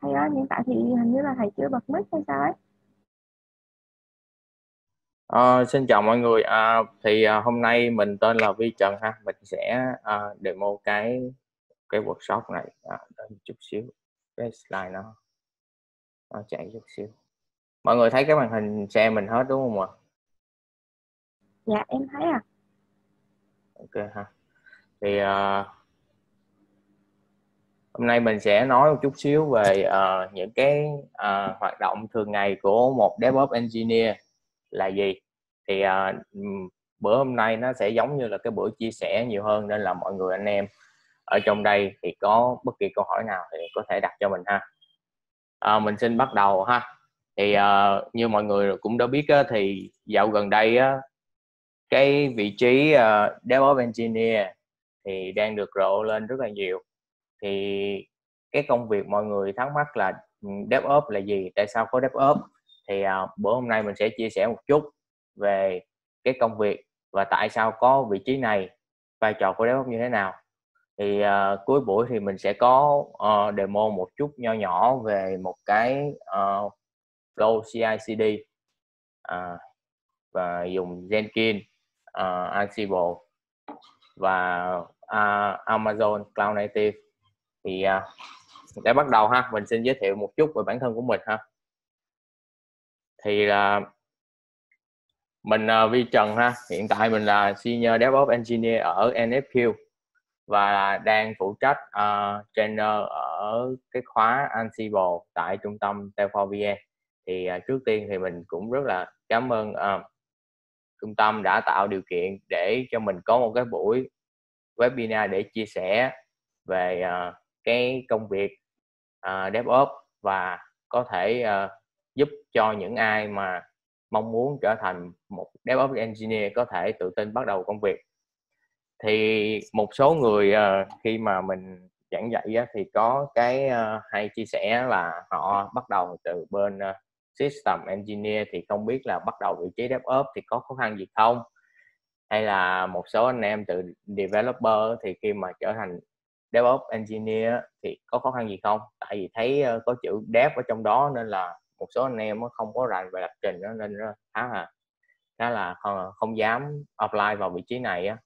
thầy ơi hiện tại thì hình như là thầy chưa bật mic hay sao ấy À, xin chào mọi người. À, thì à, hôm nay mình tên là Vi Trần ha. Mình sẽ à, demo cái cái workshop này. À, một chút xíu. Cái slide nó nó chạy chút xíu. Mọi người thấy cái màn hình xe mình hết đúng không ạ? dạ em thấy à Ok ha. Thì à, hôm nay mình sẽ nói một chút xíu về uh, những cái uh, hoạt động thường ngày của một DevOps engineer là gì. Thì uh, bữa hôm nay nó sẽ giống như là cái bữa chia sẻ nhiều hơn nên là mọi người anh em ở trong đây thì có bất kỳ câu hỏi nào thì có thể đặt cho mình ha. Uh, mình xin bắt đầu ha. Thì uh, như mọi người cũng đã biết uh, thì dạo gần đây uh, cái vị trí uh, DevOps Engineer thì đang được rộ lên rất là nhiều thì cái công việc mọi người thắc mắc là ừ, DevOps là gì? Tại sao có DevOps thì uh, bữa hôm nay mình sẽ chia sẻ một chút về cái công việc và tại sao có vị trí này vai trò của DevOps như thế nào. Thì uh, cuối buổi thì mình sẽ có uh, demo một chút nho nhỏ về một cái uh, flow CI/CD uh, à, và dùng Jenkins, uh, Ansible và uh, Amazon Cloud Native thì à, để bắt đầu ha mình xin giới thiệu một chút về bản thân của mình ha. Thì là mình uh, Vi Trần ha hiện tại mình là senior DevOps engineer ở NFQ và đang phụ trách uh, trainer ở cái khóa Ansible tại trung tâm Telfor VN thì uh, trước tiên thì mình cũng rất là cảm ơn uh, trung tâm đã tạo điều kiện để cho mình có một cái buổi webinar để chia sẻ về uh, cái công việc uh, DevOps và có thể uh, giúp cho những ai mà mong muốn trở thành một DevOps engineer có thể tự tin bắt đầu công việc. Thì một số người uh, khi mà mình giảng dạy á, thì có cái uh, hay chia sẻ là họ bắt đầu từ bên uh, system engineer thì không biết là bắt đầu vị trí DevOps thì có khó khăn gì không? Hay là một số anh em từ developer thì khi mà trở thành DevOps engineer thì có khó khăn gì không? Tại vì thấy ờ, có chữ dev ở trong đó nên là một số anh em không có rành về lập trình đó, nên khá là khá là không, không dám apply vào vị trí này á.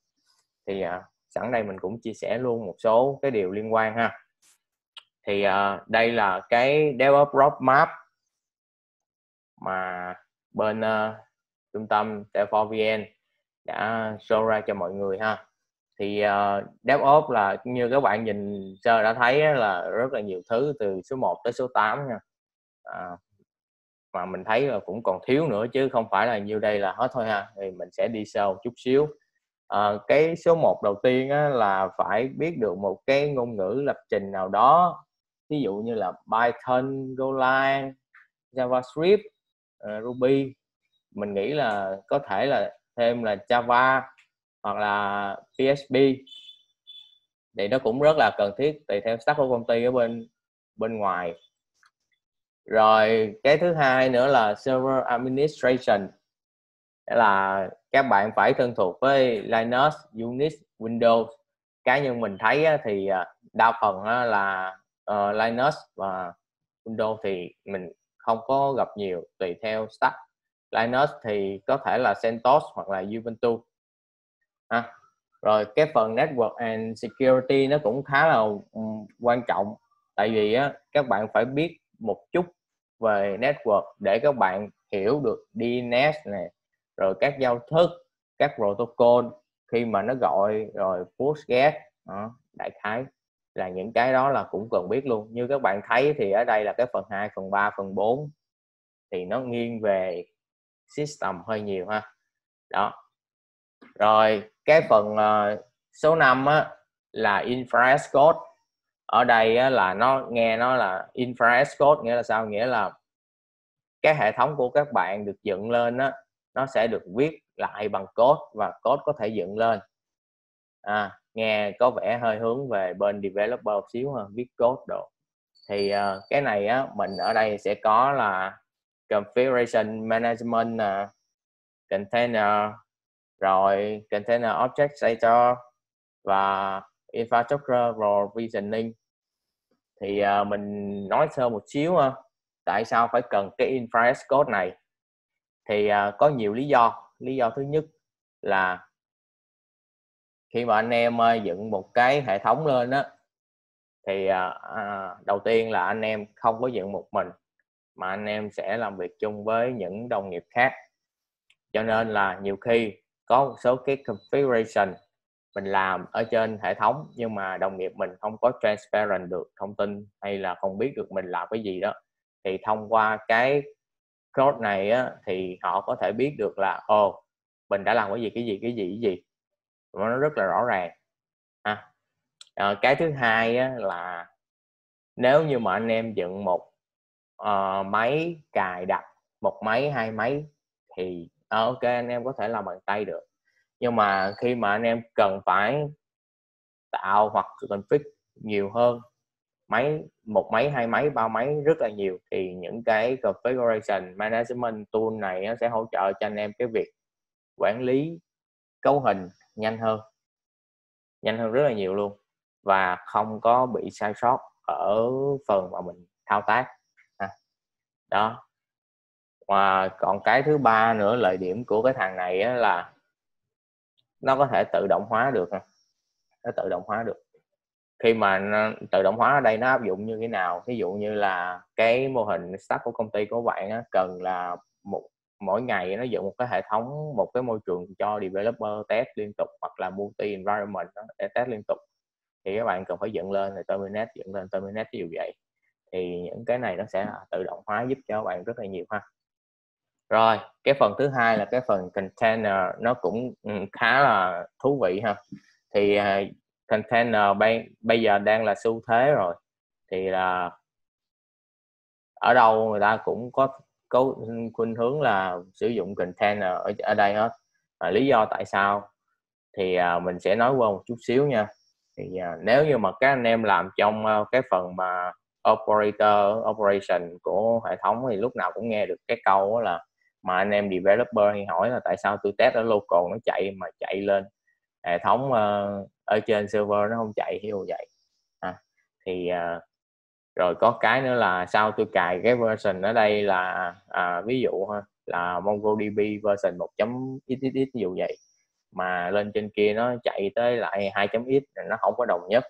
Thì uh, sẵn đây mình cũng chia sẻ luôn một số cái điều liên quan ha. Thì uh, đây là cái DevOps roadmap mà bên uh, trung tâm Telfor VN đã show ra cho mọi người ha thì ờ, uh, DevOps là như các bạn nhìn sơ đã thấy là rất là nhiều thứ từ số 1 tới số 8 nha. À, mà mình thấy là cũng còn thiếu nữa chứ không phải là như đây là hết thôi ha thì mình sẽ đi sâu chút xíu. À, cái số 1 đầu tiên á, là phải biết được một cái ngôn ngữ lập trình nào đó ví dụ như là Python, Golang, JavaScript, uh, Ruby. Mình nghĩ là có thể là thêm là Java hoặc là PSB, thì nó cũng rất là cần thiết tùy theo stack của công ty ở bên bên ngoài. Rồi cái thứ hai nữa là server administration. Đó là các bạn phải thân thuộc với Linux, Unix, Windows. Cá nhân mình thấy thì à, đa phần là ờ, Linux và Windows thì mình không có gặp nhiều tùy theo stack Linux thì có thể là CentOS hoặc là Ubuntu ha. Rồi cái phần network and security nó cũng khá là ừ, quan trọng. Tại vì á, các bạn phải biết một chút về network để các bạn hiểu được DNS này rồi các giao thức các protocol khi mà nó gọi rồi push get đó, đại khái là những cái đó là cũng cần biết luôn. Như các bạn thấy thì ở đây là cái phần 2 phần 3 phần 4 thì nó nghiêng về system hơi nhiều ha. Đó. Rồi cái phần uh, số 5 á, là infrared code. Ở đây á, là nó nghe nó là infrared code nghĩa là sao? Nghĩa là cái hệ thống của các bạn được dựng lên á nó sẽ được viết lại bằng code và code có thể dựng lên. À, nghe có vẻ hơi hướng về bên developer một xíu hơn viết code đồ. Thì uh, cái này á mình ở đây sẽ có là configuration management uh, container rồi container object data và infrastructure provisioning thì uh, mình nói sơ một xíu uh, tại sao phải cần cái infra code này. Thì uh, có nhiều lý do. Lý do thứ nhất là khi mà anh em uh, dựng một cái hệ thống lên á thì uh, đầu tiên là anh em không có dựng một mình mà anh em sẽ làm việc chung với những đồng nghiệp khác. Cho nên là nhiều khi có một số cái configuration mình làm ở trên hệ thống nhưng mà đồng nghiệp mình không có transparent được thông tin hay là không biết được mình làm cái gì đó. Thì thông qua cái code này á, thì họ có thể biết được là ồ mình đã làm cái gì cái gì cái gì cái gì. Nó rất là rõ ràng. Ha à, ờ, cái thứ hai á, là nếu như mà anh em dựng một uh, máy cài đặt một máy hai máy thì à, ok anh em có thể làm bằng tay được. Nhưng mà khi mà anh em cần phải tạo hoặc config nhiều hơn máy một máy hai máy ba máy rất là nhiều thì những cái configuration management tool này nó sẽ hỗ trợ cho anh em cái việc quản lý cấu hình nhanh hơn. Nhanh hơn rất là nhiều luôn. Và không có bị sai sót ở phần mà mình thao tác. À, đó và còn cái thứ ba nữa lợi điểm của cái thằng này là nó có thể tự động hóa được nó tự động hóa được. Khi mà nó, tự động hóa ở đây nó áp dụng như thế nào? Ví dụ như là cái mô hình stack của công ty của bạn á, cần là một mỗi ngày nó dựng một cái hệ thống một cái môi trường cho developer test liên tục hoặc là multi environment để test liên tục. Thì các bạn cần phải dựng lên rồi terminate dựng lên terminate ví dụ vậy. Thì những cái này nó sẽ tự động hóa giúp cho các bạn rất là nhiều ha rồi cái phần thứ hai là cái phần container nó cũng ừ, khá là thú vị ha. Thì uh, container bây, bây giờ đang là xu thế rồi. Thì là ở đâu người ta cũng có có ừ, khuynh hướng là sử dụng container ở, ở đây hết. À, lý do tại sao? Thì à, mình sẽ nói qua một chút xíu nha. Thì à, nếu như mà các anh em làm trong à, cái phần mà operator operation của hệ thống thì lúc nào cũng nghe được cái câu là mà anh em developer thì hỏi là tại sao tôi test ở local nó chạy mà chạy lên hệ thống uh, ở trên server nó không chạy hiểu vậy. À, thì uh, rồi có cái nữa là sao tôi cài cái version ở đây là à, ví dụ ha là MongoDB version 1.xxx ví dụ vậy. Mà lên trên kia nó chạy tới lại 2.x nó không có đồng nhất.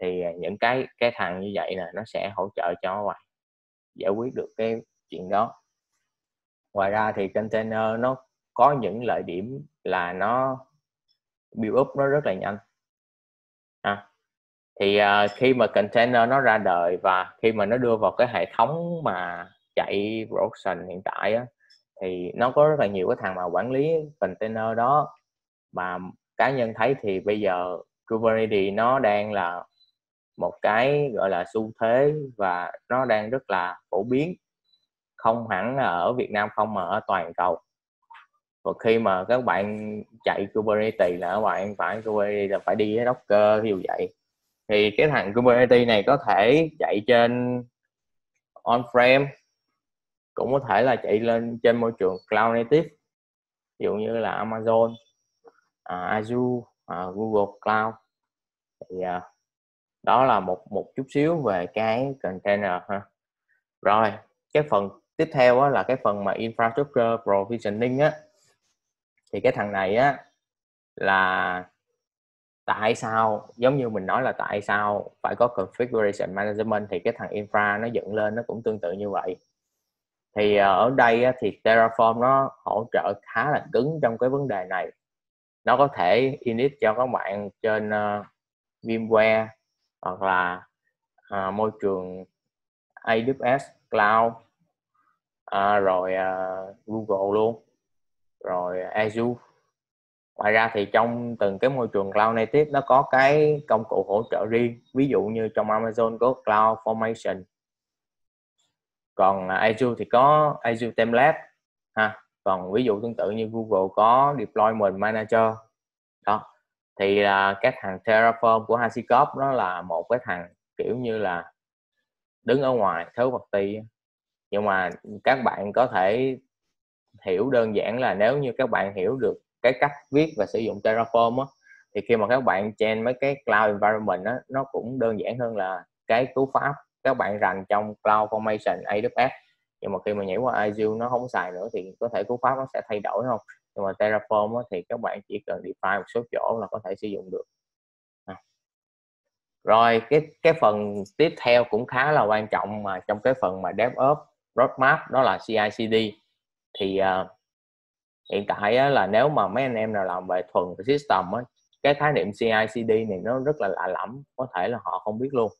Thì ờ, những cái cái thằng như vậy nè nó sẽ hỗ trợ cho bạn giải quyết được cái chuyện đó ngoài ra thì container nó có những lợi điểm là nó build up nó rất là nhanh. À, thì uh, khi mà container nó ra đời và khi mà nó đưa vào cái hệ thống mà chạy production hiện tại á, thì nó có rất là nhiều cái thằng mà quản lý container đó. Mà cá nhân thấy thì bây giờ Kubernetes nó đang là một cái gọi là xu thế và nó đang rất là phổ biến không hẳn ở Việt Nam không mà ở toàn cầu. Và khi mà các bạn chạy Kubernetes là các bạn phải Kubernetes là phải đi với Docker ví dụ vậy. Thì cái thằng Kubernetes này có thể chạy trên on-prem cũng có thể là chạy lên trên môi trường cloud native ví dụ như là Amazon, à, Azure, à, Google Cloud. Thì à, đó là một một chút xíu về cái container ha. Rồi cái phần tiếp theo á, là cái phần mà infrastructure provisioning á. Thì cái thằng này á là tại sao giống như mình nói là tại sao phải có configuration management thì cái thằng infra nó dựng lên nó cũng tương tự như vậy. Thì ờ, ở đây á, thì Terraform nó hỗ trợ khá là cứng trong cái vấn đề này. Nó có thể init cho các bạn trên uh, VMware hoặc là uh, môi trường AWS Cloud à, rồi à, Google luôn. Rồi à, Azure. Ngoài ra thì trong từng cái môi trường cloud native nó có cái công cụ hỗ trợ riêng ví dụ như trong Amazon có Cloud Formation. Còn à, Azure thì có Azure Template ha. Còn ví dụ tương tự như Google có Deployment Manager. Đó. Thì là các thằng Terraform của HashiCorp nó là một cái thằng kiểu như là đứng ở ngoài thiếu vật tư nhưng mà các bạn có thể hiểu đơn giản là nếu như các bạn hiểu được cái cách viết và sử dụng Terraform á, thì khi mà các bạn chen mấy cái cloud environment á, nó cũng đơn giản hơn là cái cú pháp các bạn rành trong cloud formation AWS nhưng mà khi mà nhảy qua Azure nó không xài nữa thì có thể cú pháp nó sẽ thay đổi không? Nhưng mà Terraform thì các bạn chỉ cần define một số chỗ là có thể sử dụng được. À. Rồi, cái cái phần tiếp theo cũng khá là quan trọng mà trong cái phần mà DevOps roadmap đó là CI/CD thì uh, hiện tại á, là nếu mà mấy anh em nào làm về thuần về system á, cái khái niệm CI/CD này nó rất là lạ lẫm có thể là họ không biết luôn.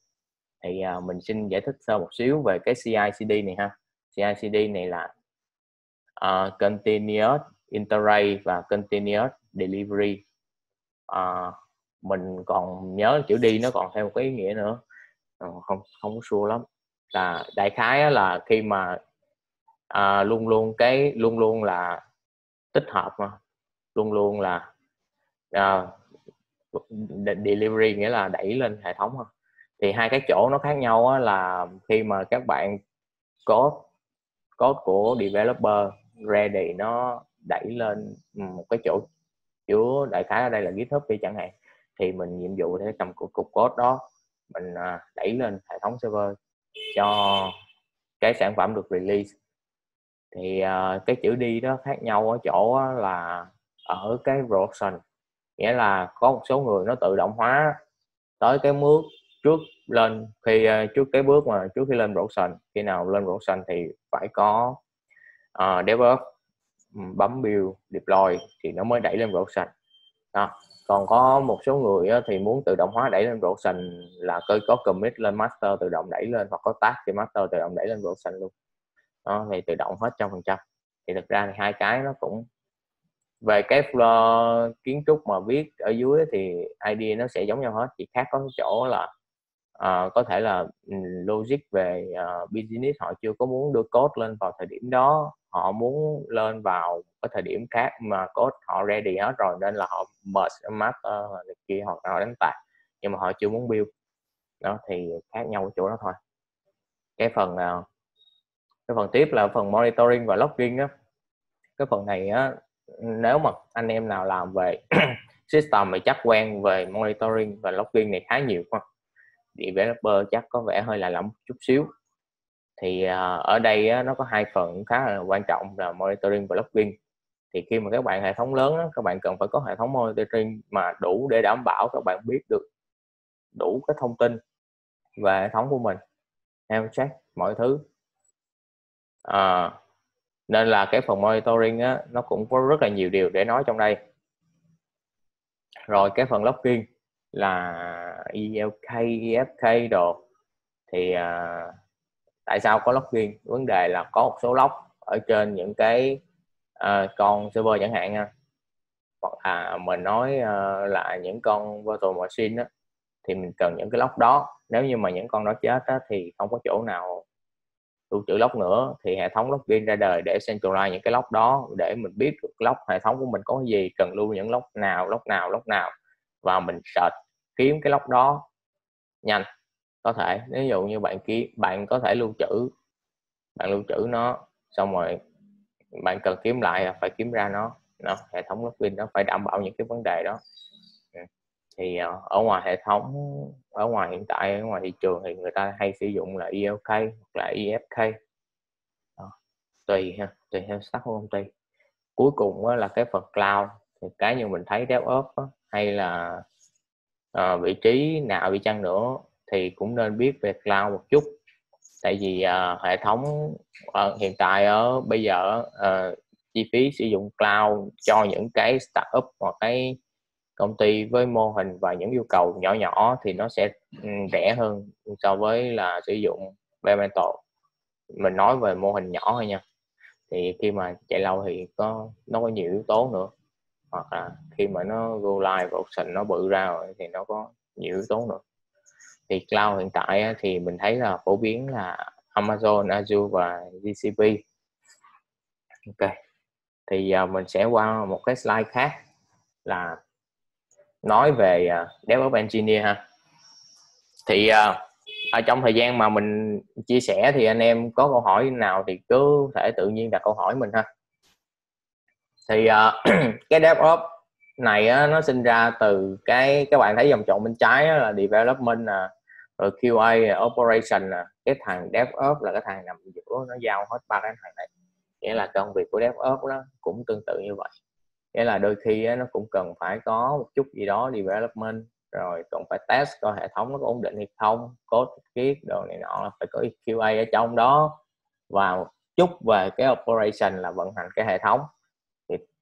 Thì uh, mình xin giải thích sơ một xíu về cái CI/CD này ha. CI/CD này là uh, continuous Interray và continuous delivery. Uh, mình còn nhớ chữ đi nó còn thêm một cái ý nghĩa nữa. Ờ, không không có sure lắm là đại khái là khi mà à, luôn luôn cái luôn luôn là tích hợp mà. Luôn luôn là à, delivery nghĩa là đẩy lên hệ thống thì hai cái chỗ nó khác nhau á, là khi mà các bạn code code của developer ready nó đẩy lên một cái chỗ chứa đại khái ở đây là GitHub đi chẳng hạn thì mình nhiệm vụ để cầm cục, cục code đó mình à, đẩy lên hệ thống server cho cái sản phẩm được release. Thì uh, cái chữ đi đó khác nhau ở chỗ là ở cái production nghĩa là có một số người nó tự động hóa tới cái bước trước lên khi uh, trước cái bước mà trước khi lên production khi nào lên production thì phải có uh, develop bấm build deploy thì nó mới đẩy lên production đó còn có một số người thì muốn tự động hóa đẩy lên version là cơ có commit lên master tự động đẩy lên hoặc có tag thì master tự động đẩy lên version luôn. Đó, thì tự động hết trăm phần trăm. Thì thực ra thì hai cái nó cũng về cái flow kiến trúc mà viết ở dưới thì ID nó sẽ giống nhau hết chỉ khác có chỗ là uh, có thể là logic về uh, business họ chưa có muốn đưa code lên vào thời điểm đó họ muốn lên vào cái thời điểm khác mà code họ ready hết rồi nên là họ merge master ờ, này kia hoặc họ đánh tạc nhưng mà họ chưa muốn build. Đó thì khác nhau ở chỗ đó thôi. Cái phần uh, cái phần tiếp là phần monitoring và logging á. Cái phần này á nếu mà anh em nào làm về system thì chắc quen về monitoring và logging này khá nhiều không developer chắc có vẻ hơi là lỏng chút xíu. Thì à, ở đây nó có hai phần khá là quan trọng là monitoring và logging. Thì khi mà các bạn hệ thống lớn các bạn cần phải có hệ thống monitoring mà đủ để đảm bảo các bạn biết được đủ cái thông tin về hệ thống của mình. Em check mọi thứ. À, nên là cái phần monitoring á, nó cũng có rất là nhiều điều để nói trong đây. Rồi cái phần logging là ELK, EFK đồ. Thì à, tại sao có login? Vấn đề là có một số log ở trên những cái uh, con server chẳng hạn nha. Hoặc là mình nói uh, là những con virtual machine đó thì mình cần những cái log đó. Nếu như mà những con đó chết đó, thì không có chỗ nào lưu trữ log nữa. Thì hệ thống login ra đời để centralize những cái log đó để mình biết được log hệ thống của mình có gì cần lưu những log nào log nào log nào và mình search kiếm cái lốc đó nhanh. Có thể, ví dụ như bạn ký bạn có thể lưu trữ, bạn lưu trữ nó, xong rồi bạn cần kiếm lại là phải kiếm ra nó nó, hệ thống login nó phải đảm bảo những cái vấn đề đó. Ừ. Thì ờ, ở ngoài hệ thống, ở ngoài hiện tại, ở ngoài thị trường thì người ta hay sử dụng là ELK hoặc là EFK đó. tùy ha, tùy theo sắc của công ty. Cuối cùng là cái phần cloud. Thì cái như mình thấy DevOps hay là uh, vị trí nào đi chăng nữa thì cũng nên biết về cloud một chút. Tại vì uh, hệ thống uh, hiện tại ở bây giờ uh, chi phí sử dụng cloud cho những cái startup hoặc cái công ty với mô hình và những yêu cầu nhỏ nhỏ thì nó sẽ ừ, rẻ hơn so với là sử dụng bare metal mình nói về mô hình nhỏ thôi nha. Thì khi mà chạy lâu thì có nó có nhiều yếu tố nữa hoặc là khi mà nó go live và option nó bự ra rồi thì nó có nhiều yếu tố nữa. Thì cloud hiện tại thì mình thấy là phổ biến là Amazon, Azure và GCP ok thì giờ mình sẽ qua một cái slide khác là nói về à, DevOps Engineer ha. Thì à, ở trong thời gian mà mình chia sẻ thì anh em có câu hỏi nào thì cứ thể tự nhiên đặt câu hỏi mình ha thì uh, cái DevOps này á, nó sinh ra từ cái các bạn thấy dòng chọn bên trái á, là development nè rồi QA operation là cái thằng DevOps là cái thằng nằm giữa nó giao hết ba cái thằng này. Nghĩa là công việc của DevOps nó cũng tương tự như vậy. Nghĩa là đôi khi á, nó cũng cần phải có một chút gì đó development rồi còn phải test coi hệ thống nó có ổn định hay không code viết đồ này nọ là phải có QA ở trong đó. Và một chút về cái operation là vận hành cái hệ thống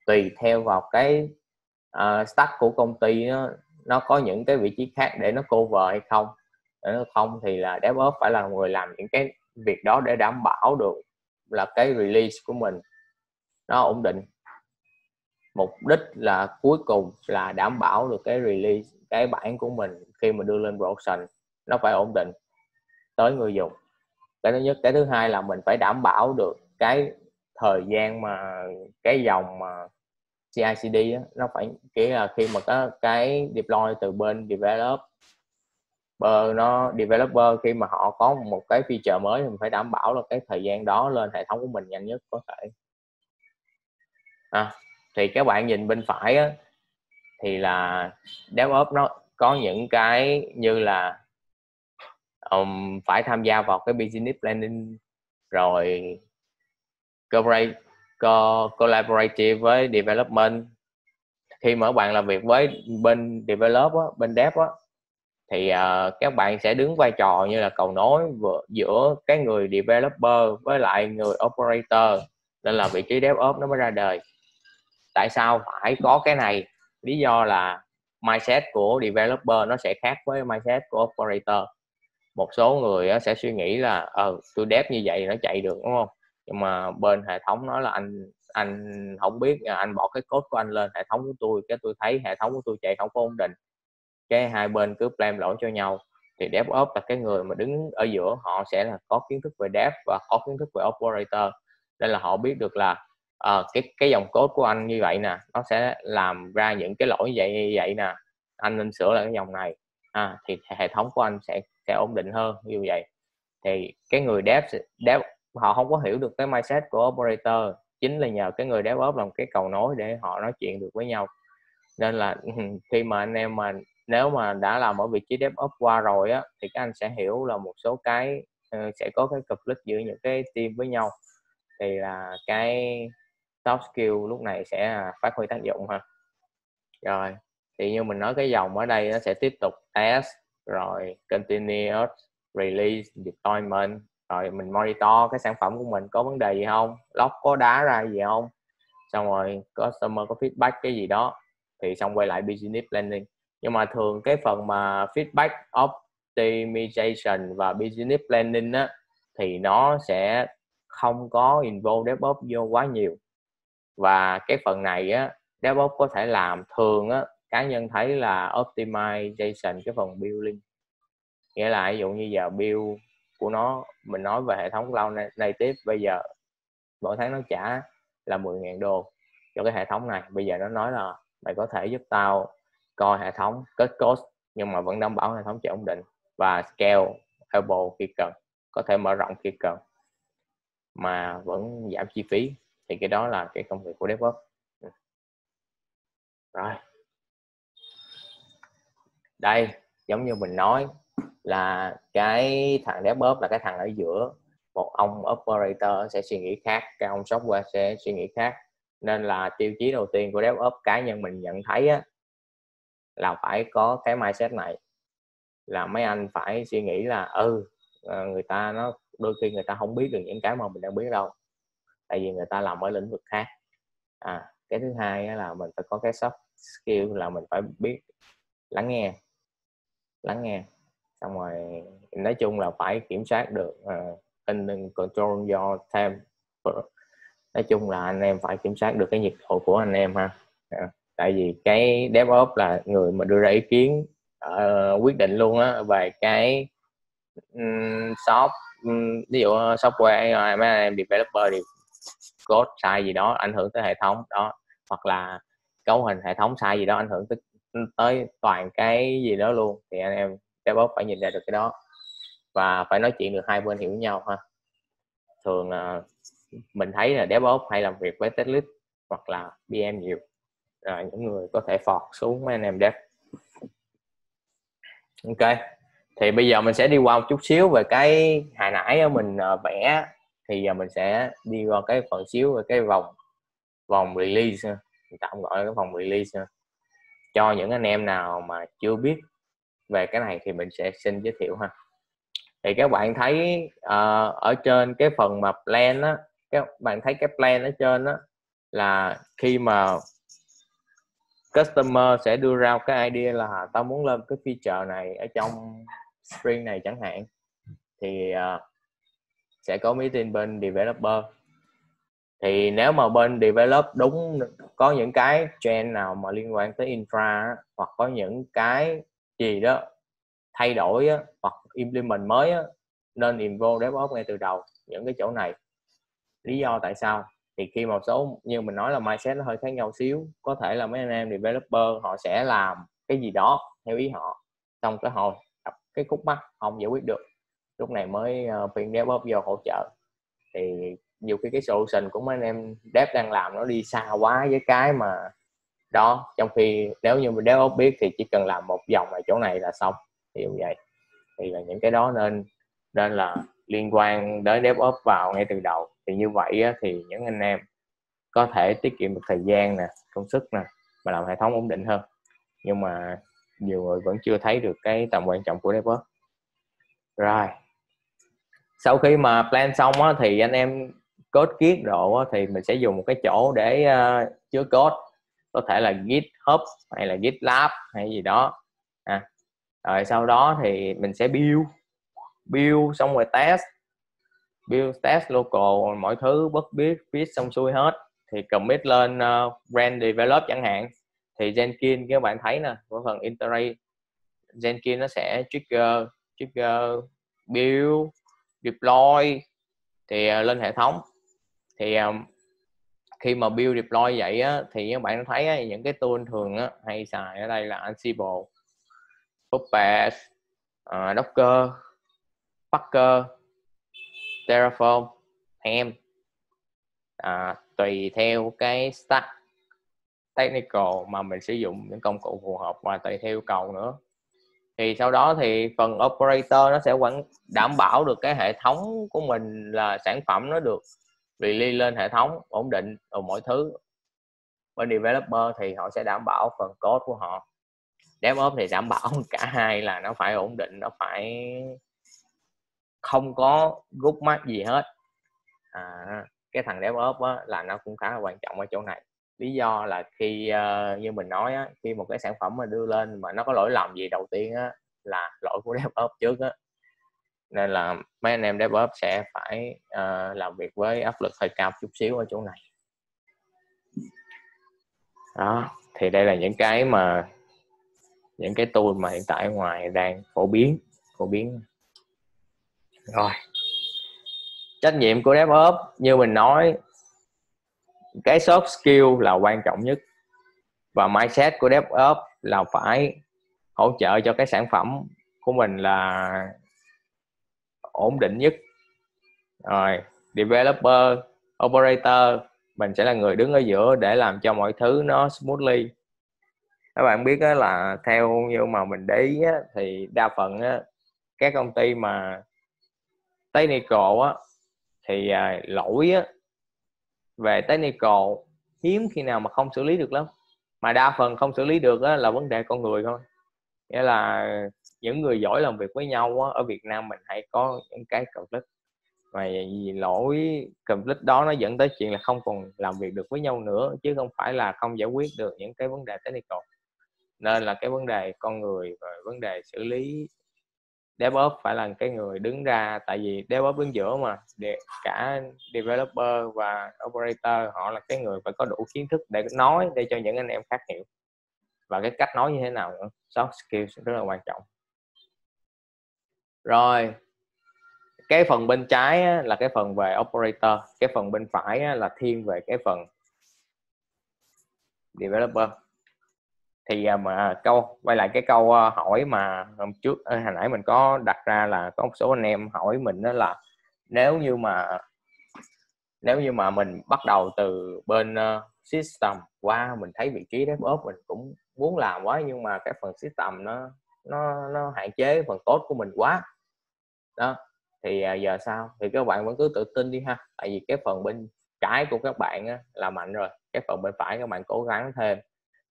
tùy theo vào cái uh, stack của công ty nó, nó có những cái vị trí khác để nó cover hay không. Nếu không thì là DevOps phải là người làm những cái việc đó để đảm bảo được là cái release của mình nó ổn định. Mục đích là cuối cùng là đảm bảo được cái release cái bản của mình khi mà đưa lên production nó phải ổn định tới người dùng. Cái thứ nhất cái thứ hai là mình phải đảm bảo được cái thời gian mà cái dòng mà CI/CD á, nó phải nghĩa là khi mà có cái deploy từ bên developer ờ, nó developer khi mà họ có một cái feature mới thì mình phải đảm bảo là cái thời gian đó lên hệ thống của mình nhanh nhất có thể. À, thì các bạn nhìn bên phải á, thì là DevOps nó có những cái như là um, phải tham gia vào cái business planning rồi corporate co, collaborative với development. Khi mà các bạn làm việc với bên develop á, bên dev á, thì uh, các bạn sẽ đứng vai trò như là cầu nối vừa, giữa cái người developer với lại người operator nên là vị trí DevOps nó mới ra đời. Tại sao phải có cái này? Lý do là mindset của developer nó sẽ khác với mindset của operator. Một số người sẽ suy nghĩ là ờ tôi dev như vậy nó chạy được đúng không? Nhưng mà bên hệ thống nói là anh anh không biết à, anh bỏ cái code của anh lên hệ thống của tôi cái tôi thấy hệ thống của tôi chạy không có ổn định. Cái hai bên cứ blame lỗi cho nhau. Thì DevOps là cái người mà đứng ở giữa họ sẽ là có kiến thức về dev và có kiến thức về operator. Nên là họ biết được là uh, cái cái dòng code của anh như vậy nè nó sẽ làm ra những cái lỗi như vậy như vậy nè. Anh nên sửa lại cái dòng này. À, thì hệ thống của anh sẽ sẽ ổn định hơn như vậy. Thì cái người dev dev họ không có hiểu được cái mindset của operator, chính là nhờ cái người DevOps làm cái cầu nối để họ nói chuyện được với nhau. Nên là ừ, khi mà anh em mà, nếu mà đã làm ở vị trí DevOps qua rồi á, thì các anh sẽ hiểu là một số cái ờ, sẽ có cái conflict giữa những cái team với nhau. Thì là cái soft skill lúc này sẽ phát huy tác dụng ha. Rồi, thì như mình nói, cái dòng ở đây nó sẽ tiếp tục test, rồi continuous release, deployment rồi, mình monitor cái sản phẩm của mình có vấn đề gì không? Log có đá ra gì không? Xong rồi, customer có feedback cái gì đó, thì xong quay lại business planning. Nhưng mà thường cái phần mà feedback, optimization và business planning á, thì nó sẽ không có involve DevOps vô quá nhiều. Và cái phần này á, DevOps có thể làm thường á, cá nhân thấy là optimization, cái phần building. Nghĩa là ví dụ như giờ build của nó, mình nói về hệ thống cloud native, bây giờ mỗi tháng nó trả là 10.000 đô cho cái hệ thống này. Bây giờ nó nói là mày có thể giúp tao coi hệ thống kết cost nhưng mà vẫn đảm bảo hệ thống chạy ổn định và scale able khi cần, có thể mở rộng khi cần, mà vẫn giảm chi phí. Thì cái đó là cái công việc của DevOps. Ừ. Rồi. Đây, giống như mình nói là cái thằng DevOps là cái thằng ở giữa. Một ông operator sẽ suy nghĩ khác cái ông software sẽ suy nghĩ khác. Nên là tiêu chí đầu tiên của DevOps cá nhân mình nhận thấy á, là phải có cái mindset này. Là mấy anh phải suy nghĩ là ừ ờ, người ta nó đôi khi người ta không biết được những cái mà mình đang biết đâu. Tại vì người ta làm ở lĩnh vực khác. À cái thứ hai là mình phải có cái soft skill là mình phải biết lắng nghe. Lắng nghe xong rồi nói chung là phải kiểm soát được ờ, uh, in control your time nói chung là anh em phải kiểm soát được cái nhiệt độ của anh em ha. À, tại vì cái DevOps là người mà đưa ra ý kiến uh, quyết định luôn á về cái um, shop um, ví dụ ờ, software mấy anh em developer thì code sai gì đó ảnh hưởng tới hệ thống đó. Hoặc là cấu hình hệ thống sai gì đó ảnh hưởng tới tới toàn cái gì đó luôn. Thì anh em DevOps phải nhìn ra được cái đó. Và phải nói chuyện được hai bên hiểu nhau ha. Thường uh, mình thấy là DevOps hay làm việc với test lead hoặc là PM nhiều rồi những người có thể phọt xuống mấy anh em dev ok thì bây giờ mình sẽ đi qua một chút xíu về cái hồi nãy mình uh, vẽ. Thì giờ mình sẽ đi qua cái phần xíu về cái vòng vòng release tạm gọi là cái vòng release cho những anh em nào mà chưa biết về cái này thì mình sẽ xin giới thiệu ha. Thì các bạn thấy uh, ở trên cái phần mà plan á các bạn thấy cái plan ở trên đó là khi mà customer sẽ đưa ra cái idea là tao muốn lên cái feature này ở trong Spring này chẳng hạn thì uh, sẽ có meeting bên developer. Thì nếu mà bên develop đúng có những cái trend nào mà liên quan tới infra hoặc có những cái gì đó thay đổi á, hoặc implement mới á, nên involve DevOps ngay từ đầu những cái chỗ này. Lý do tại sao? Thì khi một số như mình nói là mindset nó hơi khác nhau xíu. Có thể là mấy anh em developer họ sẽ làm cái gì đó theo ý họ xong cái hồi gặp cái khúc mắc không giải quyết được lúc này mới ờ, phiên DevOps vô hỗ trợ. Thì nhiều khi cái solution của mấy anh em dev đang làm nó đi xa quá với cái mà đó trong khi nếu như mình DevOps biết thì chỉ cần làm một vòng ở chỗ này là xong thì như vậy. Thì là những cái đó nên nên là liên quan đến DevOps vào ngay từ đầu. Thì như vậy á, thì những anh em có thể tiết kiệm được thời gian nè công sức nè mà làm hệ thống ổn định hơn. Nhưng mà nhiều người vẫn chưa thấy được cái tầm quan trọng của DevOps. Rồi. Sau khi mà plan xong á, thì anh em code kiết độ á, thì mình sẽ dùng một cái chỗ để uh, chứa code có thể là GitHub hay là GitLab hay gì đó. À. rồi sau đó thì mình sẽ build build xong rồi test build test local mọi thứ bất biết viết xong xuôi hết. Thì commit lên uh, brand develop chẳng hạn. Thì Jenkins các bạn thấy nè có phần iterate Jenkins nó sẽ trigger trigger build deploy thì uh, lên hệ thống. Thì uh, khi mà build deploy vậy á, thì các bạn thấy á, những cái tool thường á, hay xài ở đây là Ansible, Puppet, uh, Docker, Packer, Terraform, Helm à, tùy theo cái stack technical mà mình sử dụng những công cụ phù hợp và tùy theo yêu cầu nữa. Thì sau đó thì phần operator nó sẽ quản đảm bảo được cái hệ thống của mình là sản phẩm nó được release lên hệ thống ổn định rồi mọi thứ. Bên developer thì họ sẽ đảm bảo phần code của họ. DevOps thì đảm bảo cả hai là nó phải ổn định nó phải không có gút mắt gì hết. À, cái thằng DevOps á, là nó cũng khá là quan trọng ở chỗ này. Lý do là khi uh, như mình nói á, khi một cái sản phẩm mà đưa lên mà nó có lỗi lầm gì đầu tiên á, là lỗi của DevOps trước á nên là mấy anh em DevOps sẽ phải uh, làm việc với áp lực hơi cao chút xíu ở chỗ này. Đó thì đây là những cái mà những cái tool mà hiện tại ngoài đang phổ biến phổ biến. Rồi. Trách nhiệm của DevOps như mình nói cái soft skill là quan trọng nhất. Và mindset của DevOps là phải hỗ trợ cho cái sản phẩm của mình là ổn định nhất. Rồi developer operator mình sẽ là người đứng ở giữa để làm cho mọi thứ nó smoothly. Các bạn biết là theo như mà mình để ý á, thì đa phần á, các công ty mà technical á thì à, lỗi á, về technical hiếm khi nào mà không xử lý được lắm. Mà đa phần không xử lý được á, là vấn đề con người thôi nghĩa là những người giỏi làm việc với nhau á, ở Việt Nam mình hay có những cái conflict. Mà vì lỗi conflict đó nó dẫn tới chuyện là không còn làm việc được với nhau nữa chứ không phải là không giải quyết được những cái vấn đề technical. Nên là cái vấn đề con người và vấn đề xử lý DevOps phải là cái người đứng ra tại vì DevOps đứng giữa mà để cả developer và operator họ là cái người phải có đủ kiến thức để nói để cho những anh em khác hiểu và cái cách nói như thế nào nữa? Soft skills rất là quan trọng. Rồi cái phần bên trái á, là cái phần về operator cái phần bên phải á, là thiên về cái phần developer. Thì à, mà câu quay lại cái câu à, hỏi mà hôm trước à, hồi nãy mình có đặt ra là có một số anh em hỏi mình đó là nếu như mà nếu như mà mình bắt đầu từ bên system qua mình thấy vị trí DevOps mình cũng muốn làm quá nhưng mà cái phần system nó nó nó hạn chế phần tốt của mình quá. Đó thì à, giờ sao? Thì các bạn vẫn cứ tự tin đi ha. Tại vì cái phần bên trái của các bạn á, là mạnh rồi cái phần bên phải các bạn cố gắng thêm.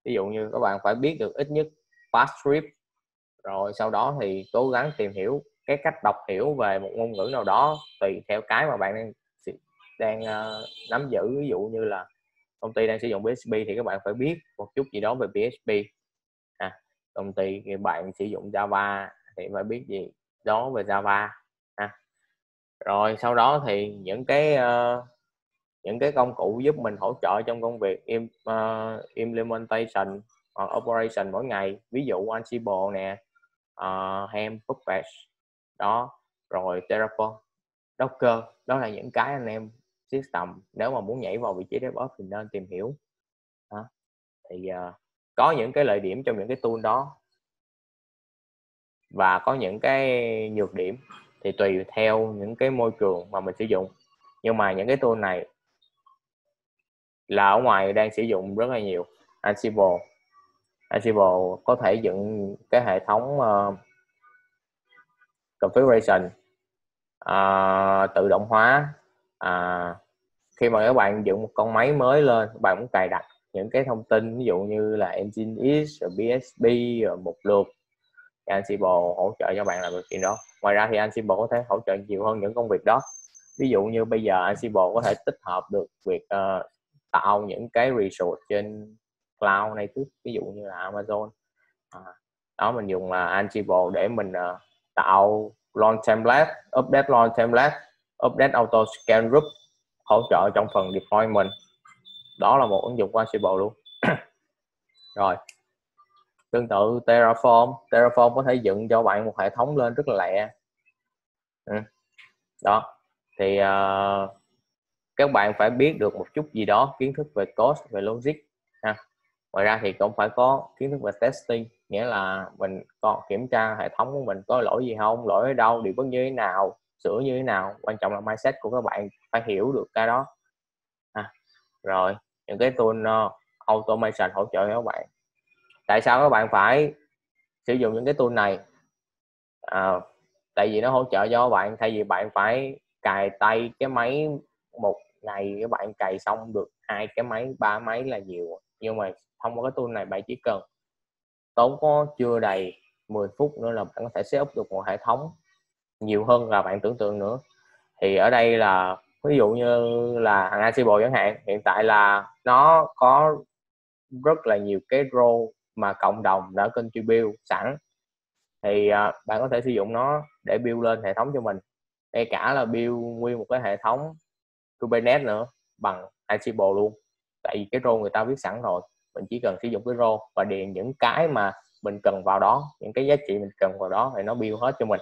Ví dụ như các bạn phải biết được ít nhất fast script rồi sau đó thì cố gắng tìm hiểu cái cách đọc hiểu về một ngôn ngữ nào đó tùy theo cái mà bạn đang đang uh, nắm giữ. Ví dụ như là công ty đang sử dụng PHP thì các bạn phải biết một chút gì đó về PHP à, công ty bạn sử dụng Java thì phải biết gì đó về Java à. rồi sau đó thì những cái uh, những cái công cụ giúp mình hỗ trợ trong công việc im, uh, implementation hoặc operation mỗi ngày ví dụ Ansible nè uh, Helm Puppet đó rồi Terraform Docker đó là những cái anh em system. Nếu mà muốn nhảy vào vị trí DevOps thì nên tìm hiểu. Đó. thì uh, có những cái lợi điểm trong những cái tool đó. Và có những cái nhược điểm thì tùy theo những cái môi trường mà mình sử dụng. Nhưng mà những cái tool này là ở ngoài đang sử dụng rất là nhiều. Ansible. Ansible có thể dựng cái hệ thống uh, configuration uh, tự động hóa à, khi mà các bạn dựng một con máy mới lên các bạn muốn cài đặt những cái thông tin ví dụ như là Nginx rồi BSB rồi một lượt thì Ansible hỗ trợ cho bạn làm được chuyện đó. Ngoài ra thì Ansible có thể hỗ trợ nhiều hơn những công việc đó. Ví dụ như bây giờ Ansible có thể tích hợp được việc uh, tạo những cái resource trên cloud này trước ví dụ như là Amazon. À, đó mình dùng là Ansible để mình uh, tạo launch template update launch template update auto scan group hỗ trợ trong phần deployment. Đó là một ứng dụng của Ansible luôn. Rồi. Tương tự Terraform. Terraform có thể dựng cho bạn một hệ thống lên rất là lẹ. Ừ. đó. Thì uh, các bạn phải biết được một chút gì đó kiến thức về code về logic ha. Ngoài ra thì cũng phải có kiến thức về testing nghĩa là mình còn kiểm tra hệ thống của mình có lỗi gì không lỗi ở đâu điều bất như thế nào sửa như thế nào. Quan trọng là mindset của các bạn phải hiểu được cái đó. À, rồi những cái tool uh, automation hỗ trợ cho các bạn. Tại sao các bạn phải sử dụng những cái tool này? À, tại vì nó hỗ trợ cho các bạn thay vì bạn phải cài tay cái máy một ngày các bạn cài xong được hai cái máy ba máy là nhiều. Nhưng mà thông qua cái tool này bạn chỉ cần tốn có chưa đầy 10 phút nữa là bạn có thể setup được một hệ thống nhiều hơn là bạn tưởng tượng nữa. Thì ở đây là ví dụ như là thằng Ansible chẳng hạn hiện tại là nó có rất là nhiều cái role mà cộng đồng đã contribute sẵn. Thì uh, bạn có thể sử dụng nó để build lên hệ thống cho mình ngay cả là build nguyên một cái hệ thống Kubernetes nữa bằng Ansible luôn. Tại vì cái role người ta viết sẵn rồi mình chỉ cần sử dụng cái role và điền những cái mà mình cần vào đó những cái giá trị mình cần vào đó thì nó build hết cho mình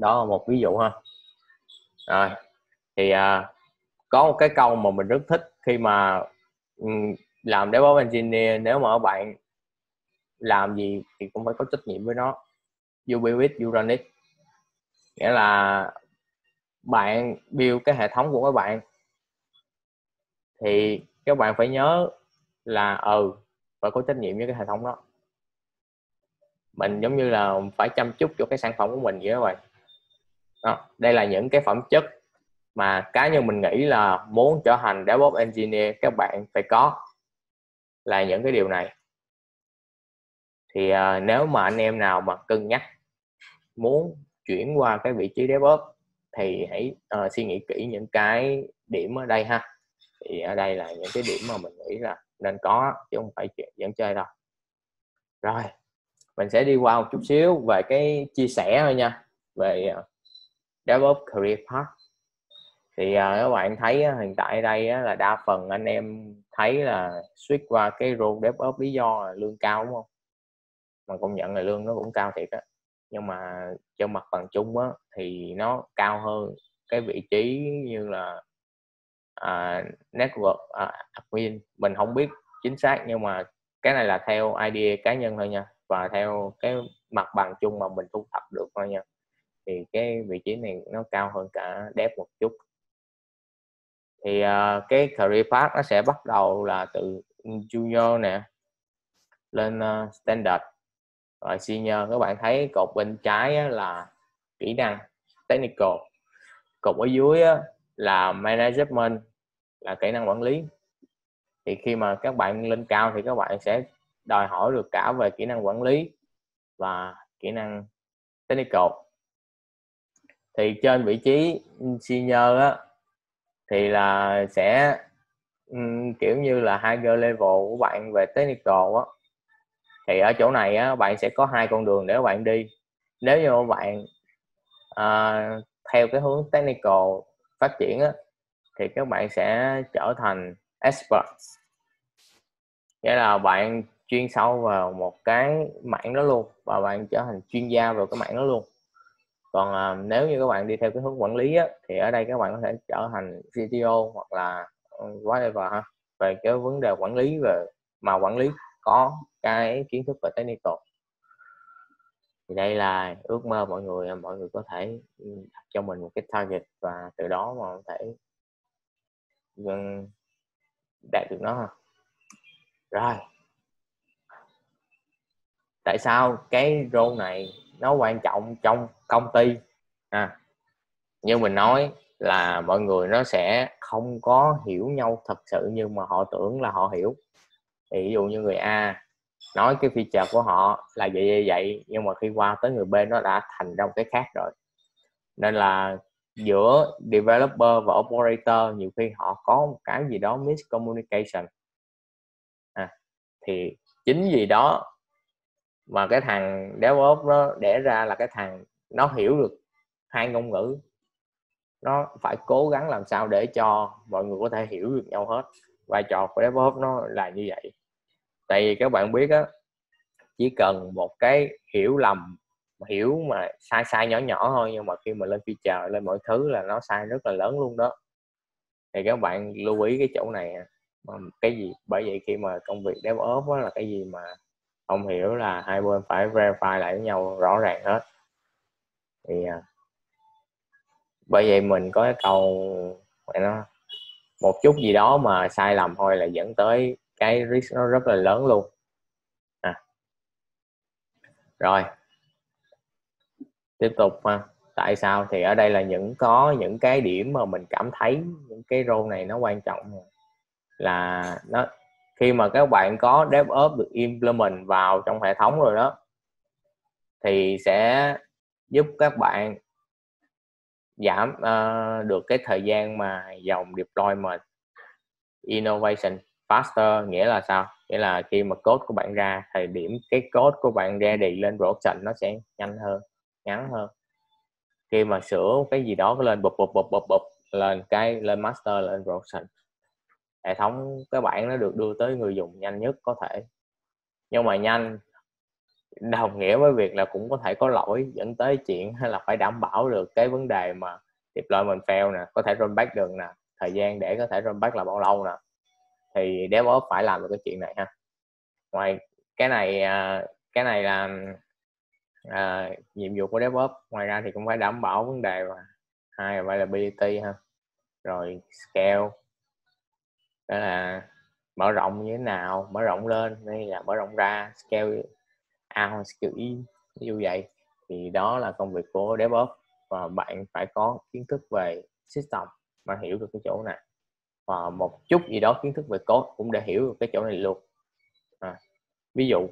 đó là một ví dụ ha. Rồi thì à, có một cái câu mà mình rất thích khi mà um, làm DevOps engineer nếu mà bạn làm gì thì cũng phải có trách nhiệm với nó. You build it you run it. Nghĩa là bạn build cái hệ thống của các bạn. Thì các bạn phải nhớ là ừ phải có trách nhiệm với cái hệ thống đó. Mình giống như là phải chăm chút cho cái sản phẩm của mình vậy các bạn đó. đây là những cái phẩm chất mà cá nhân mình nghĩ là muốn trở thành DevOps engineer các bạn phải có là những cái điều này thì uh, nếu mà anh em nào mà cân nhắc muốn chuyển qua cái vị trí DevOps thì hãy uh, suy nghĩ kỹ những cái điểm ở đây ha thì ở đây là những cái điểm mà mình nghĩ là nên có chứ không phải chuyện dẫn chơi đâu rồi mình sẽ đi qua một chút xíu về cái chia sẻ thôi nha về uh, DevOps Career Path. Thì uh, các bạn thấy uh, hiện tại đây uh, là đa phần anh em thấy là switch qua cái role DevOps lý do là lương cao đúng không? Mà công nhận là lương nó cũng cao thiệt á. Nhưng mà trên mặt bằng chung á thì nó cao hơn cái vị trí như là uh, network uh, admin. Mình không biết chính xác nhưng mà cái này là theo idea cá nhân thôi nha. Và theo cái mặt bằng chung mà mình thu thập được thôi nha thì cái vị trí này nó cao hơn cả dev một chút. Thì uh, cái career path nó sẽ bắt đầu là từ junior nè lên uh, standard. Rồi senior các bạn thấy cột bên trái á, là kỹ năng technical. Cột ở dưới á, là management là kỹ năng quản lý. Thì khi mà các bạn lên cao thì các bạn sẽ đòi hỏi được cả về kỹ năng quản lý và kỹ năng technical thì trên vị trí ừ, senior á thì là sẽ um, kiểu như là higher level của bạn về technical á. Thì ở chỗ này á bạn sẽ có hai con đường để bạn đi. Nếu như bạn uh, theo cái hướng technical phát triển á thì các bạn sẽ trở thành expert. Nghĩa là bạn chuyên sâu vào một cái mảng đó luôn và bạn trở thành chuyên gia vào cái mảng đó luôn còn à, nếu như các bạn đi theo cái hướng quản lý á, thì ở đây các bạn có thể trở thành CTO hoặc là ừ, whatever ha về cái vấn đề quản lý về mà quản lý có cái kiến thức về technical. Thì đây là ước mơ mọi người à, mọi người có thể ừ, đặt cho mình một cái target và từ đó mà có thể ừ, đạt được nó rồi. Tại sao cái role này nó quan trọng trong công ty. À, như mình nói là mọi người nó sẽ không có hiểu nhau thật sự như mà họ tưởng là họ hiểu. Thì ví dụ như người A nói cái feature của họ là vậy vậy vậy nhưng mà khi qua tới người B nó đã thành ra một cái khác rồi. Nên là giữa developer và operator nhiều khi họ có một cái gì đó miscommunication. À, thì chính vì đó mà cái thằng DevOps nó đẻ ra là cái thằng nó hiểu được hai ngôn ngữ. Nó phải cố gắng làm sao để cho mọi người có thể hiểu được nhau hết. Vai trò của DevOps nó là như vậy. Tại vì các bạn biết á, chỉ cần một cái hiểu lầm, hiểu mà sai sai nhỏ nhỏ thôi, nhưng mà khi mà lên feature, lên mọi thứ là nó sai rất là lớn luôn đó. Thì các bạn lưu ý cái chỗ này cái gì, bởi vậy khi mà công việc DevOps là cái gì mà không hiểu là hai bên phải verify lại với nhau rõ ràng hết. Thì à, bởi vậy mình có cái câu nó một chút gì đó mà sai lầm thôi là dẫn tới cái risk nó rất là lớn luôn. À. rồi. Tiếp tục ha. Tại sao? Thì ở đây là những có những cái điểm mà mình cảm thấy những cái role này nó quan trọng là nó khi mà các bạn có DevOps được implement vào trong hệ thống rồi đó thì sẽ giúp các bạn giảm uh, được cái thời gian mà dòng deployment innovation faster. Nghĩa là sao? Nghĩa là khi mà code của bạn ra thời điểm cái code của bạn ready lên production nó sẽ nhanh hơn ngắn hơn. Khi mà sửa cái gì đó lên bụp bụp bụp bụp bụp lên cái lên master lên production hệ thống cái bản nó được đưa tới người dùng nhanh nhất có thể. Nhưng mà nhanh đồng nghĩa với việc là cũng có thể có lỗi dẫn tới chuyện hay là phải đảm bảo được cái vấn đề mà deployment fail nè có thể rollback được nè thời gian để có thể rollback là bao lâu nè. Thì DevOps phải làm được cái chuyện này ha. Ngoài cái này à, cái này là à, nhiệm vụ của DevOps ngoài ra thì cũng phải đảm bảo vấn đề mà hai là availability ha. Rồi scale đó là mở rộng như thế nào mở rộng lên hay là mở rộng ra scale out scale in ví dụ vậy. Thì đó là công việc của DevOps và bạn phải có kiến thức về system mà hiểu được cái chỗ này. Và một chút gì đó kiến thức về code cũng để hiểu được cái chỗ này luôn. À, ví dụ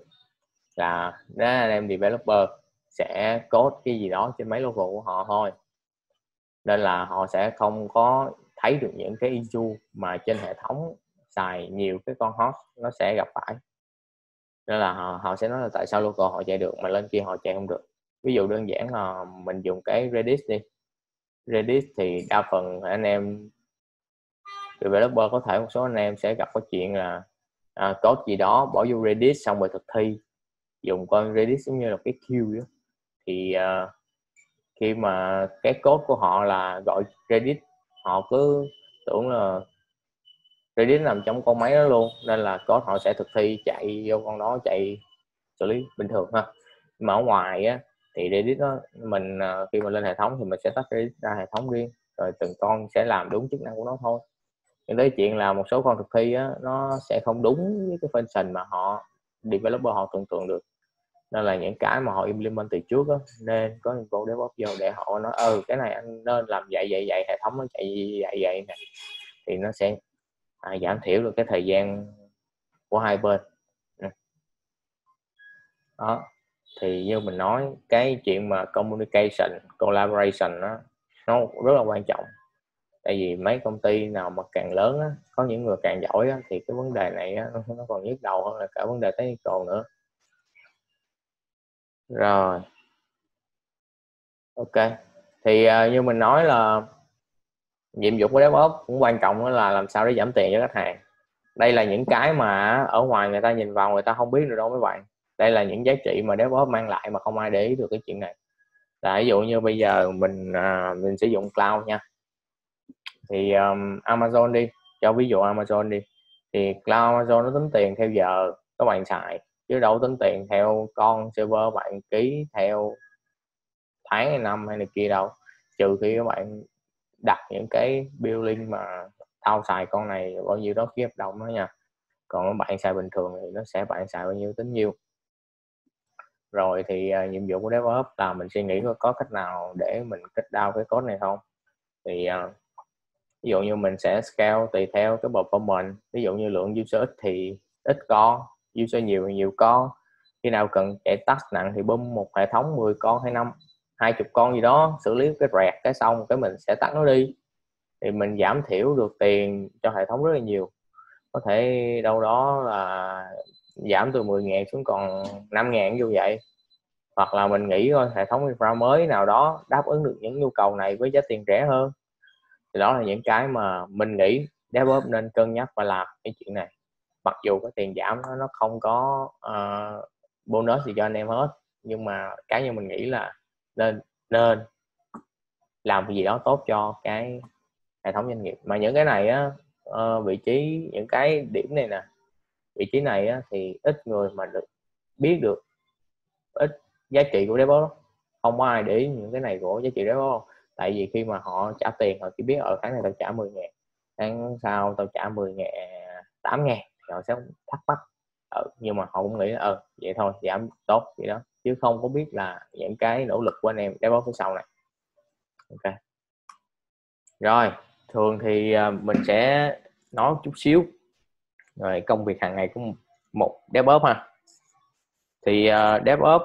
là anh em developer sẽ code cái gì đó trên máy local của họ thôi. Nên là họ sẽ không có thấy được những cái issue mà trên hệ thống xài nhiều cái con hot nó sẽ gặp phải. Nên là họ, họ sẽ nói là tại sao local họ chạy được mà lên kia họ chạy không được. Ví dụ đơn giản là mình dùng cái Redis đi. Redis thì đa phần anh em developer có thể một số anh em sẽ gặp cái chuyện là à, code gì đó bỏ vô Redis xong rồi thực thi. Dùng con Redis giống như là cái queue đó thì à, khi mà cái code của họ là gọi Redis họ cứ tưởng là Redis nằm trong con máy đó luôn nên là có họ sẽ thực thi chạy vô con đó chạy xử lý bình thường ha. Mà ở ngoài á thì Redis nó mình à, khi mà lên hệ thống thì mình sẽ tách Redis ra hệ thống riêng rồi từng con sẽ làm đúng chức năng của nó thôi. Nhưng tới chuyện là một số con thực thi á, nó sẽ không đúng với cái function mà họ developer họ tưởng tượng được nên là những cái mà họ implement từ trước đó, nên có những cô DevOps vô để họ nói ừ cái này anh nên làm vậy vậy vậy hệ thống nó chạy vậy vậy này thì nó sẽ à, giảm thiểu được cái thời gian của hai bên. Ừ. Đó thì như mình nói cái chuyện mà communication collaboration đó, nó rất là quan trọng. Tại vì mấy công ty nào mà càng lớn á, có những người càng giỏi á, thì cái vấn đề này á, nó còn nhức đầu hơn là cả vấn đề technical nữa rồi. Ok. Thì uh, như mình nói là nhiệm vụ của DevOps cũng quan trọng là làm sao để giảm tiền cho khách hàng. Đây là những cái mà ở ngoài người ta nhìn vào người ta không biết được đâu mấy bạn. Đây là những giá trị mà DevOps mang lại mà không ai để ý được cái chuyện này. Là ví dụ như bây giờ mình à, mình sử dụng cloud nha. Thì um, Amazon đi cho ví dụ Amazon đi. Thì cloud Amazon nó tính tiền theo giờ các bạn xài chứ đâu tính tiền theo con server bạn ký theo tháng hay năm hay này kia đâu. Trừ khi các bạn đặt những cái billing mà tao xài con này bao nhiêu đó ký hợp đồng đó nha. Còn bạn xài bình thường thì nó sẽ bạn xài bao nhiêu tính nhiêu. Rồi thì uh, nhiệm vụ của DevOps là mình suy nghĩ có, có cách nào để mình kết đau cái code này không. Thì uh, ví dụ như mình sẽ scale tùy theo cái performance. Ví dụ như lượng user ít thì ít con user nhiều thì nhiều con. Khi nào cần chạy tắt nặng thì bơm một hệ thống 10 con hay năm, hai chục con gì đó, xử lý cái rẹt, cái xong cái mình sẽ tắt nó đi. Thì mình giảm thiểu được tiền cho hệ thống rất là nhiều. Có thể đâu đó là giảm từ 10 ngàn xuống còn 5 ngàn như vậy. Hoặc là mình nghĩ coi, hệ thống infra mới nào đó đáp ứng được những nhu cầu này với giá tiền rẻ hơn. Thì đó là những cái mà mình nghĩ DevOps nên cân nhắc và làm cái chuyện này mặc dù cái tiền giảm nó, nó không có uh, bonus gì cho anh em hết nhưng mà cá nhân mình nghĩ là nên nên làm cái gì đó tốt cho cái hệ thống doanh nghiệp. Mà những cái này á uh, vị trí những cái điểm này nè vị trí này á, thì ít người mà được biết được ít giá trị của DevOps không có ai để ý những cái này của giá trị DevOps tại vì khi mà họ trả tiền họ chỉ biết ở tháng này tao trả 10 ngàn tháng sau tao trả 10 ngàn 8 ngàn họ sẽ thắc mắc. Ừ, nhưng mà họ cũng nghĩ là ừ, vậy thôi giảm tốt vậy đó. Chứ không có biết là những cái nỗ lực của anh em DevOps phía sau này. Ok. Rồi thường thì ờ, mình sẽ nói chút xíu rồi công việc hàng ngày của một DevOps ha. Thì ờ, uh, DevOps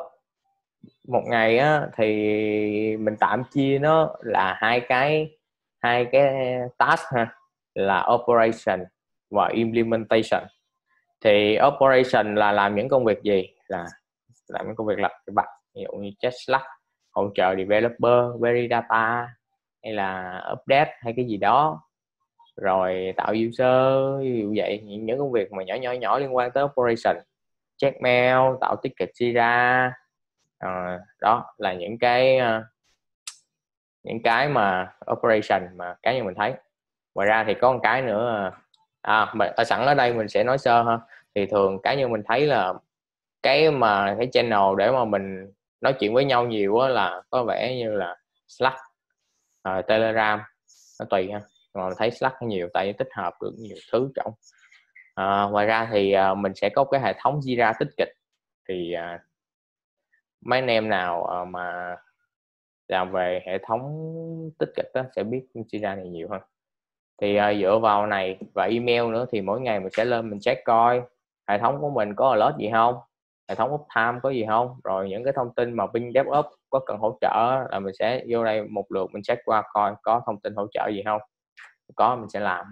một ngày á, thì mình tạm chia nó là hai cái hai cái task ha là operation và implementation. Thì operation là làm những công việc gì? Là làm những công việc lặt vặt ví dụ như check slack hỗ trợ developer query data hay là update hay cái gì đó. Rồi tạo user ví dụ vậy những, những công việc mà nhỏ nhỏ nhỏ liên quan tới operation. Check mail tạo ticket Jira à, ờ, đó là những cái ờ, những cái mà operation mà cá nhân mình thấy. Ngoài ra thì có một cái nữa ờ, à ở sẵn ở đây mình sẽ nói sơ ha. Thì thường cái như mình thấy là cái mà cái channel để mà mình nói chuyện với nhau nhiều á là có vẻ như là Slack uh, Telegram nó tùy ha. Mà mình thấy Slack nhiều tại vì tích hợp được nhiều thứ trọng à, ngoài ra thì uh, mình sẽ có cái hệ thống Jira tích kịch. Thì uh, mấy anh em nào uh, mà làm về hệ thống tích kịch đó sẽ biết Jira này nhiều hơn thì uh, dựa vào này và email nữa thì mỗi ngày mình sẽ lên mình check coi hệ thống của mình có alert gì không hệ thống uptime có gì không rồi những cái thông tin mà ping DevOps có cần hỗ trợ là mình sẽ vô đây một lượt mình check qua coi có thông tin hỗ trợ gì không. Có mình sẽ làm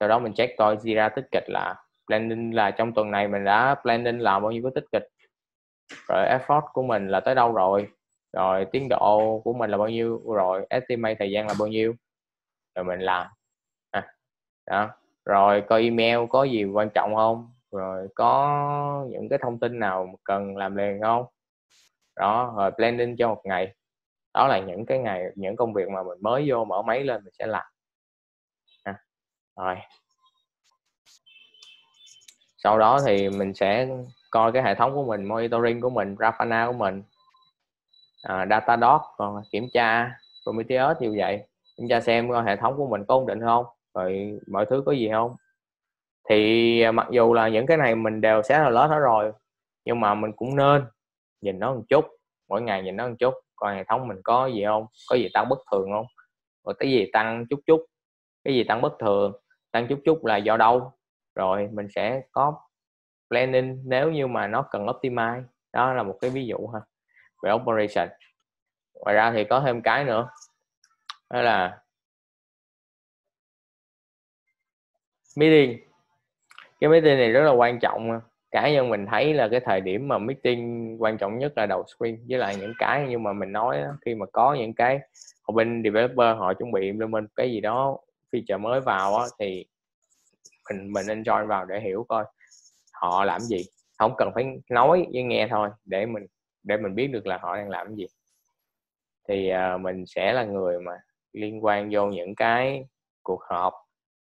sau đó mình check coi Jira tích kịch là planning là trong tuần này mình đã planning làm bao nhiêu cái tích kịch. Rồi effort của mình là tới đâu rồi rồi tiến độ của mình là bao nhiêu rồi estimate thời gian là bao nhiêu. Rồi mình làm đó. Rồi coi email có gì quan trọng không? Rồi có những cái thông tin nào cần làm liền không? Đó rồi planning cho một ngày. Đó là những cái ngày những công việc mà mình mới vô mở máy lên mình sẽ làm. À, rồi. Sau đó thì mình sẽ coi cái hệ thống của mình monitoring của mình Grafana của mình. À, Datadog còn kiểm tra Prometheus như vậy. Kiểm tra xem coi hệ thống của mình có ổn định không rồi, mọi thứ có gì không? Thì à, mặc dù là những cái này mình đều sẽ là lót nó rồi, nhưng mà mình cũng nên nhìn nó một chút, mỗi ngày nhìn nó một chút, coi hệ thống mình có gì không, có gì tăng bất thường không? Rồi cái gì tăng chút chút, cái gì tăng bất thường, tăng chút chút là do đâu? Rồi mình sẽ có planning nếu như mà nó cần optimize. Đó là một cái ví dụ ha, về operation. Ngoài ra thì có thêm cái nữa, đó là meeting. Cái meeting này rất là quan trọng. Cá nhân mình thấy là cái thời điểm mà meeting quan trọng nhất là đầu screen với lại những cái như mà mình nói khi mà có những cái họ bên developer họ chuẩn bị implement cái gì đó feature mới vào đó, thì mình mình nên join vào để hiểu coi họ làm gì. Không cần phải nói với nghe thôi để mình để mình biết được là họ đang làm gì. Thì uh, mình sẽ là người mà liên quan vô những cái cuộc họp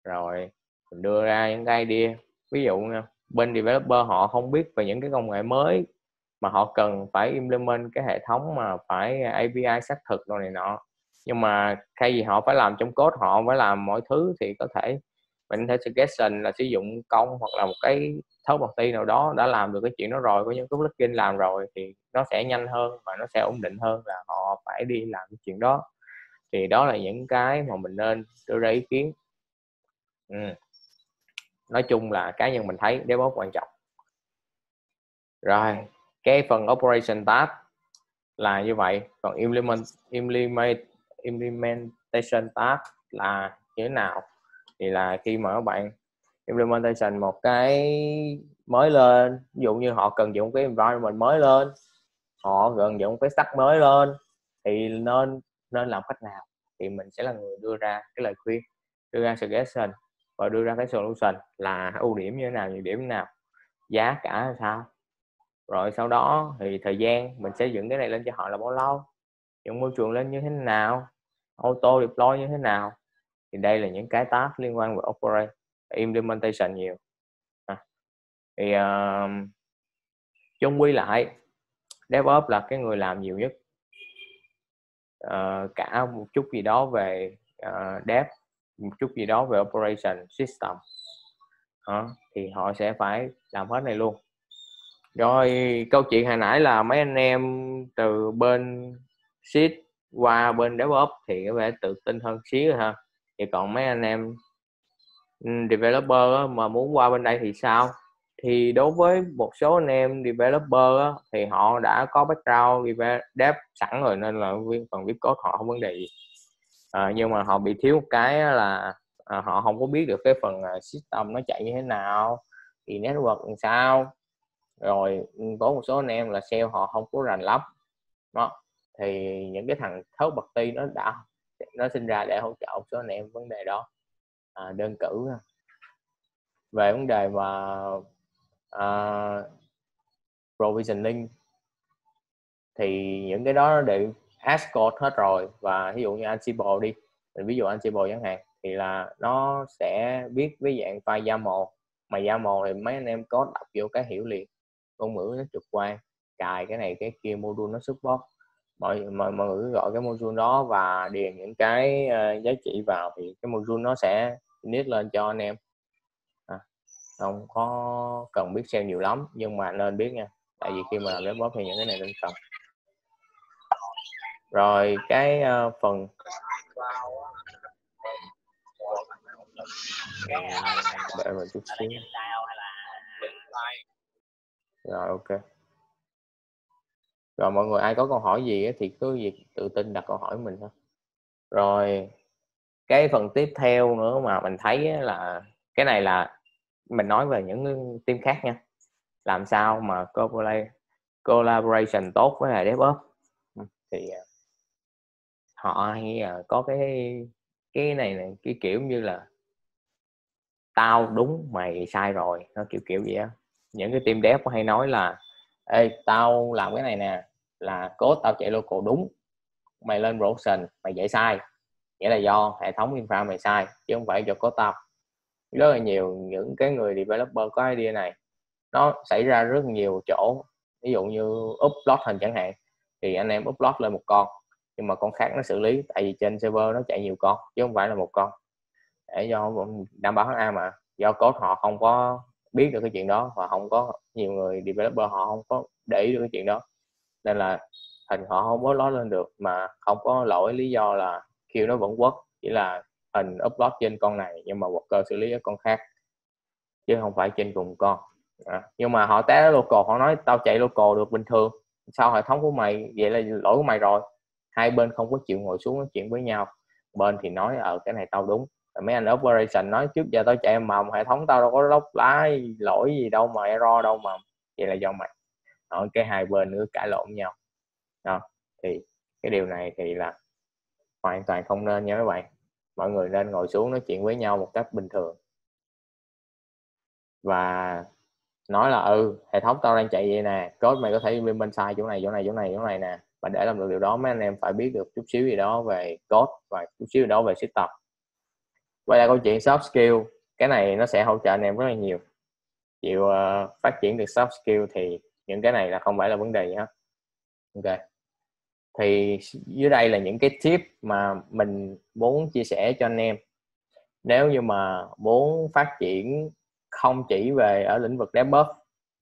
rồi mình đưa ra những cái idea. Ví dụ nha, bên developer họ không biết về những cái công nghệ mới mà họ cần phải implement cái hệ thống mà phải API xác thực rồi này nọ. Nhưng mà thay vì họ phải làm trong code, họ phải làm mọi thứ thì có thể mình có thể suggestion là sử dụng công hoặc là một cái thấu party nào đó đã làm được cái chuyện đó rồi, có những cái plugin làm rồi thì nó sẽ nhanh hơn và nó sẽ ổn định hơn là họ phải đi làm cái chuyện đó. Thì đó là những cái mà mình nên đưa ra ý kiến. Ừ nói chung là cá nhân mình thấy DevOps quan trọng. Rồi, cái phần operation task là như vậy. Còn implement implement, implementation task là như thế nào? Thì là khi mà các bạn implementation một cái mới lên, ví dụ như họ cần dùng cái environment mới lên, họ cần dùng cái stack mới lên, thì nên nên làm cách nào? Thì mình sẽ là người đưa ra cái lời khuyên, đưa ra suggestion và đưa ra cái solution là ưu điểm như thế nào nhược điểm như nào giá cả là sao. Rồi sau đó thì thời gian mình sẽ dựng cái này lên cho họ là bao lâu những môi trường lên như thế nào auto deploy như thế nào. Thì đây là những cái task liên quan về operate implementation nhiều. À. thì uh, chung quy lại DevOps là cái người làm nhiều nhất. Uh, cả một chút gì đó về uh, dev một chút gì đó về operation system. Đó, thì họ sẽ phải làm hết này luôn. Rồi câu chuyện hồi nãy là mấy anh em từ bên ship qua bên DevOps thì có vẻ tự tin hơn xíu ha. Thì còn mấy anh em ừ, developer mà muốn qua bên đây thì sao? Thì đối với một số anh em developer thì họ đã có background dev sẵn rồi nên là phần viết code họ không vấn đề gì à, nhưng mà họ bị thiếu một cái là à, họ không có biết được cái phần ờ, system nó chạy như thế nào thì network làm sao. Rồi ừ, có một số anh em là sale họ không có rành lắm. Đó thì những cái thằng thớt bậc ti nó đã nó sinh ra để hỗ trợ một số anh em vấn đề đó. À, đơn cử về vấn đề mà uh, provisioning thì những cái đó đều Ascot hết rồi. Và ví dụ như Ansible đi. Mình ví dụ Ansible chẳng hạn thì là nó sẽ viết với dạng file YAML. Mà YAML thì mấy anh em có đọc vô cái hiểu liền. Ngôn ngữ nó trực quan. Cài cái này cái kia module nó support. Mọi mọi mọi người cứ gọi cái module đó và điền những cái uh, giá trị vào thì cái module nó sẽ init lên cho anh em. À, không có cần biết SEO nhiều lắm nhưng mà nên biết nha. Tại vì khi mà làm DevOps thì những cái này nên cần rồi cái uh, phần đợi một chút xíu. Rồi ok. Rồi mọi người ai có câu hỏi gì thì cứ việc tự tin đặt câu hỏi mình thôi. Rồi cái phần tiếp theo nữa mà mình thấy là cái này là mình nói về những team khác nha. Làm sao mà collaboration tốt với lại DevOps. Ừ, thì ờ, họ hay à, có cái cái này này cái kiểu như là tao đúng, mày sai rồi. Nó kiểu kiểu vậy á. Những cái team dev hay nói là ê, tao làm cái này nè, là code tao chạy local đúng, mày lên production mày dạy sai. Nghĩa là do hệ thống infra mày sai, chứ không phải do code tao. Rất là nhiều những cái người developer có idea này, nó xảy ra rất nhiều chỗ. Ví dụ như upload hình chẳng hạn, thì anh em upload lên một con nhưng mà con khác nó xử lý tại vì trên server nó chạy nhiều con chứ không phải là một con. Để do đảm bảo HA mà. Do code họ không có biết được cái chuyện đó và không có nhiều người developer họ không có để ý được cái chuyện đó. Nên là hình họ không có lót lên được mà không có lỗi lý do là kêu nó vẫn quất chỉ là hình upload trên con này nhưng mà worker xử lý ở con khác chứ không phải trên cùng con. À, nhưng mà họ té local họ nói tao chạy local được bình thường. Sao hệ thống của mày vậy là lỗi của mày rồi? Hai bên không có chịu ngồi xuống nói chuyện với nhau. Bên thì nói ở ờ, cái này tao đúng. Rồi mấy anh operation nói trước giờ tao chạy mầm hệ thống tao đâu có lốc lái lỗi gì đâu mà error đâu mà. Vậy là do mày. Ở cái hai bên nữa cãi lộn nhau. Đó thì cái điều này thì là hoàn toàn không nên nha các bạn. Mọi người nên ngồi xuống nói chuyện với nhau một cách bình thường. Và nói là ừ hệ thống tao đang chạy vậy nè code mày có thể implement sai chỗ này chỗ này chỗ này chỗ này nè và để làm được điều đó mấy anh em phải biết được chút xíu gì đó về code và chút xíu gì đó về system quay lại câu chuyện soft skill cái này nó sẽ hỗ trợ anh em rất là nhiều. Chịu uh, phát triển được soft skill thì những cái này là không phải là vấn đề gì hết ok. Thì dưới đây là những cái tip mà mình muốn chia sẻ cho anh em. Nếu như mà muốn phát triển không chỉ về ở lĩnh vực DevOps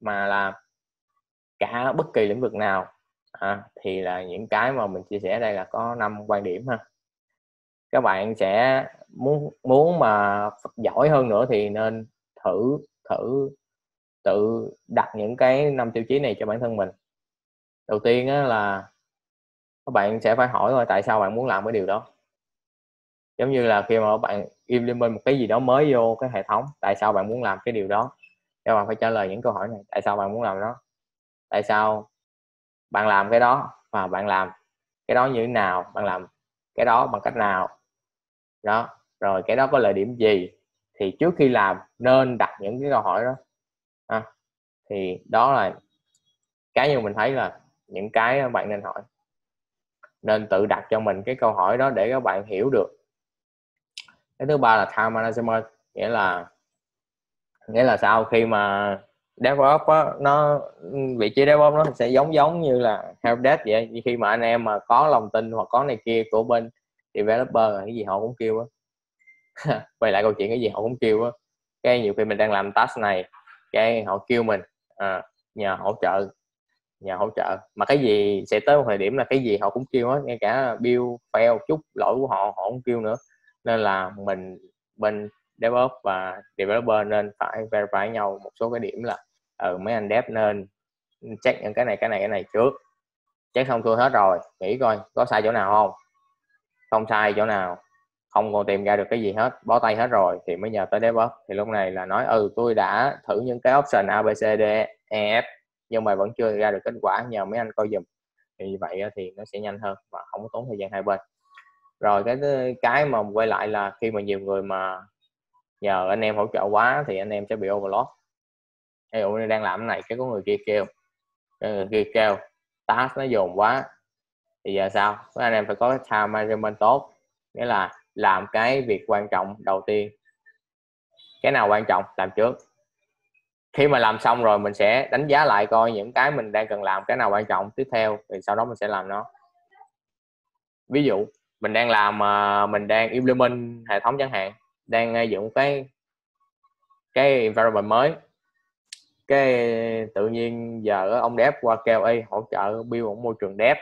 mà là cả bất kỳ lĩnh vực nào à, thì là những cái mà mình chia sẻ đây là có năm quan điểm ha. Các bạn sẽ muốn muốn mà giỏi hơn nữa thì nên thử thử tự đặt những cái năm tiêu chí này cho bản thân mình. Đầu tiên á, là các bạn sẽ phải hỏi thôi tại sao bạn muốn làm cái điều đó. Giống như là khi mà các bạn implement một cái gì đó mới vô cái hệ thống tại sao bạn muốn làm cái điều đó? Các bạn phải trả lời những câu hỏi này tại sao bạn muốn làm đó? Tại sao bạn làm cái đó và bạn làm cái đó như thế nào bạn làm cái đó bằng cách nào? Đó rồi cái đó có lợi điểm gì? Thì trước khi làm nên đặt những cái câu hỏi đó. À, thì đó là cái như mình thấy là những cái bạn nên hỏi. Nên tự đặt cho mình cái câu hỏi đó để các bạn hiểu được. Cái thứ ba là time management nghĩa là nghĩa là sau khi mà DevOps á, nó ừ, vị trí DevOps nó sẽ giống giống như là helpdesk vậy. Khi mà anh em mà có lòng tin hoặc có này kia của bên developer cái gì họ cũng kêu á. Quay lại câu chuyện cái gì họ cũng kêu á. Cái nhiều khi mình đang làm task này cái họ kêu mình à, nhờ hỗ trợ nhờ hỗ trợ. Mà cái gì sẽ tới một thời điểm là cái gì họ cũng kêu hết ngay cả build fail chút lỗi của họ họ cũng kêu nữa. Nên là mình bên DevOps và developer nên phải verify nhau một số cái điểm là ừ, mấy anh dev nên check những cái này cái này cái này trước. Check xong xuôi hết rồi nghĩ coi có sai chỗ nào không? Không sai chỗ nào? Không còn tìm ra được cái gì hết bó tay hết rồi thì mới nhờ tới DevOps. Thì lúc này là nói ừ tôi đã thử những cái option A B C D E F nhưng mà vẫn chưa ra được kết quả nhờ mấy anh coi dùm thì như vậy thì nó sẽ nhanh hơn và không có tốn thời gian hai bên. Rồi cái cái mà quay lại là khi mà nhiều người mà nhờ anh em hỗ trợ quá thì anh em sẽ bị overload. Ví dụ như đang làm cái này, cái có người kia kêu, cái người kia kêu, task nó dồn quá. Thì giờ sao? Các anh em phải có cái time management tốt. Nghĩa là làm cái việc quan trọng đầu tiên. Cái nào quan trọng? Làm trước. Khi mà làm xong rồi, mình sẽ đánh giá lại coi những cái mình đang cần làm, cái nào quan trọng tiếp theo, thì sau đó mình sẽ làm nó. Ví dụ, mình đang làm à, mình đang implement hệ thống chẳng hạn đang ờ, uh, dụng cái cái environment mới. Cái tự nhiên giờ ông dev qua kêu y hỗ trợ build một môi trường dev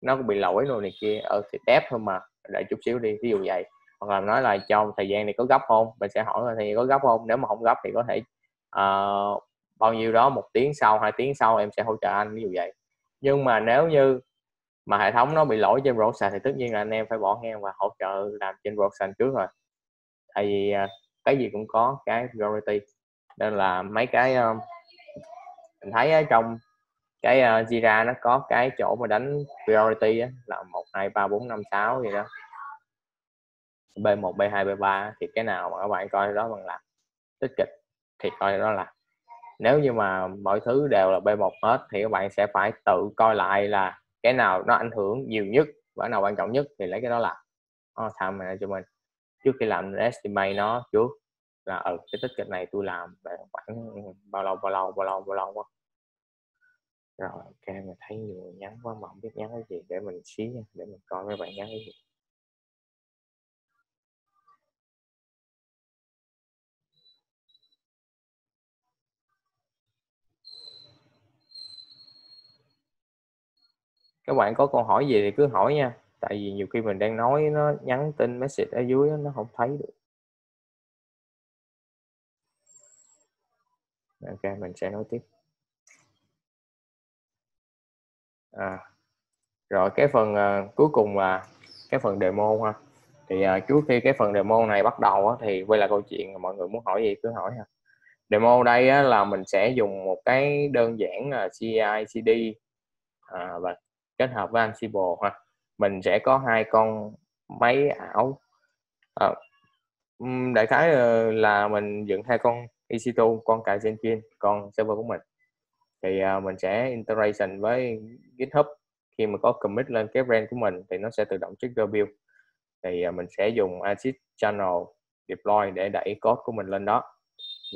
nó cũng bị lỗi rồi này kia. Ở thì dev thôi mà. Đợi chút xíu đi ví dụ vậy. Hoặc là nói là trong thời gian này có gấp không? Mình sẽ hỏi là thì có gấp không? Nếu mà không gấp thì có thể uh, bao nhiêu đó một tiếng sau hai tiếng sau em sẽ hỗ trợ anh ví dụ vậy. Nhưng mà nếu như mà hệ thống nó bị lỗi trên production thì tất nhiên là anh em phải bỏ ngang và hỗ trợ làm trên production trước rồi tại vì à, cái gì cũng có cái priority. Nên là mấy cái ờ, mình thấy ở trong cái uh, Jira nó có cái chỗ mà đánh priority á, là một hai ba bốn năm sáu gì đó. B1 B2 B3 thì cái nào mà các bạn coi đó bằng là tích kịch thì coi đó là nếu như mà mọi thứ đều là B1 hết thì các bạn sẽ phải tự coi lại là cái nào nó ảnh hưởng nhiều nhất và cái nào quan trọng nhất thì lấy cái đó là oh, time management trước khi làm estimate nó trước là ở ừ, cái tích kịch này tôi làm về khoảng bao lâu bao lâu bao lâu bao lâu quá rồi ok mình thấy nhiều người nhắn quá mà không biết nhắn cái gì để mình xí nha để mình coi mấy bạn nhắn cái gì. Các bạn có câu hỏi gì thì cứ hỏi nha tại vì nhiều khi mình đang nói nó nhắn tin message ở dưới nó không thấy được. Ok mình sẽ nói tiếp. À, rồi cái phần uh, cuối cùng là cái phần demo ha. Thì uh, trước khi cái phần demo này bắt đầu á, thì quay lại câu chuyện mọi người muốn hỏi gì cứ hỏi ha. Demo đây á, là mình sẽ dùng một cái đơn giản là CI CD à, và kết hợp với Ansible ha mình sẽ có hai con máy ảo. À, đại khái ờ, là mình dựng hai con EC2 con cài Jenkins con server của mình. Thì uh, mình sẽ integration với GitHub. Khi mà có commit lên cái brand của mình thì nó sẽ tự động trigger build. Thì uh, mình sẽ dùng acid Channel deploy để đẩy code của mình lên đó.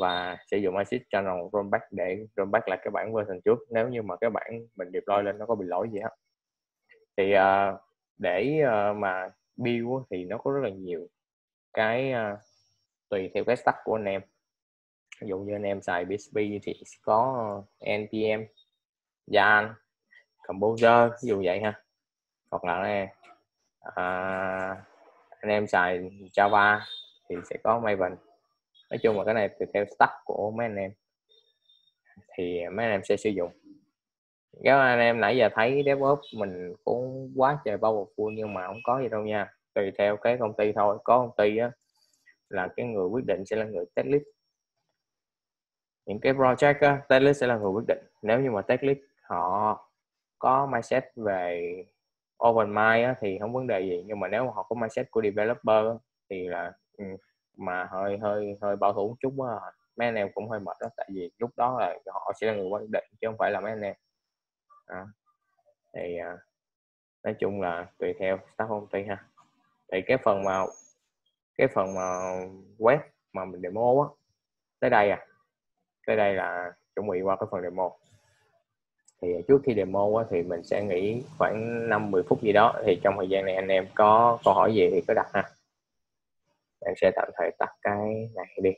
Và sẽ dùng acid Channel rollback để rollback lại cái bản version trước. Nếu như mà cái bản mình deploy lên nó có bị lỗi gì hết thì uh, để uh, mà build thì nó có rất là nhiều cái uh, tùy theo cái stack của anh em. Ví dụ như anh em xài BSP thì có ờ, npm yarn Composer ví dụ vậy ha. Hoặc là à, anh em xài Java thì sẽ có Maven. Nói chung là cái này tùy theo stack của mấy anh em. Thì mấy anh em sẽ sử dụng các anh em nãy giờ thấy DevOps mình cũng quá trời powerful nhưng mà không có gì đâu nha. Tùy theo cái công ty thôi. Có công ty á là cái người quyết định sẽ là người tech lead những cái project á, tech lead sẽ là người quyết định. Nếu như mà tech lead họ có mindset về open mind á, thì không vấn đề gì. Nhưng mà nếu mà họ có mindset của developer á, thì là ừ, mà hơi hơi hơi bảo thủ một chút á, mấy anh em cũng hơi mệt đó. Tại vì lúc đó là họ sẽ là người quyết định chứ không phải là mấy anh em à, thì à, nói chung là tùy theo staff công ty ha. Thì cái phần mà cái phần mà web mà mình demo á tới đây à tới đây là chuẩn bị qua cái phần demo. Thì trước khi demo á, thì mình sẽ nghỉ khoảng 5-10 phút gì đó thì trong thời gian này anh em có câu hỏi gì thì cứ đặt ha. Em sẽ tạm thời tắt cái này đi.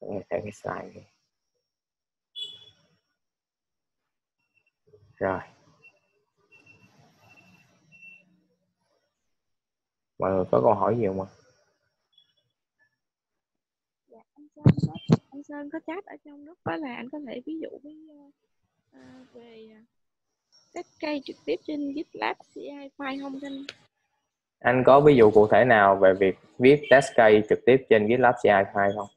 Để thấy cái slide này. Rồi. Mọi người có câu hỏi gì không ạ? Dạ, anh Sơn có, anh Sơn có chat ở trong lúc đó là anh có thể ví dụ với uh, về test cây trực tiếp trên GitLab CI file không anh anh có ví dụ cụ thể nào về việc viết test case trực tiếp trên GitLab CI file không?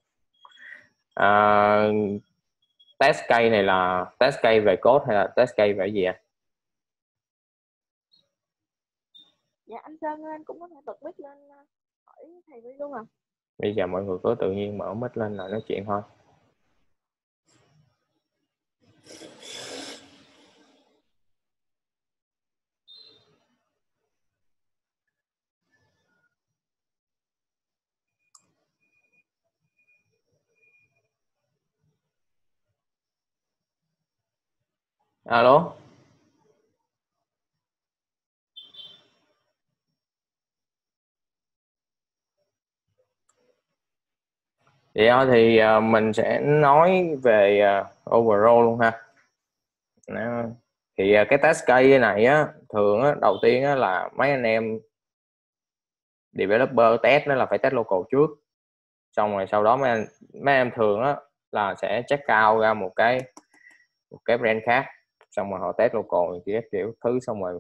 À, test case này là test case về code hay là test case về gì ạ? Dạ anh Sơn anh cũng có thể bật mic lên ờ, hỏi thầy luôn à. Bây giờ mọi người cứ tự nhiên mở mic lên là nói chuyện thôi alo? Vậy thôi thì ờ, mình sẽ nói về ờ, overall luôn ha. Thì ờ, cái test case này á, thường á, đầu tiên á là mấy anh em developer test nó là phải test local trước. Xong rồi sau đó mấy anh, mấy em thường á là sẽ check out ra một cái một cái brand khác xong rồi họ test local thì các kiểu thứ xong rồi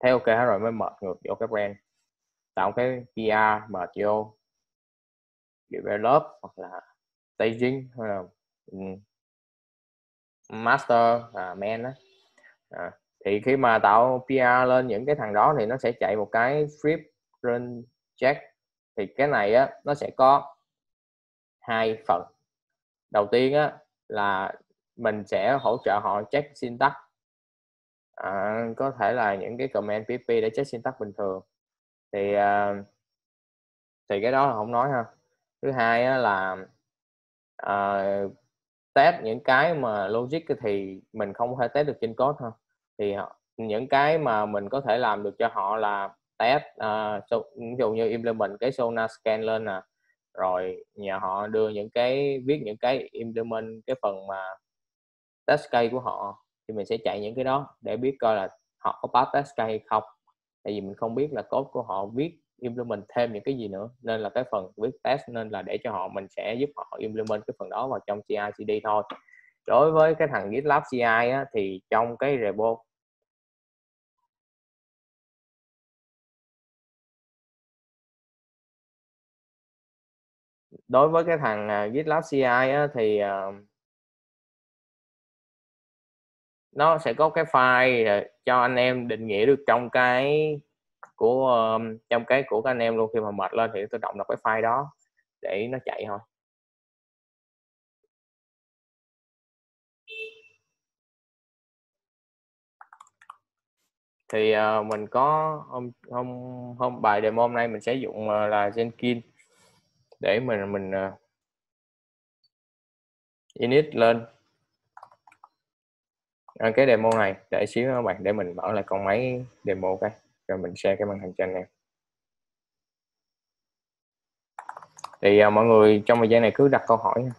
thấy ok rồi mới mệt ngược vô cái brand. Tạo cái PR mệt vô develop hoặc là staging hay là um, master à, man á. À, thì khi mà tạo PR lên những cái thằng đó thì nó sẽ chạy một cái flip run check thì cái này á nó sẽ có hai phần. Đầu tiên á là mình sẽ hỗ trợ họ check syntax. À, có thể là những cái comment PHP để check syntax bình thường. Thì uh, thì cái đó là không nói ha. Thứ hai á, là uh, test những cái mà logic thì mình không thể test được trên code thôi thì những cái mà mình có thể làm được cho họ là test uh, so, ví dụ như implement cái Sona scan lên nè. Rồi nhờ họ đưa những cái viết những cái implement cái phần mà test case của họ thì mình sẽ chạy những cái đó để biết coi là họ có pass test hay không. Tại vì mình không biết là code của họ viết implement thêm những cái gì nữa nên là cái phần viết test nên là để cho họ mình sẽ giúp họ implement cái phần đó vào trong CI/CD thôi. Đối với cái thằng GitLab CI á, thì trong cái repo đối với cái thằng à, GitLab CI á, thì uh, nó sẽ có cái file ờ, cho anh em định nghĩa được trong cái của ờ, trong cái của các anh em luôn. Khi mà mệt lên thì tự động đọc cái file đó để nó chạy thôi. Thì uh, mình có hôm hôm hôm bài demo hôm nay mình sẽ dùng uh, là Jenkins để mình mình uh, init lên à, cái demo này để xíu các bạn để mình mở lại con máy demo cái rồi mình share cái màn hình cho anh em. Thì à, mọi người trong thời gian này cứ đặt câu hỏi nha.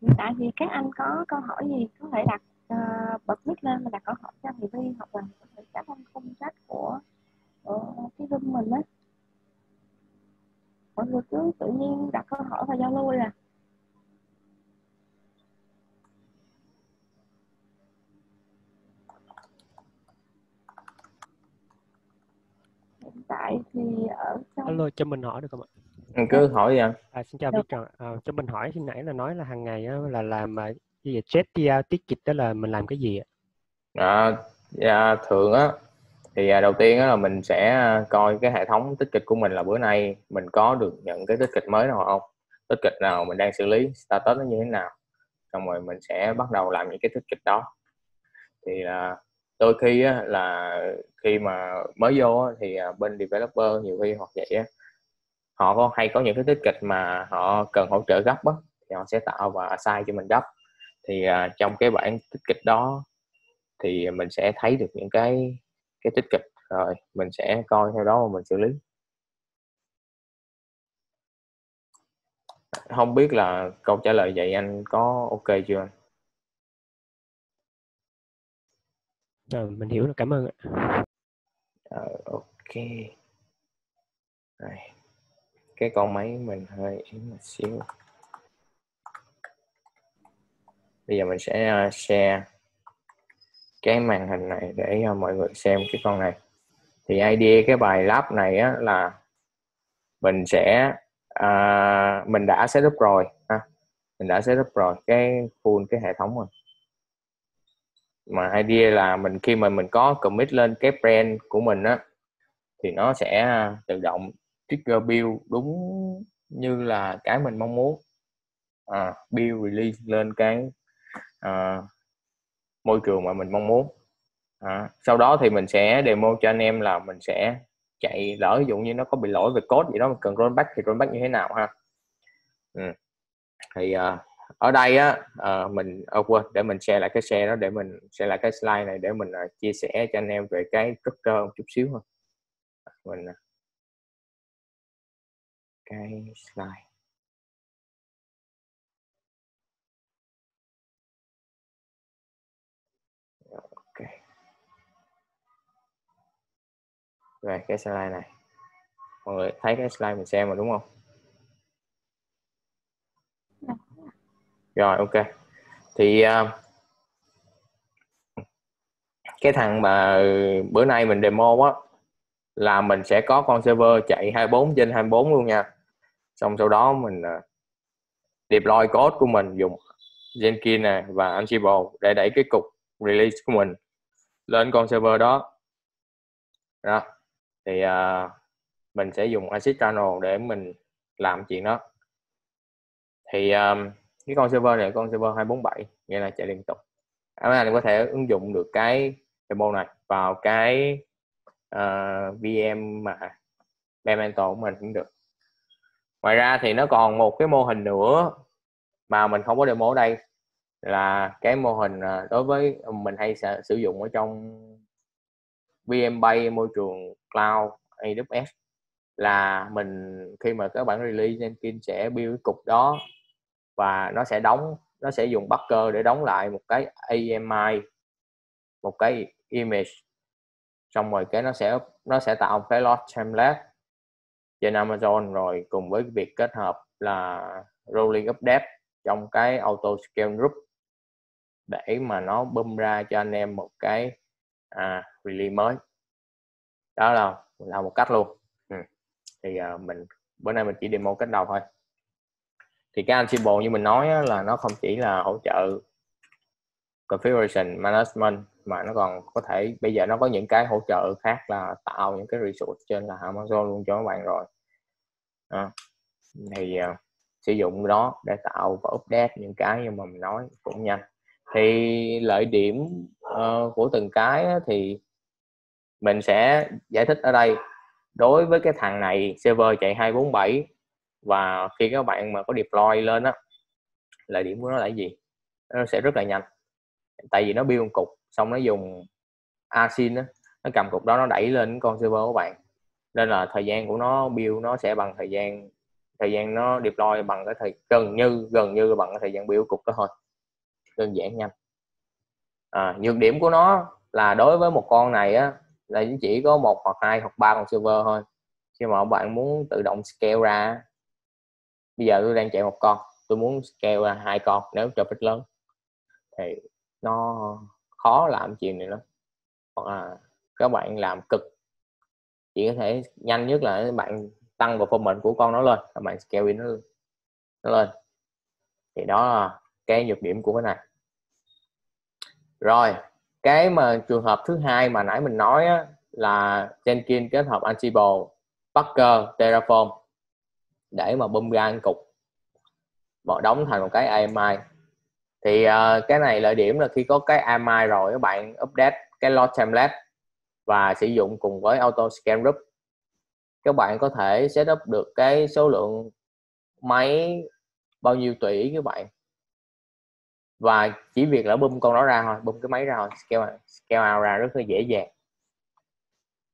Hiện tại thì các anh có câu hỏi gì có thể đặt uh, bật mic lên và đặt câu hỏi cho thầy vi hoặc là có thể trả trong khung chat của, của cái room mình á. Mọi người cứ tự nhiên đặt câu hỏi và giao lưu là tại thì ở trong Alo, cho mình hỏi được không ạ? Ừ, cứ hỏi đi anh À, xin chào. Việt Trần. À, cho mình hỏi khi nãy là nói là hàng ngày á, là làm à, cái gì chết tia ticket đó là mình làm cái gì ạ? à, dạ, thường á thì à, đầu tiên á là mình sẽ à, coi cái hệ thống tích kịch của mình là bữa nay mình có được nhận cái tích kịch mới nào không tích kịch nào mình đang xử lý status nó như thế nào xong rồi mình sẽ bắt đầu làm những cái tích kịch đó thì là đôi khi á, là khi mà mới vô á, thì à, bên developer nhiều khi hoặc vậy á họ có hay có những cái tích kịch mà họ cần hỗ trợ gấp á thì họ sẽ tạo và assign cho mình gấp. Thì à, trong cái bản tích kịch đó thì mình sẽ thấy được những cái cái tích kịch rồi mình sẽ coi theo đó mà mình xử lý. Không biết là câu trả lời vậy anh có ok chưa anh? Rồi, mình hiểu rồi, cảm ơn ạ. Ờ, ok Đây. cái con máy mình hơi yếu một xíu bây giờ mình sẽ uh, share cái màn hình này để uh, mọi người xem cái con này thì idea cái bài lab này á, là mình sẽ uh, mình đã setup rồi ha mình đã setup rồi cái full cái hệ thống rồi mà idea là mình khi mà mình có commit lên cái brand của mình á thì nó sẽ à, tự động trigger build đúng như là cái mình mong muốn. À, build release lên cái à, môi trường mà mình mong muốn. À, sau đó thì mình sẽ demo cho anh em là mình sẽ chạy lỡ ví dụ như nó có bị lỗi về code gì đó mình cần rollback thì rollback như thế nào ha? Ừ. thì à, ở đây á uh, mình oh, quên để mình share lại cái share đó để mình share lại cái slide này để mình uh, chia sẻ cho anh em về cái structure một chút xíu thôi. Mình uh, cái slide. Ok. Về cái slide này. Mọi người thấy cái slide mình xem rồi đúng không? Rồi ok. Thì uh, cái thằng mà bữa nay mình demo á là mình sẽ có con server chạy 24 trên 24 luôn nha. Xong sau đó mình uh, deploy code của mình dùng Jenkins này và Ansible để đẩy cái cục release của mình lên con server đó. Đó. Thì uh, mình sẽ dùng Acid Channel để mình làm chuyện đó. Thì um, cái con server này con server 247 nghĩa là chạy liên tục. Các bạn có thể ứng dụng được cái demo này vào cái ờ, uh, VM mà Elemental của mình cũng được. Ngoài ra thì nó còn một cái mô hình nữa mà mình không có demo ở đây là cái mô hình ờ, đối với mình hay sử dụng ở trong VM Bay môi trường cloud AWS là mình khi mà các bạn release Jenkins sẽ build cái cục đó và nó sẽ đóng nó sẽ dùng Packer để đóng lại một cái AMI một cái image. Xong rồi cái nó sẽ nó sẽ tạo một cái lot template trên Amazon rồi cùng với việc kết hợp là rolling update trong cái auto scale group để mà nó bơm ra cho anh em một cái à, release mới. Đó là là một cách luôn. Ừ. thì à, mình bữa nay mình chỉ demo cách đầu thôi thì cái Ansible như mình nói á, là nó không chỉ là hỗ trợ configuration management mà nó còn có thể bây giờ nó có những cái hỗ trợ khác là tạo những cái resource trên là Amazon luôn cho các bạn rồi. À, thì uh, sử dụng đó để tạo và update những cái như mà mình nói cũng nhanh. Thì lợi điểm uh, của từng cái thì mình sẽ giải thích ở đây. Đối với cái thằng này server chạy 247 và khi các bạn mà có deploy lên á là điểm của nó là gì? Nó sẽ rất là nhanh. Tại vì nó build cục xong nó dùng asin á nó cầm cục đó nó đẩy lên con server của bạn. Nên là thời gian của nó build nó sẽ bằng thời gian thời gian nó deploy bằng cái thời gần như gần như bằng cái thời gian build cục đó thôi. Đơn giản nhanh. À, nhược điểm của nó là đối với một con này á là chỉ có một hoặc hai hoặc ba con server thôi. Khi mà bạn muốn tự động scale ra bây giờ tôi đang chạy một con tôi muốn scale là hai con nếu cho traffic lớn. Thì nó khó làm chuyện này lắm. Hoặc là các bạn làm cực chỉ có thể nhanh nhất là bạn tăng performance của con nó lên các bạn scale nó nó lên. Thì đó là cái nhược điểm của cái này. Rồi cái mà trường hợp thứ hai mà nãy mình nói á, là Jenkins kết hợp Ansible, Packer, Terraform để mà bơm ra cục. Bỏ đóng thành một cái AMI thì uh, cái này lợi điểm là khi có cái AMI rồi các bạn update cái load template và sử dụng cùng với auto scan group. Các bạn có thể setup được cái số lượng máy bao nhiêu tùy ý các bạn. Và chỉ việc là bơm con đó ra thôi bơm cái máy ra thôi scale scale out ra rất là dễ dàng.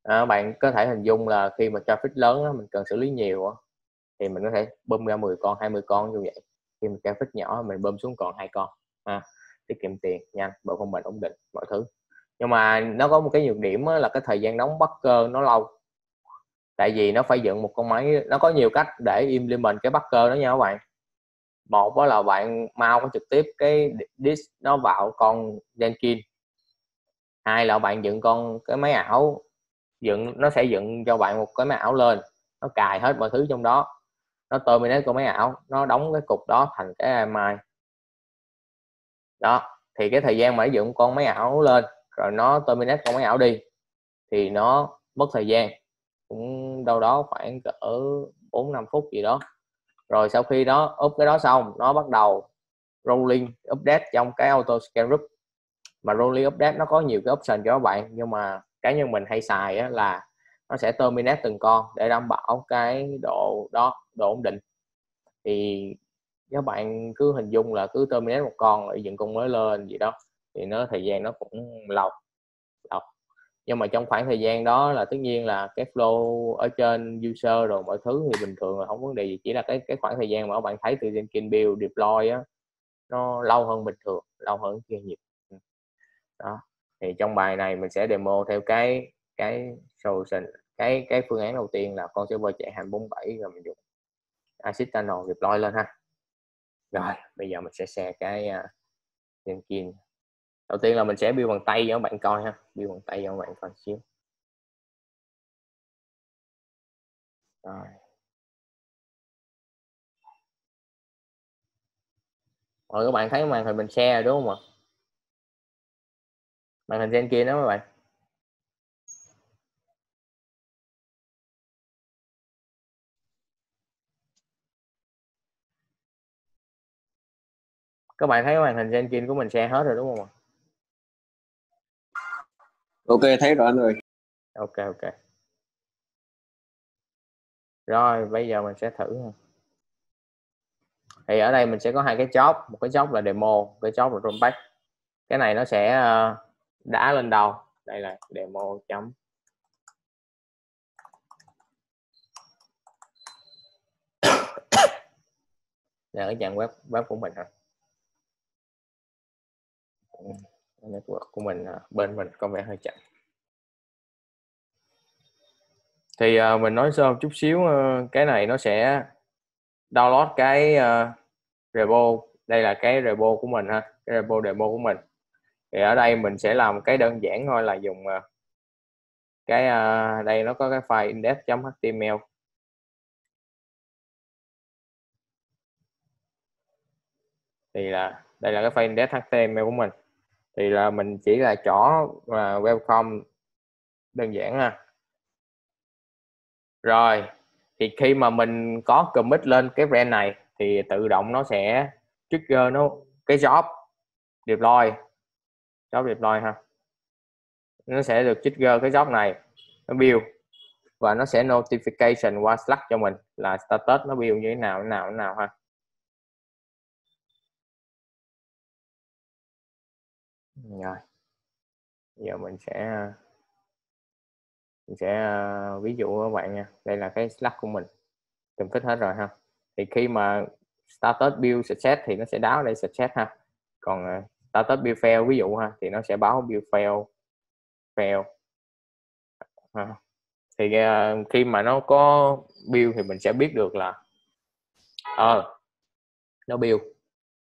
À, bạn có thể hình dung là khi mà traffic lớn đó, mình cần xử lý nhiều đó, thì mình có thể bơm ra 10 con 20 con như vậy. Khi mà traffic nhỏ mình bơm xuống còn hai con. À, tiết kiệm tiền nhanh bộ không bệnh ổn định mọi thứ. Nhưng mà nó có một cái nhược điểm là cái thời gian đóng bắt cơ nó lâu. Tại vì nó phải dựng một con máy nó có nhiều cách để implement cái bắt cơ đó nha các bạn. Một đó là bạn mau có trực tiếp cái disk nó vào con Jenkins. Hai là bạn dựng con cái máy ảo dựng nó sẽ dựng cho bạn một cái máy ảo lên. Nó cài hết mọi thứ trong đó nó terminate con máy ảo nó đóng cái cục đó thành cái AMI đó thì cái thời gian mà nó dựng con máy ảo lên rồi nó terminate con máy ảo đi thì nó mất thời gian. Cũng đâu đó khoảng cỡ 4 5 phút gì đó. Rồi sau khi đó up cái đó xong nó bắt đầu rolling update trong cái auto scan group. Mà rolling update nó có nhiều cái option cho các bạn nhưng mà cá nhân mình hay xài á, là nó sẽ terminate từng con để đảm bảo cái độ đó độ ổn định. Thì các bạn cứ hình dung là cứ terminate một con lại dựng con mới lên gì đó, thì nó, thời gian nó cũng lâu lâu nhưng mà trong khoảng thời gian đó là tất nhiên là cái flow ở trên user rồi mọi thứ thì bình thường là không vấn đề gì, chỉ là cái cái khoảng thời gian mà các bạn thấy từ Jenkins build deploy á, nó lâu hơn bình thường, lâu hơn kia nhiều. Đó, thì trong bài này mình sẽ demo theo cái cái solution, cái cái phương án đầu tiên là con server chạy 247 rồi mình dùng acid channel deploy lên ha. Rồi bây giờ mình sẽ share cái à, uh, Jenkins đầu tiên là mình sẽ build bằng tay cho các bạn coi ha. Build bằng tay cho các bạn coi xíu. Rồi. Rồi các bạn thấy màn hình mình share đúng không ạ? Màn hình trên kia đó các bạn. Các bạn thấy màn hình kia của mình share hết rồi đúng không ạ? Ok thấy rồi. Anh ơi ok ok. Rồi bây giờ mình sẽ thử thì ở đây mình sẽ có hai cái job một cái job là demo một cái job là rollback. Cái này nó sẽ ờ, đã lên đầu. Đây là demo chấm. Là cái trang web web của mình thôi network của mình à, bên mình có vẻ hơi chậm. Thì uh, mình nói sơ chút xíu uh, cái này nó sẽ download cái ờ, uh, repo đây là cái repo của mình ha cái repo demo của mình. Thì ở đây mình sẽ làm cái đơn giản thôi là dùng uh, cái uh, đây nó có cái file index.html thì là đây là cái file index html của mình thì là mình chỉ là chỏ và welcome đơn giản ha rồi, thì khi mà mình có commit lên cái brand này, thì tự động nó sẽ trigger nó cái job deploy. Job deploy ha. Nó sẽ được trigger cái job này, nó build, và nó sẽ notification qua Slack cho mình là status nó build như thế nào thế nào thế nào ha. Rồi. Giờ mình sẽ mình sẽ uh, ví dụ các bạn nha. Đây là cái Slack của mình. Tìm thích hết rồi ha. Thì khi mà status build success thì nó sẽ báo đây success ha. Còn à, uh, status build fail ví dụ ha thì nó sẽ báo build fail fail. Ha. thì uh, khi mà nó có build thì mình sẽ biết được là ờ uh, nó build.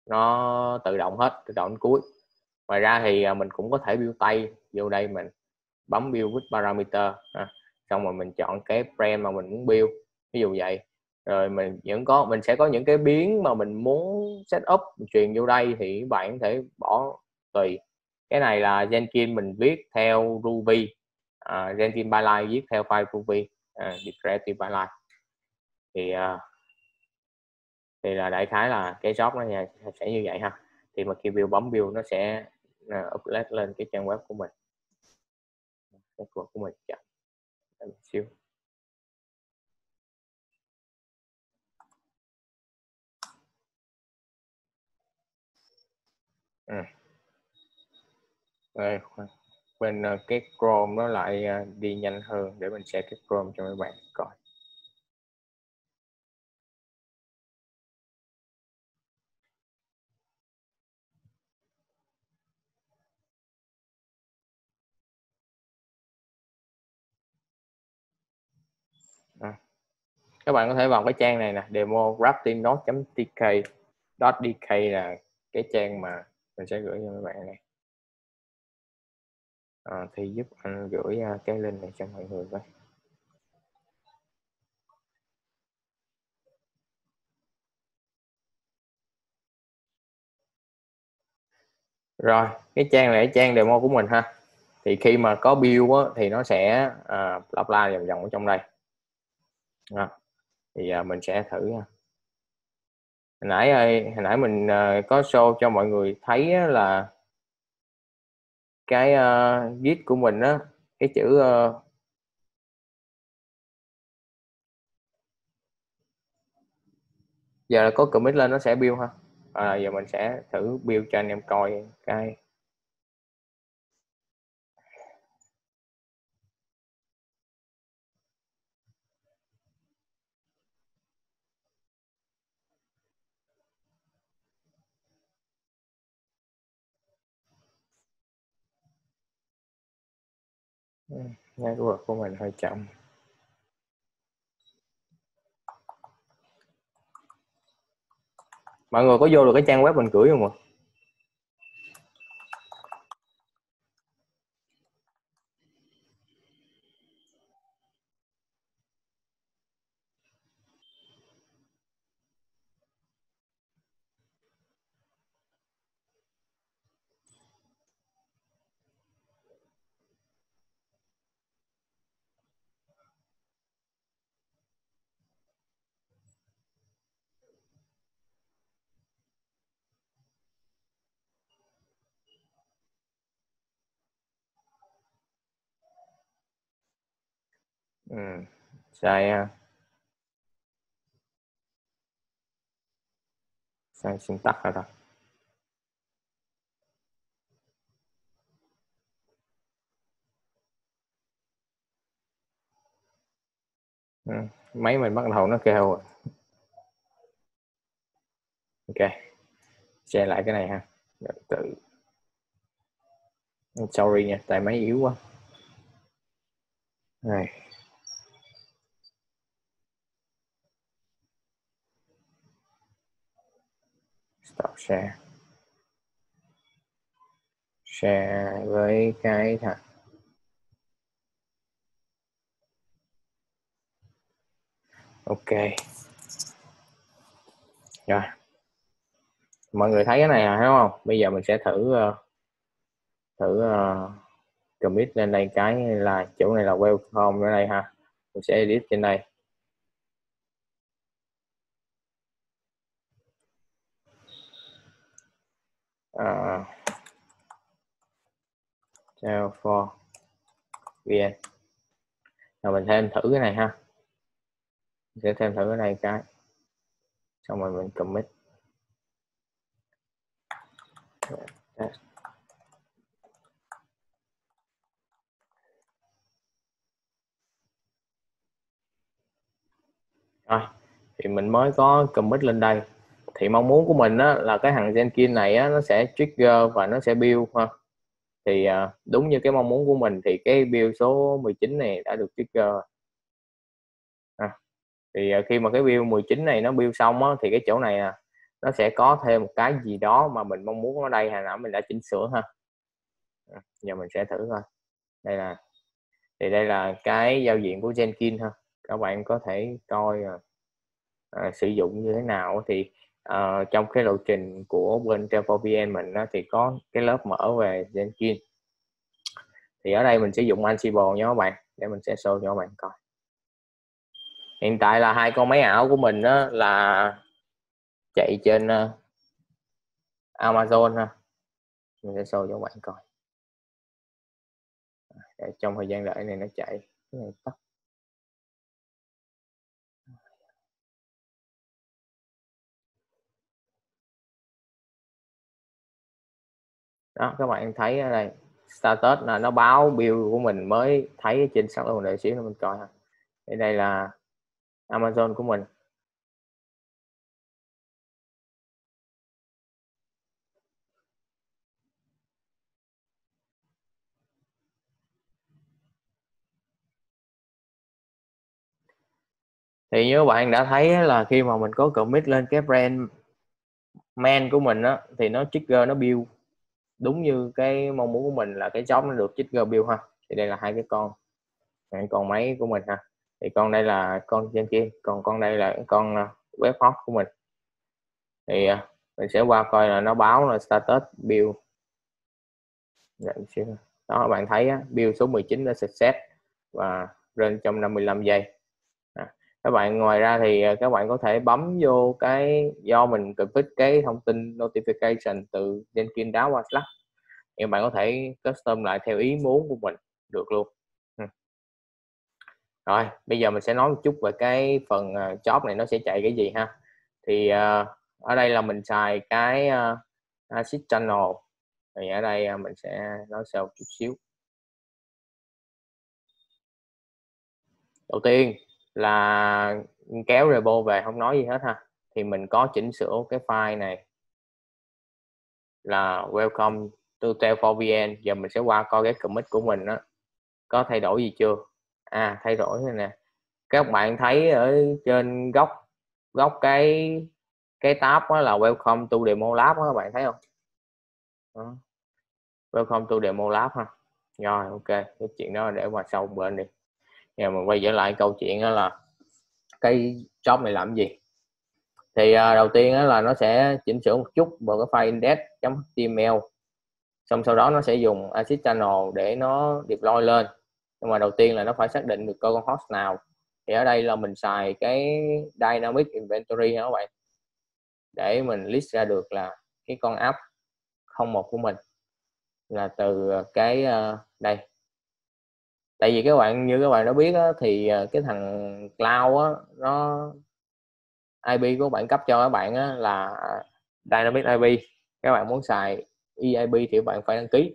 Nó tự động hết tự động đến cuối ngoài ra thì à, mình cũng có thể build tay vô đây mình bấm build with parameter ha. xong rồi mình chọn cái frame mà mình muốn build ví dụ vậy. Rồi mình vẫn có mình sẽ có những cái biến mà mình muốn set up truyền vô đây thì bạn có thể bỏ tùy. Cái này là Jenkins mình viết theo Ruby. À, Jenkins byline viết theo file Ruby. À, declarative byline thì à, thì là đại khái là cái job nó sẽ như vậy ha. Thì mà khi build bấm build nó sẽ uh, upload lên cái trang web của mình. Network của mình chậm. Xíu. Ừ. Rồi, bên ờ, cái Chrome nó lại ờ, đi nhanh hơn để mình share cái Chrome cho mấy bạn coi. À. các bạn có thể vào cái trang này nè demo graphtinode.tk .dk là cái trang mà mình sẽ gửi cho các bạn này. À, thì giúp anh gửi à, cái link này cho mọi người với rồi cái trang này cái trang demo của mình ha. Thì khi mà có build á, thì nó sẽ à, uh, lặp vòng vòng ở trong đây à, thì à, mình sẽ thử nha hồi nãy à, hồi nãy mình à, có show cho mọi người thấy là cái uh, git của mình á cái chữ uh, giờ là có commit lên nó sẽ build ha. À, giờ mình sẽ thử build cho anh em coi cái network của mình hơi chậm. Mọi người có vô được cái trang web mình gửi không ạ? Ừ. sai ha. Sai, xin tắt rồi thôi ừ. máy mình bắt đầu nó kêu. Rồi ok xe lại cái này ha. Tự sorry nha, tại máy yếu quá. Này. Stop share. Share với cái thằng ok. Rồi. Mọi người thấy cái này à thấy không? Bây giờ mình sẽ thử uh, thử uh, commit lên đây cái là chỗ này là welcome ở đây ha. Mình sẽ edit trên đây. Uh, for. Vn. Rồi mình thêm thử cái này ha. Mình sẽ thêm thử cái này cái. Xong rồi mình commit. Rồi thì mình mới có commit lên đây thì mong muốn của mình á, là cái thằng Jenkins này á, nó sẽ trigger và nó sẽ build ha. Thì uh, đúng như cái mong muốn của mình thì cái build số 19 này đã được trigger. À, thì uh, khi mà cái build 19 này nó build xong á, thì cái chỗ này à, nó sẽ có thêm một cái gì đó mà mình mong muốn ở đây hồi nãy mình đã chỉnh sửa ha. À, giờ mình sẽ thử thôi đây là thì đây là cái giao diện của Jenkins ha. Các bạn có thể coi à, à, sử dụng như thế nào thì uh, trong cái lộ trình của bên Travel mình đó, thì có cái lớp mở về Jenkins thì ở đây mình sử dụng Ansible nha các bạn để mình sẽ show cho các bạn coi. Hiện tại là hai con máy ảo của mình đó là chạy trên uh, Amazon ha. Mình sẽ show cho các bạn coi. Để trong thời gian đợi này nó chạy cái này tắt. Đó các bạn thấy ở đây status là nó báo bill của mình mới thấy trên sắc luôn đợi xíu nữa mình coi ha. Đây, đây là Amazon của mình. Thì như các bạn đã thấy là khi mà mình có commit lên cái brand man của mình á thì nó trigger nó build đúng như cái mong muốn của mình là cái chó nó được trigger build ha. Thì đây là hai cái con. Hai con máy của mình ha. Thì con đây là con trên kia còn con đây là con à, web hot của mình. Thì à, mình sẽ qua coi là nó báo là status build dạ, đó bạn thấy á, build số 19 đã success và lên trong 55 giây các bạn ngoài ra thì à, các bạn có thể bấm vô cái do mình config cái thông tin notification từ Jenkins đáo qua Slack thì bạn có thể custom lại theo ý muốn của mình được luôn. Rồi bây giờ mình sẽ nói một chút về cái phần à, job này nó sẽ chạy cái gì ha. Thì uh, ở đây là mình xài cái uh, acid channel. Thì ở đây uh, mình sẽ nói sau chút xíu. Đầu tiên là kéo repo về không nói gì hết ha. Thì mình có chỉnh sửa cái file này là welcome to tel for vn giờ mình sẽ qua coi cái commit của mình đó có thay đổi gì chưa? À thay đổi này nè. Các bạn thấy ở trên góc góc cái cái tab đó là welcome to demo lab đó, các bạn thấy không? Đó. welcome to demo lab ha. Rồi ok. Cái chuyện đó để qua sau bên đi giờ mình quay trở lại câu chuyện đó là cái job này làm gì? Thì uh, đầu tiên là nó sẽ chỉnh sửa một chút vào cái file index.html xong sau đó nó sẽ dùng acid channel để nó deploy lên. Nhưng mà đầu tiên là nó phải xác định được con host nào. Thì ở đây là mình xài cái dynamic inventory các bạn? Để mình list ra được là cái con app 01 của mình là từ cái uh, đây tại vì các bạn như các bạn đã biết á, thì ờ, cái thằng cloud á, nó IP của bạn cấp cho các bạn á, là Dynamic IP các bạn muốn xài EIP thì các bạn phải đăng ký.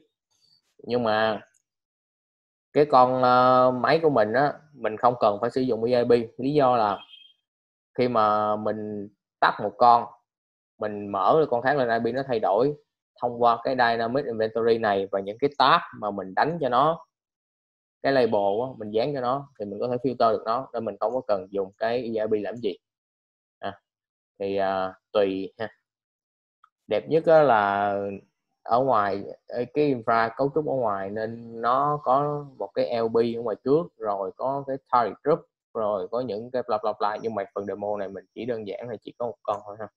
Nhưng mà cái con uh, máy của mình á mình không cần phải sử dụng EIP lý do là khi mà mình tắt một con mình mở con khác lên IP nó thay đổi thông qua cái dynamic inventory này và những cái tab mà mình đánh cho nó cái label á, mình dán cho nó thì mình có thể filter được nó nên mình không có cần dùng cái ERP làm gì. À, thì à, tùy ha. Đẹp nhất là ở ngoài cái infra cấu trúc ở ngoài nên nó có một cái LB ở ngoài trước rồi có cái target group rồi có những cái bla bla bla nhưng mà phần demo này mình chỉ đơn giản là chỉ có một con thôi ha.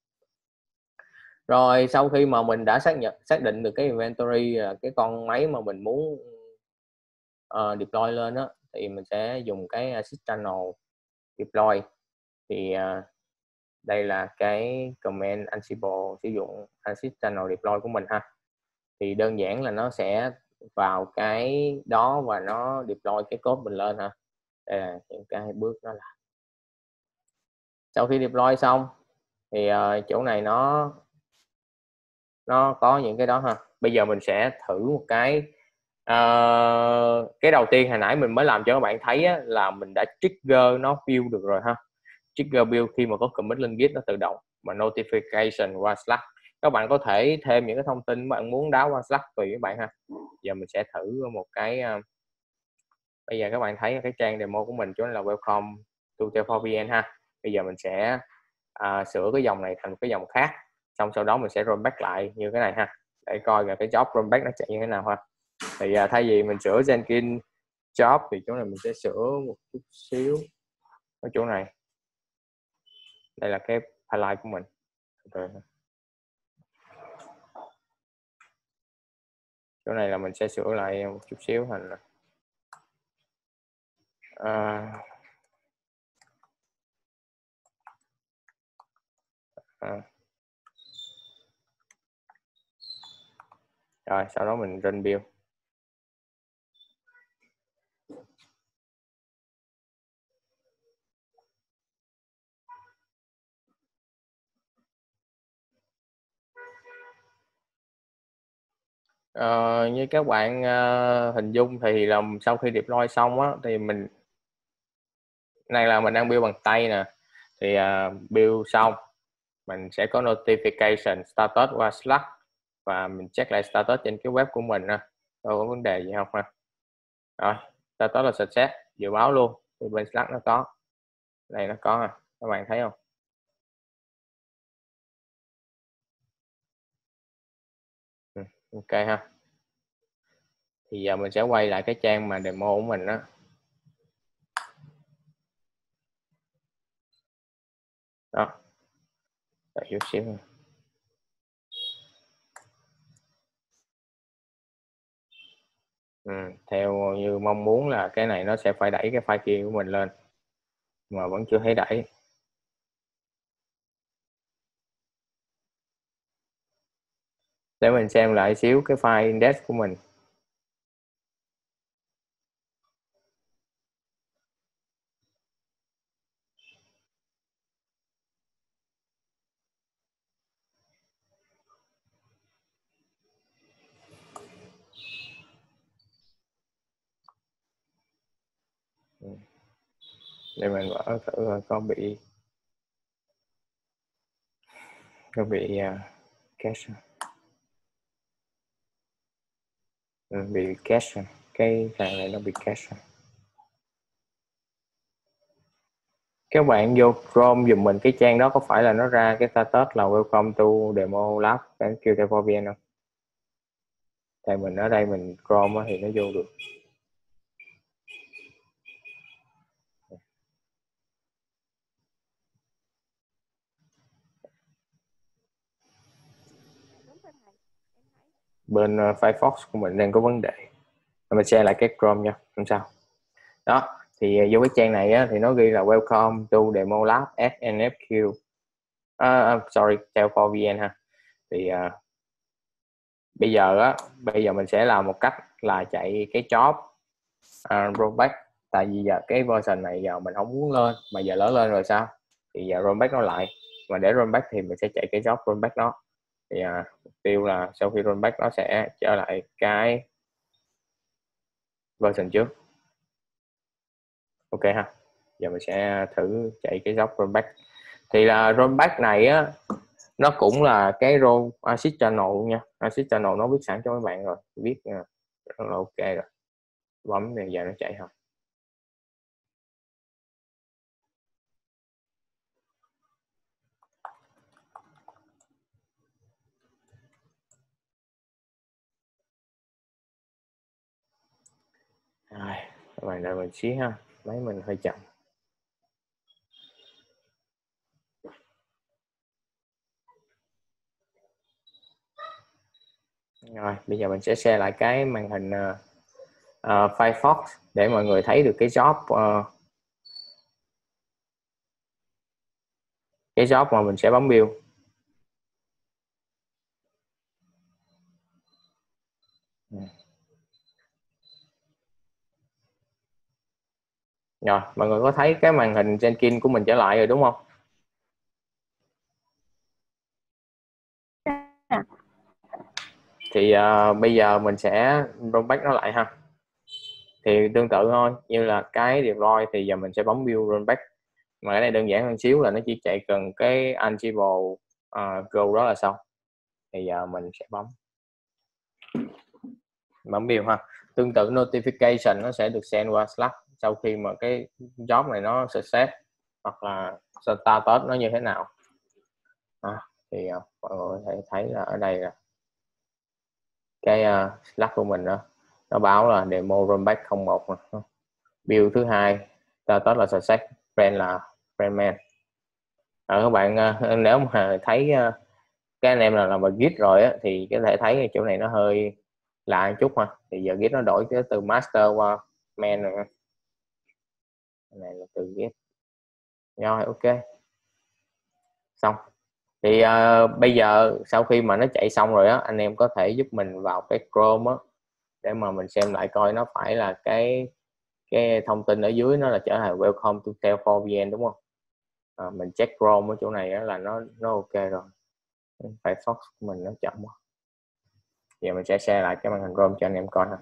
Rồi sau khi mà mình đã xác nhận xác định được cái inventory à, cái con máy mà mình muốn uh, deploy lên đó thì mình sẽ dùng cái ờ, assist channel deploy. Thì uh, đây là cái comment Ansible sử dụng à, assist channel deploy của mình ha. Thì đơn giản là nó sẽ vào cái đó và nó deploy cái code mình lên ha. Đây là những cái bước đó là sau khi deploy xong thì uh, chỗ này nó nó có những cái đó ha. Bây giờ mình sẽ thử một cái uh, cái đầu tiên hồi nãy mình mới làm cho các bạn thấy á, là mình đã trigger nó build được rồi ha. Trigger build khi mà có commit lên git nó tự động mà notification qua slack các bạn có thể thêm những cái thông tin bạn muốn đáo qua slack tùy các bạn ha. Giờ mình sẽ thử một cái uh, bây giờ các bạn thấy cái trang demo của mình chỗ này là welcome to Telfor VN ha. Bây giờ mình sẽ uh, sửa cái dòng này thành một cái dòng khác xong sau đó mình sẽ rollback lại như cái này ha. Để coi là cái job rollback nó chạy như thế nào ha thì uh, thay vì mình sửa Jenkins job thì chỗ này mình sẽ sửa một chút xíu ở chỗ này. Đây là cái highlight của mình. Rồi. Chỗ này là mình sẽ sửa lại một chút xíu thành là à, à. rồi sau đó mình run build. Ờ, như các bạn uh, hình dung thì là sau khi deploy xong á thì mình này là mình đang build bằng tay nè. Thì uh, build xong mình sẽ có notification status qua Slack và mình check lại status trên cái web của mình ha đâu có vấn đề gì không ha rồi status là success dự báo luôn. Thì bên Slack nó có. Này nó có à các bạn thấy không? Ok ha. Thì giờ mình sẽ quay lại cái trang mà demo của mình đó đó. Đợi chút xíu ừ, theo như mong muốn là cái này nó sẽ phải đẩy cái file kia của mình lên mà vẫn chưa thấy đẩy. Để mình xem lại xíu cái file index của mình. Ừ. Để mình mở thử có bị có bị uh, cache ừ, bị cache cái thằng này nó bị cache các bạn vô Chrome dùm mình cái trang đó có phải là nó ra cái status là welcome to demo lab cái kêu VN không? Thì mình ở đây mình Chrome thì nó vô được. Bên uh, Firefox của mình đang có vấn đề. Mình share lại cái Chrome nha không sao. Đó thì uh, vô cái trang này á, thì nó ghi là welcome to demo lab SNFQ uh, à, uh, à, sorry Telfor VN ha. Thì uh, bây giờ á bây giờ mình sẽ làm một cách là chạy cái job uh, rollback. Tại vì giờ cái version này giờ mình không muốn lên mà giờ lỡ lên rồi sao? Thì giờ rollback nó lại. Mà để rollback thì mình sẽ chạy cái job rollback nó thì à, mục tiêu là sau khi rollback nó sẽ trở lại cái version trước. Ok ha giờ mình sẽ thử chạy cái dốc rollback. Thì là rollback này á nó cũng là cái roll acid channel nha. Acid Channel nó viết sẵn cho mấy bạn rồi viết à, rất là ok rồi. Bấm này giờ nó chạy thôi. Rồi các bạn đợi mình xí ha. Máy mình hơi chậm. Rồi bây giờ mình sẽ share lại cái màn hình uh, uh, Firefox để mọi người thấy được cái job uh, cái job mà mình sẽ bấm build. Rồi mọi người có thấy cái màn hình Jenkins của mình trở lại rồi đúng không? Thì uh, bây giờ mình sẽ rollback nó lại ha. Thì tương tự thôi như là cái deploy thì giờ mình sẽ bấm build rollback mà cái này đơn giản hơn xíu là nó chỉ chạy cần cái ansible uh, à, go đó là xong. Thì giờ mình sẽ bấm. Bấm build ha. Tương tự notification nó sẽ được send qua Slack sau khi mà cái job này nó success hoặc là status nó như thế nào. À, thì uh, mọi người có thể thấy là ở đây là cái à, uh, Slack của mình đó nó báo là demo rollback 01 build thứ hai status là success brand là brand man. À, các bạn uh, nếu mà thấy uh, cái anh em là làm mà git rồi á, thì có thể thấy chỗ này nó hơi lạ một chút ha. Thì giờ git nó đổi cái từ master qua man rồi này là từ ghép. Rồi ok. Xong. Thì uh, bây giờ sau khi mà nó chạy xong rồi á anh em có thể giúp mình vào cái Chrome á để mà mình xem lại coi nó phải là cái cái thông tin ở dưới nó là trở thành welcome to Telfor VN đúng không? À, mình check Chrome ở chỗ này á, là nó nó ok rồi. Firefox của mình nó chậm quá. Giờ mình sẽ share lại cái màn hình Chrome cho anh em coi ha.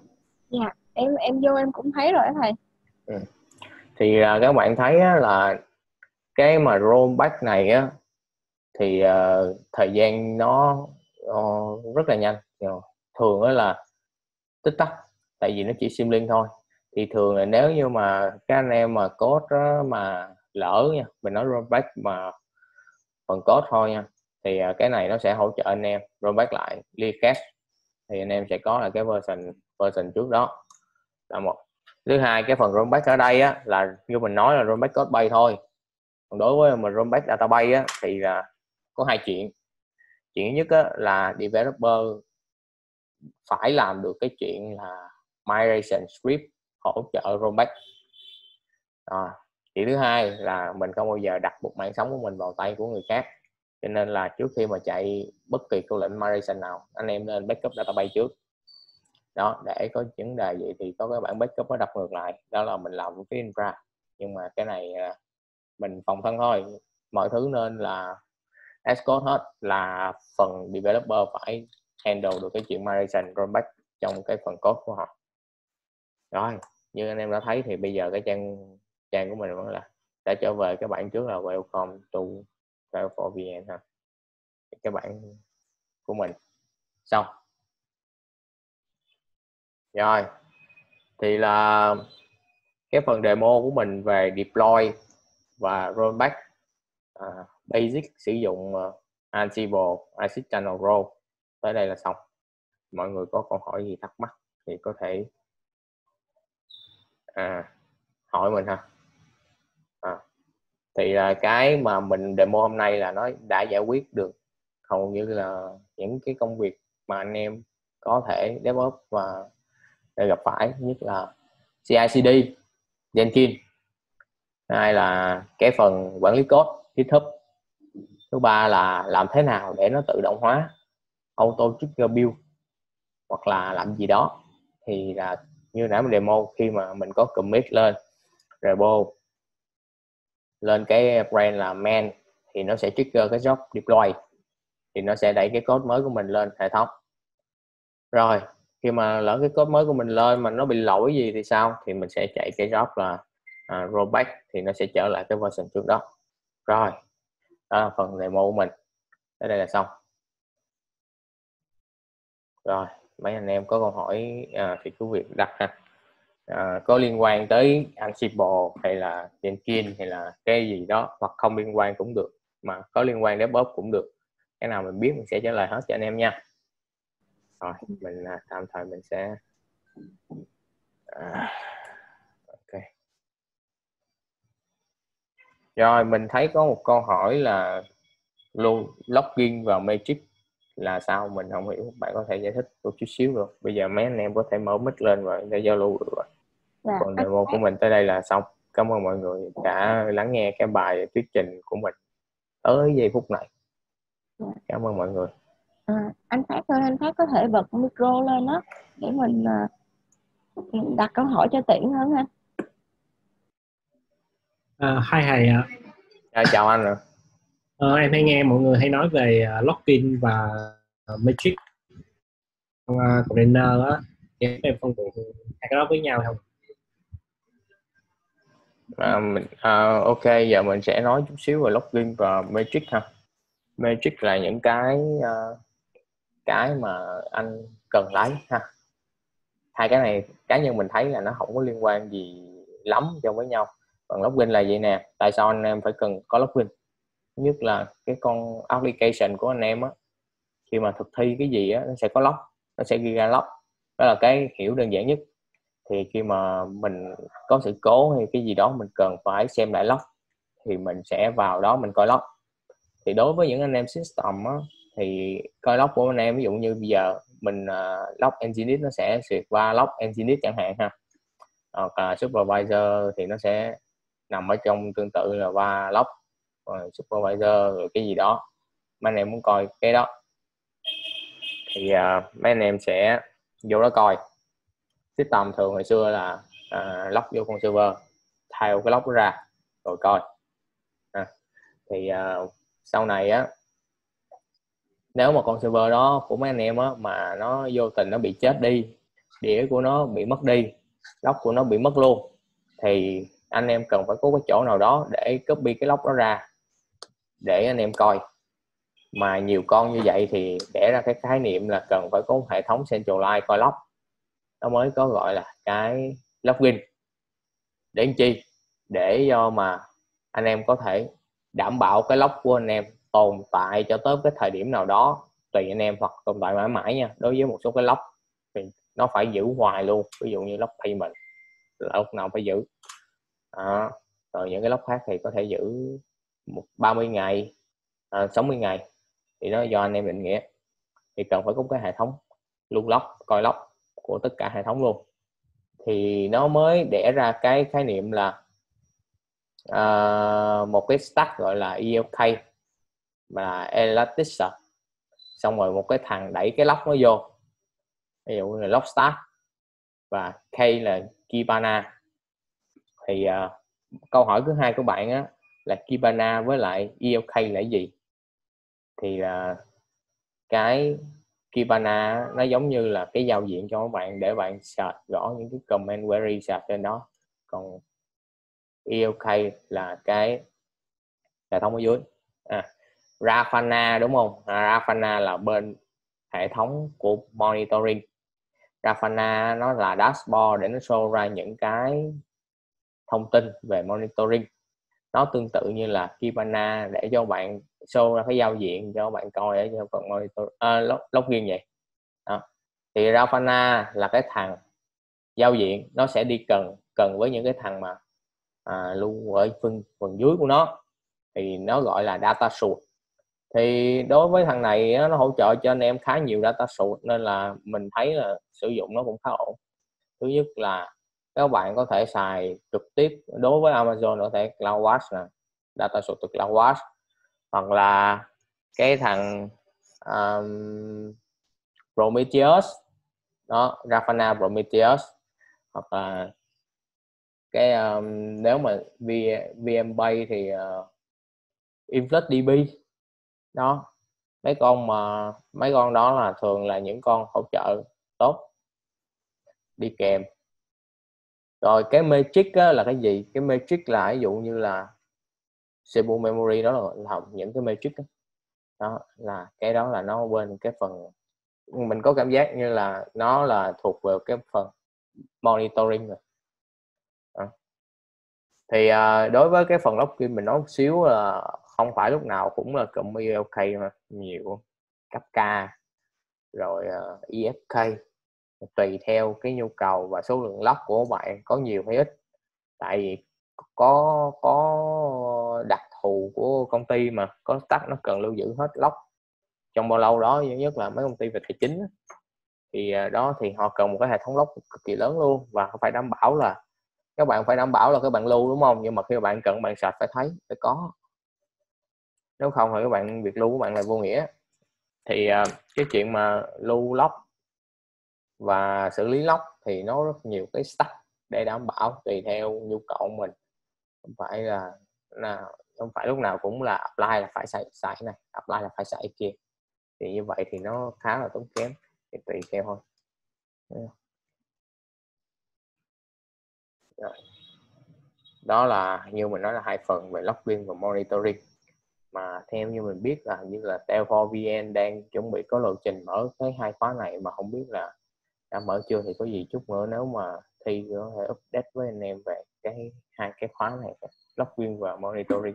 Dạ em em vô em cũng thấy rồi đó thầy. Ừ thì uh, các bạn thấy á, là cái mà rollback này á thì uh, thời gian nó uh, rất là nhanh. Ờ, thường á là tích tắc tại vì nó chỉ sim link thôi. Thì thường là nếu như mà các anh em mà code đó mà lỡ nha mình nói rollback mà phần code thôi nha thì uh, cái này nó sẽ hỗ trợ anh em rollback lại cache. Thì anh em sẽ có là cái version version trước đó là một thứ hai cái phần rollback ở đây á là như mình nói là rollback code bay thôi. Còn đối với mình rollback database á thì là có hai chuyện. Chuyện nhất á, là developer phải làm được cái chuyện là migration script hỗ trợ rollback. À, chuyện thứ hai là mình không bao giờ đặt một mạng sống của mình vào tay của người khác. Cho nên là trước khi mà chạy bất kỳ câu lệnh migration nào anh em nên backup database trước đó, để có vấn đề vậy thì có cái bản backup nó đập ngược lại, đó là mình làm cái infra. Nhưng mà cái này à, mình phòng thân thôi, mọi thứ nên là escort hết, là phần developer phải handle được cái chuyện migration rollback trong cái phần code của họ. Rồi, như anh em đã thấy thì bây giờ cái trang trang của mình vẫn là đã trở về cái bản trước là welcome to for vn ha cái bản của mình. Xong rồi. Thì là cái phần demo của mình về deploy và rollback à, basic sử dụng uh, Ansible Acid Channel Row tới đây là xong. Mọi người có câu hỏi gì thắc mắc thì có thể à, hỏi mình ha. À, thì là cái mà mình demo hôm nay là nó đã giải quyết được hầu như là những cái công việc mà anh em có thể DevOps và gặp phải nhất là CI/CD, Jenkins, hai là cái phần quản lý code GitHub, thứ ba là làm thế nào để nó tự động hóa auto trigger build hoặc là làm gì đó. Thì là như nãy mình demo khi mà mình có commit lên repo lên cái brand là main thì nó sẽ trigger cái job deploy. Thì nó sẽ đẩy cái code mới của mình lên hệ thống. Rồi khi mà lỡ cái code mới của mình lên mà nó bị lỗi gì thì sao? Thì mình sẽ chạy cái job là à, rollback thì nó sẽ trở lại cái version trước đó. Rồi đó là phần demo của mình. Tới đây là xong. Rồi mấy anh em có câu hỏi à, thì cứ việc đặt ha. À, có liên quan tới Ansible hay là Jenkins hay là cái gì đó hoặc không liên quan cũng được mà có liên quan đến DevOps cũng được. Cái nào mình biết mình sẽ trả lời hết cho anh em nha rồi mình à, tạm thời mình sẽ à, ok. Rồi mình thấy có một câu hỏi là login vào Matrix là sao? Mình không hiểu bạn có thể giải thích một chút xíu được. Bây giờ mấy anh em có thể mở mic lên và để giao lưu được rồi. Dạ, còn demo của mình tới đây là xong. Cảm ơn mọi người đã lắng nghe cái bài thuyết trình của mình tới giây phút này. Dạ. cảm ơn mọi người à, anh Phát ơi anh Phát có thể bật micro lên đó để mình à, đặt câu hỏi cho tiện hơn ha À, hai thầy ạ. à, chào anh ạ. Ờ, em hay nghe mọi người hay nói về uh, login và uh, matrix uh, container á thì em phân biệt hai cái đó với nhau không? à, mình, à, ok giờ mình sẽ nói chút xíu về login và matrix ha matrix là những cái à, cái mà anh cần lấy ha. Hai cái này cá nhân mình thấy là nó không có liên quan gì lắm cho với nhau. Còn login là vậy nè tại sao anh em phải cần có login? Nhất là cái con application của anh em á khi mà thực thi cái gì á nó sẽ có log nó sẽ ghi ra log. Đó là cái hiểu đơn giản nhất. Thì khi mà mình có sự cố hay cái gì đó mình cần phải xem lại log thì mình sẽ vào đó mình coi log. Thì đối với những anh em system á, thì coi log của anh em ví dụ như bây giờ mình à, uh, log engineer nó sẽ xuyệt qua log engineer chẳng hạn ha. Hoặc là supervisor thì nó sẽ nằm ở trong tương tự là qua log uh, ờ, supervisor rồi cái gì đó. Mấy anh em muốn coi cái đó thì uh, mấy anh em sẽ vô đó coi. System thường hồi xưa là à, uh, log vô con server theo cái log đó ra rồi coi. À, thì uh, sau này á nếu mà con server đó của mấy anh em á, mà nó vô tình nó bị chết đi, đĩa của nó bị mất đi, lóc của nó bị mất luôn, thì anh em cần phải có cái chỗ nào đó để copy cái lóc đó ra, để anh em coi. Mà nhiều con như vậy thì để ra cái khái niệm là cần phải có một hệ thống centralized coi lóc. Nó mới có gọi là cái login. Để làm chi? Để do mà anh em có thể đảm bảo cái lóc của anh em tồn tại cho tới cái thời điểm nào đó tùy anh em hoặc tồn tại mãi mãi nha. Đối với một số cái log thì nó phải giữ hoài luôn ví dụ như log payment là lúc nào phải giữ. À, rồi những cái log khác thì có thể giữ một 30 ngày à, 60 ngày. Thì nó do anh em định nghĩa. Thì cần phải có cái hệ thống luôn log coi log của tất cả hệ thống luôn. Thì nó mới đẻ ra cái khái niệm là uh, một cái stack gọi là ELK và Elasticsearch à? xong rồi một cái thằng đẩy cái lock nó vô. Ví dụ như là lock start và K là Kibana. Thì uh, câu hỏi thứ hai của bạn á là Kibana với lại ELK là gì? Thì là uh, cái Kibana nó giống như là cái giao diện cho các bạn để bạn search gõ những cái comment query search trên đó. Còn ELK là cái hệ thống ở dưới. Grafana đúng không? À, Grafana là bên hệ thống của monitoring. Grafana nó là dashboard để nó show ra những cái thông tin về monitoring. Nó tương tự như là Kibana để cho bạn show ra cái giao diện cho bạn coi để cho phần monitor à, log, login vậy. Đó. thì Grafana là cái thằng giao diện nó sẽ đi cần cần với những cái thằng mà à, luôn ở phần phần dưới của nó. Thì nó gọi là data source thì đối với thằng này nó hỗ trợ cho anh em khá nhiều data source nên là mình thấy là sử dụng nó cũng khá ổn. Thứ nhất là các bạn có thể xài trực tiếp đối với Amazon có thể CloudWatch nè data source từ CloudWatch hoặc là cái thằng um, Prometheus đó Grafana Prometheus hoặc là cái um, nếu mà VM, VMBay thì ờ, uh, InfluxDB đó. Mấy con mà mấy con đó là thường là những con hỗ trợ tốt đi kèm. Rồi cái matrix á, là cái gì? Cái matrix là ví dụ như là CPU memory đó là, là những cái matrix đó. đó là cái đó là nó bên cái phần mình có cảm giác như là nó là thuộc về cái phần monitoring rồi. Thì à, đối với cái phần login mình nói một xíu là không phải lúc nào cũng là cụm ELK mà nhiều cấp ờ, K rồi uh, EFK tùy theo cái nhu cầu và số lượng lóc của bạn có nhiều hay ít. Tại vì có có đặc thù của công ty mà có tắt nó cần lưu giữ hết lóc trong bao lâu đó nhất là mấy công ty về tài chính thì ờ, đó thì họ cần một cái hệ thống lóc cực kỳ lớn luôn và phải đảm bảo là các bạn phải đảm bảo là các bạn lưu đúng không? Nhưng mà khi bạn cần bạn sạch phải thấy phải có nếu không thì các bạn, việc lưu của bạn là vô nghĩa. Thì à, cái chuyện mà lưu log và xử lý log thì nó rất nhiều cái stack để đảm bảo tùy theo nhu cầu của mình. Không phải là nào, không phải lúc nào cũng là apply là phải xài xài này, apply là phải xài kia. Thì như vậy thì nó khá là tốn kém, thì tùy theo thôi. Rồi. đó là, như mình nói là hai phần về login và monitoring mà theo như mình biết là như là Telfor VN đang chuẩn bị có lộ trình mở cái hai khóa này mà không biết là đã mở chưa thì có gì chút nữa nếu mà thi có thể update với anh em về cái hai cái khóa này login và monitoring.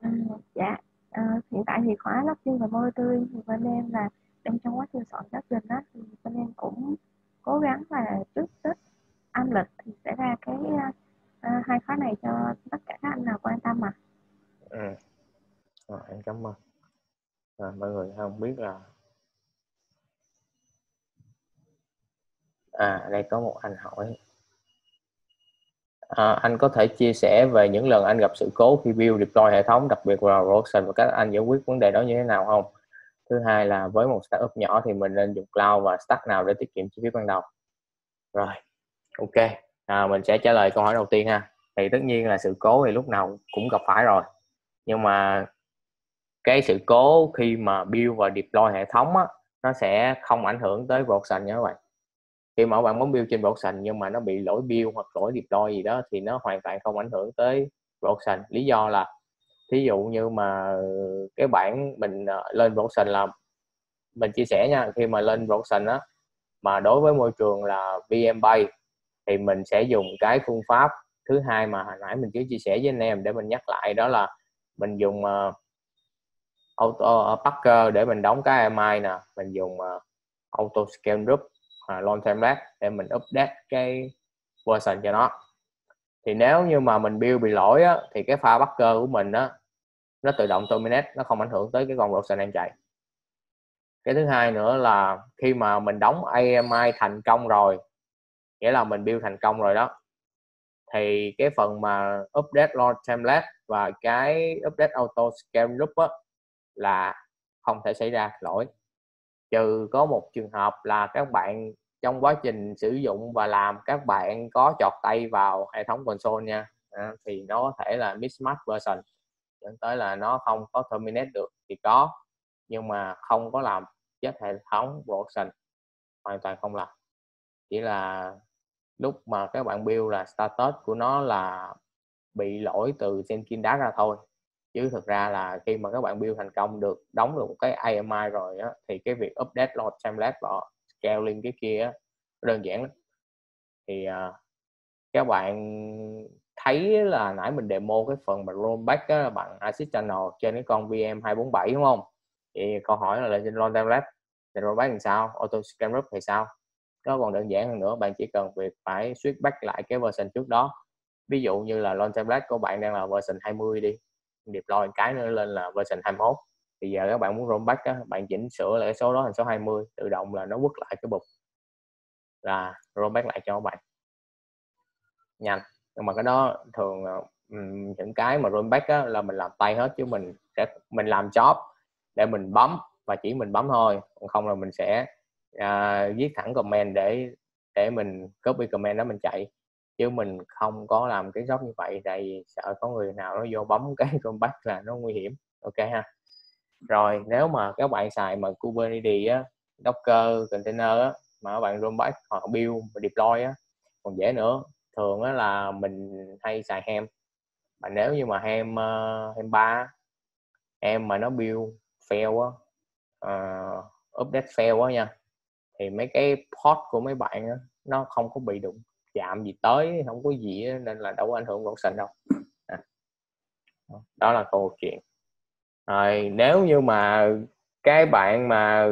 À, dạ. À, hiện tại thì khóa login và monitoring thì bên em là đang trong quá trình soạn giáo trình đó thì bên em cũng cố gắng là trước tết âm lịch thì sẽ ra cái uh, hai khóa này cho tất cả các anh nào quan tâm mà ừ rồi em cảm ơn. Rồi mọi người không biết là à đây có một anh hỏi. À, anh có thể chia sẻ về những lần anh gặp sự cố khi build deploy hệ thống đặc biệt là Rosen và cách anh giải quyết vấn đề đó như thế nào không? Thứ hai là với một startup nhỏ thì mình nên dùng cloud và stack nào để tiết kiệm chi phí ban đầu? Rồi ok. À, mình sẽ trả lời câu hỏi đầu tiên ha. Thì tất nhiên là sự cố thì lúc nào cũng gặp phải rồi. Nhưng mà cái sự cố khi mà build và deploy hệ thống á, nó sẽ không ảnh hưởng tới production nha các bạn. Khi mà bạn muốn build trên production nhưng mà nó bị lỗi build hoặc lỗi deploy gì đó thì nó hoàn toàn không ảnh hưởng tới production. Lý do là thí dụ như mà cái bản mình ờ, lên production là mình chia sẻ nha khi mà lên production á mà đối với môi trường là VM bay thì mình sẽ dùng cái phương pháp thứ hai mà hồi nãy mình chưa chia sẻ với anh em để mình nhắc lại đó là mình dùng uh, auto ờ, packer để mình đóng cái AMI nè. Mình dùng uh, auto scan group uh, long time lag để mình update cái version cho nó. Thì nếu như mà mình build bị lỗi á, thì cái pha Packer của mình á nó tự động terminate nó không ảnh hưởng tới cái con version đang chạy. Cái thứ hai nữa là khi mà mình đóng AMI thành công rồi nghĩa là mình build thành công rồi đó thì cái phần mà update load template và cái update auto scan group á, là không thể xảy ra lỗi. Trừ có một trường hợp là các bạn trong quá trình sử dụng và làm các bạn có chọt tay vào hệ thống console nha. À, thì nó có thể là mismatch version dẫn tới là nó không có terminate được thì có nhưng mà không có làm chết hệ thống version hoàn toàn không làm. Chỉ là lúc mà các bạn build là status của nó là bị lỗi từ Jenkins đá ra thôi chứ thực ra là khi mà các bạn build thành công được đóng được một cái AMI rồi á, thì cái việc update load template và scaling cái kia á, đơn giản lắm. Thì uh, các bạn thấy là nãy mình demo cái phần mà rollback á, bằng acid channel trên cái con VM 247 đúng không? Thì câu hỏi là lên trên load template thì rollback làm sao? Auto scan group thì sao? Nó còn đơn giản hơn nữa bạn chỉ cần việc phải switch back lại cái version trước đó. Ví dụ như là load template của bạn đang là version 20 đi deploy cái nữa lên là version 21 thì giờ các bạn muốn rollback á, bạn chỉnh sửa lại cái số đó thành số 20 tự động là nó quất lại cái bục. Là rollback lại cho các bạn. Nhanh. Nhưng mà cái đó thường ờ, những cái mà rollback á, là mình làm tay hết chứ mình sẽ mình làm job để mình bấm và chỉ mình bấm thôi. Còn không là mình sẽ uh, viết thẳng comment để để mình copy comment đó mình chạy chứ mình không có làm cái job như vậy tại vì sợ có người nào nó vô bấm cái rollback là nó nguy hiểm. Ok ha. Rồi nếu mà các bạn xài mà Kubernetes á Docker container á mà các bạn rollback hoặc build và deploy á còn dễ nữa. Thường á là mình hay xài hem mà nếu như mà hem uh, ờ, hem ba em mà nó build fail á uh, update fail á nha thì mấy cái port của mấy bạn á nó không có bị đụng chạm gì tới không có gì đó, nên là đâu có ảnh hưởng production đâu. À. đó là câu chuyện. Rồi nếu như mà cái bạn mà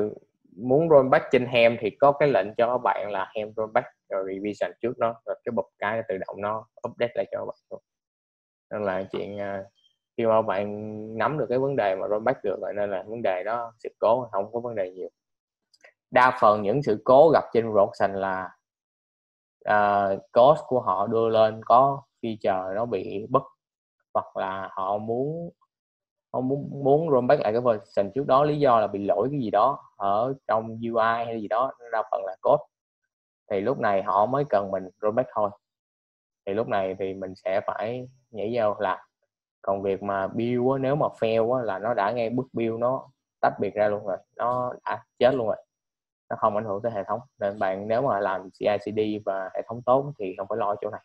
muốn rollback trên hem thì có cái lệnh cho các bạn là hem rollback rồi revision trước đó rồi cái bụp cái tự động nó update lại cho các bạn luôn. Nên là chuyện à, khi mà bạn nắm được cái vấn đề mà rollback được rồi nên là vấn đề đó sự cố không có vấn đề nhiều. Đa phần những sự cố gặp trên production là uh, cost của họ đưa lên có feature nó bị bất hoặc là họ muốn họ muốn muốn rollback lại cái version trước đó lý do là bị lỗi cái gì đó ở trong UI hay gì đó ra phần là code thì lúc này họ mới cần mình rollback thôi. Thì lúc này thì mình sẽ phải nhảy vào làm. Còn việc mà build á, nếu mà fail á, là nó đã ngay bước build nó tách biệt ra luôn rồi nó đã chết luôn rồi nó không ảnh hưởng tới hệ thống. Nên bạn nếu mà làm CI/CD và hệ thống tốt thì không phải lo chỗ này.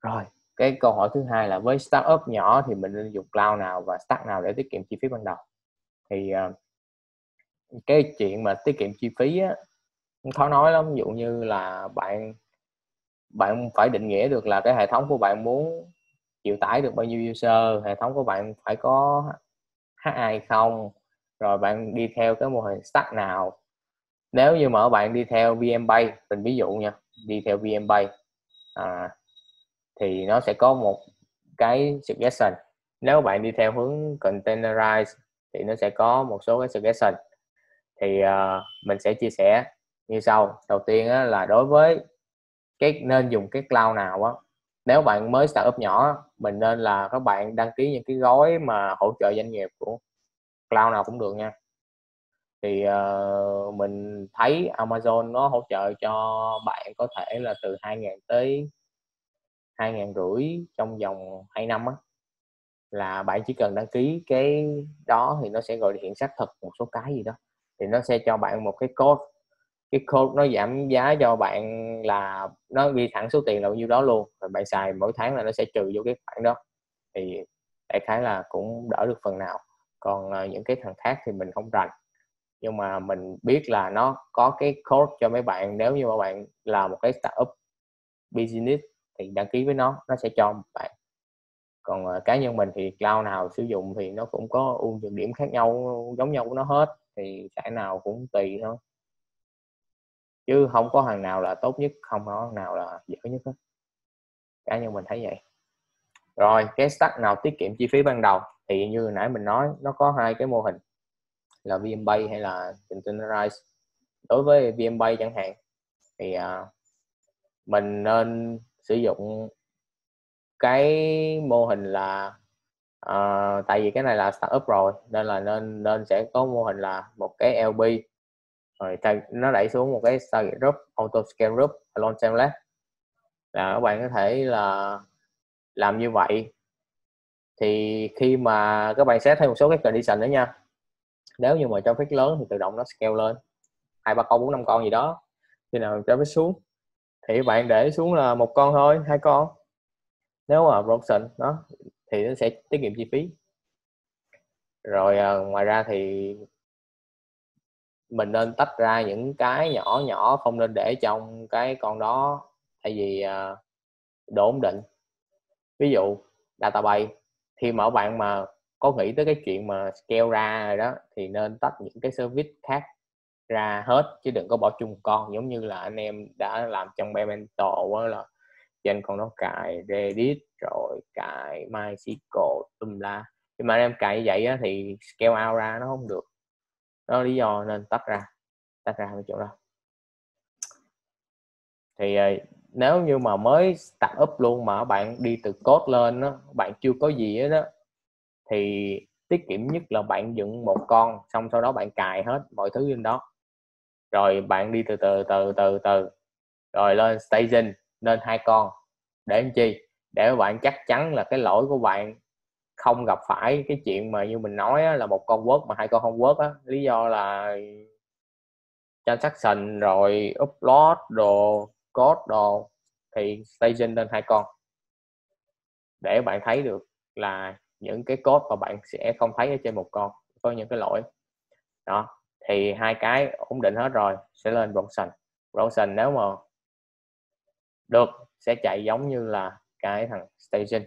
Rồi cái câu hỏi thứ hai là với startup nhỏ thì mình nên dùng cloud nào và stack nào để tiết kiệm chi phí ban đầu? Thì uh, cái chuyện mà tiết kiệm chi phí á khó nói lắm. Ví dụ như là bạn bạn phải định nghĩa được là cái hệ thống của bạn muốn chịu tải được bao nhiêu user hệ thống của bạn phải có HI không? Rồi bạn đi theo cái mô hình stack nào? Nếu như mà bạn đi theo VMBay mình ví dụ nha đi theo VMBay à, thì nó sẽ có một cái suggestion. Nếu bạn đi theo hướng containerize thì nó sẽ có một số cái suggestion. Thì uh, mình sẽ chia sẻ như sau. Đầu tiên á, là đối với cái nên dùng cái cloud nào á nếu bạn mới startup nhỏ mình nên là các bạn đăng ký những cái gói mà hỗ trợ doanh nghiệp của cloud nào cũng được nha. Thì uh, mình thấy Amazon nó hỗ trợ cho bạn có thể là từ 2.000 tới 2.000 rưỡi trong vòng 2 năm á là bạn chỉ cần đăng ký cái đó thì nó sẽ gọi hiện xác thực một số cái gì đó. Thì nó sẽ cho bạn một cái code cái code nó giảm giá cho bạn là nó ghi thẳng số tiền là bao nhiêu đó luôn rồi bạn xài mỗi tháng là nó sẽ trừ vô cái khoản đó. Thì đại khái là cũng đỡ được phần nào còn uh, những cái thằng khác thì mình không rành. Nhưng mà mình biết là nó có cái code cho mấy bạn. Nếu như mà bạn là một cái startup business thì đăng ký với nó nó sẽ cho bạn. Còn uh, cá nhân mình thì cloud nào sử dụng thì nó cũng có ưu nhược điểm khác nhau giống nhau của nó hết thì cái nào cũng tùy thôi. Chứ không có hàng nào là tốt nhất không có hàng nào là dở nhất hết. Cá nhân mình thấy vậy. Rồi cái stack nào tiết kiệm chi phí ban đầu? Thì như nãy mình nói nó có hai cái mô hình là VMBay hay là Containerize đối với VMBay chẳng hạn thì uh, mình nên sử dụng cái mô hình là uh, tại vì cái này là startup rồi nên là nên nên sẽ có mô hình là một cái LB rồi nó đẩy xuống một cái target group auto scale group long term left là các bạn có thể là làm như vậy thì khi mà các bạn xét thêm một số cái condition nữa nha. Nếu như mà cho phép lớn thì tự động nó scale lên. Hai ba con bốn năm con gì đó. Khi nào cho phép xuống thì bạn để xuống là một con thôi hai con. Nếu mà production đó thì nó sẽ tiết kiệm chi phí. Rồi à, ngoài ra thì mình nên tách ra những cái nhỏ nhỏ không nên để trong cái con đó. Thay vì à, đổ độ ổn định. Ví dụ database khi mà bạn mà có nghĩ tới cái chuyện mà scale ra rồi đó thì nên tách những cái service khác ra hết chứ đừng có bỏ chung một con. Giống như là anh em đã làm trong Memento là trên con nó cài Redis rồi cài MySQL tùm la. Nhưng mà anh em cài như vậy á, thì scale out ra nó không được. Đó là lý do nên tách ra tách ra cái chỗ đó. Thì ờ, nếu như mà mới start up luôn mà bạn đi từ code lên đó, bạn chưa có gì hết đó thì tiết kiệm nhất là bạn dựng một con xong sau đó bạn cài hết mọi thứ lên đó. Rồi bạn đi từ từ từ từ từ. Rồi lên staging lên hai con. Để làm chi? Để bạn chắc chắn là cái lỗi của bạn không gặp phải cái chuyện mà như mình nói á, là một con quất mà hai con không quất á. Lý do là transaction rồi upload đồ code đồ thì staging lên hai con. Để bạn thấy được là những cái code mà bạn sẽ không thấy ở trên một con, có những cái lỗi. Đó, thì hai cái ổn định hết rồi, sẽ lên Bronson. Bronson nếu mà được, sẽ chạy giống như là cái thằng Station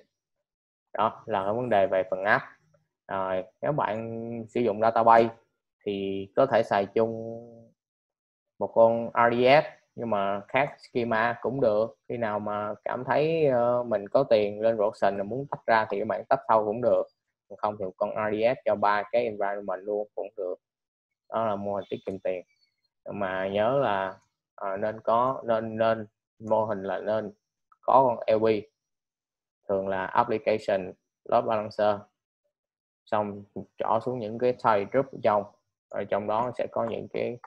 đó là cái vấn đề về phần app. Rồi, nếu bạn sử dụng database thì có thể xài chung một con RDS nhưng mà khác schema cũng được. Khi nào mà cảm thấy uh, mình có tiền lên Roxen là muốn tách ra thì các bạn tách sau cũng được. Còn không thì con RDS cho ba cái environment luôn cũng được. Đó là mô hình tiết kiệm tiền. Mà nhớ là uh, nên có nên nên mô hình là nên có con LB thường là application load balancer. Xong trỏ xuống những cái type group trong ở trong đó sẽ có những cái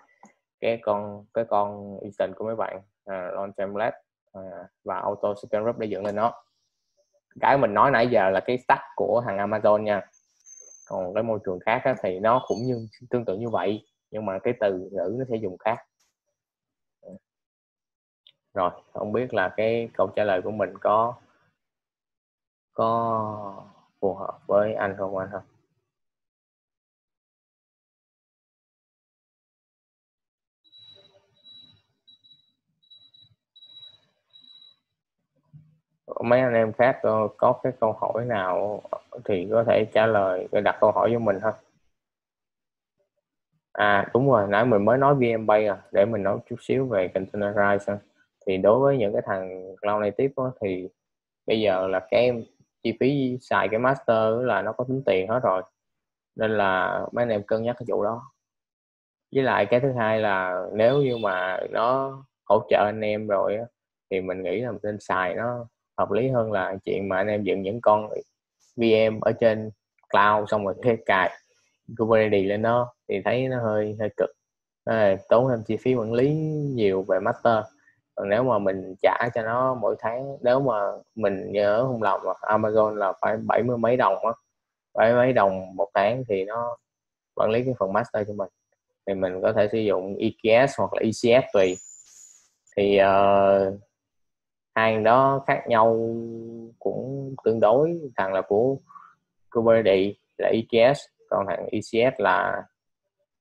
cái con cái con instant của mấy bạn uh, long template uh, và auto second group để dựng lên nó. Cái mình nói nãy giờ là cái stack của hàng Amazon nha. Còn cái môi trường khác á, thì nó cũng như tương tự như vậy nhưng mà cái từ ngữ nó sẽ dùng khác. Rồi không biết là cái câu trả lời của mình có có phù hợp với anh không anh không mấy anh em khác có, có cái câu hỏi nào thì có thể trả lời đặt câu hỏi với mình ha. À đúng rồi nãy mình mới nói VMBay à để mình nói chút xíu về containerize thì đối với những cái thằng cloud native đó, thì bây giờ là cái chi phí xài cái master là nó có tính tiền hết rồi. Nên là mấy anh em cân nhắc cái vụ đó. Với lại cái thứ hai là nếu như mà nó hỗ trợ anh em rồi thì mình nghĩ là mình nên xài nó hợp lý hơn là chuyện mà anh em dựng những con VM ở trên cloud xong rồi cái cài Kubernetes lên nó thì thấy nó hơi hơi cực. À, tốn thêm chi phí quản lý nhiều về master. Còn nếu mà mình trả cho nó mỗi tháng nếu mà mình nhớ không lầm mà Amazon là phải bảy mươi mấy đồng á bảy mấy đồng một tháng thì nó quản lý cái phần master cho mình. Thì mình có thể sử dụng EKS hoặc là ECS tùy. Thì uh, hai đó khác nhau cũng tương đối, thằng là của Kubernetes là EKS còn thằng ECS là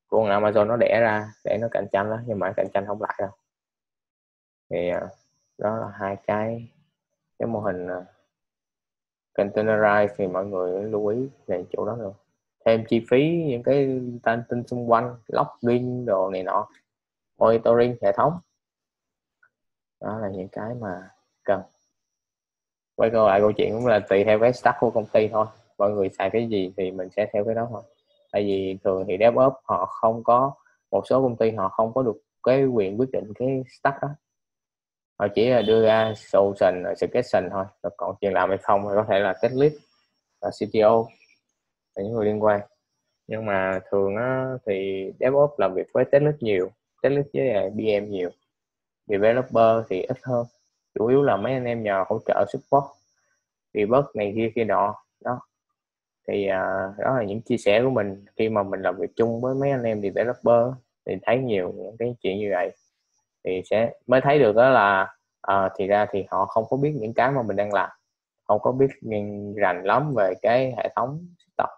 của Amazon nó đẻ ra, để nó cạnh tranh đó, nhưng mà cạnh tranh không lại đâu. Thì à, đó là hai cái cái mô hình à, containerize thì mọi người lưu ý về chỗ đó rồi. Thêm chi phí, những cái tên tin xung quanh login đồ này nọ, monitoring hệ thống. Đó là những cái mà cần quay câu lại câu chuyện cũng là tùy theo cái stack của công ty thôi. Mọi người xài cái gì thì mình sẽ theo cái đó thôi. Tại vì thường thì DevOps họ không có một số công ty họ không có được cái quyền quyết định cái stack đó. Họ chỉ là đưa ra solution rồi suggestion thôi. Rồi còn chuyện làm hay không thì có thể là test lead và CTO là những người liên quan. Nhưng mà thường á, thì DevOps làm việc với test lead nhiều test lead với BM nhiều. Developer thì ít hơn chủ yếu là mấy anh em nhờ hỗ trợ support debug này kia kia nọ. Đó. Thì uh, đó là những chia sẻ của mình. Khi mà mình làm việc chung với mấy anh em developer thì thấy nhiều những cái chuyện như vậy. Thì sẽ mới thấy được đó là uh, thì ra thì họ không có biết những cái mà mình đang làm. Không có biết rành lắm về cái hệ thống tập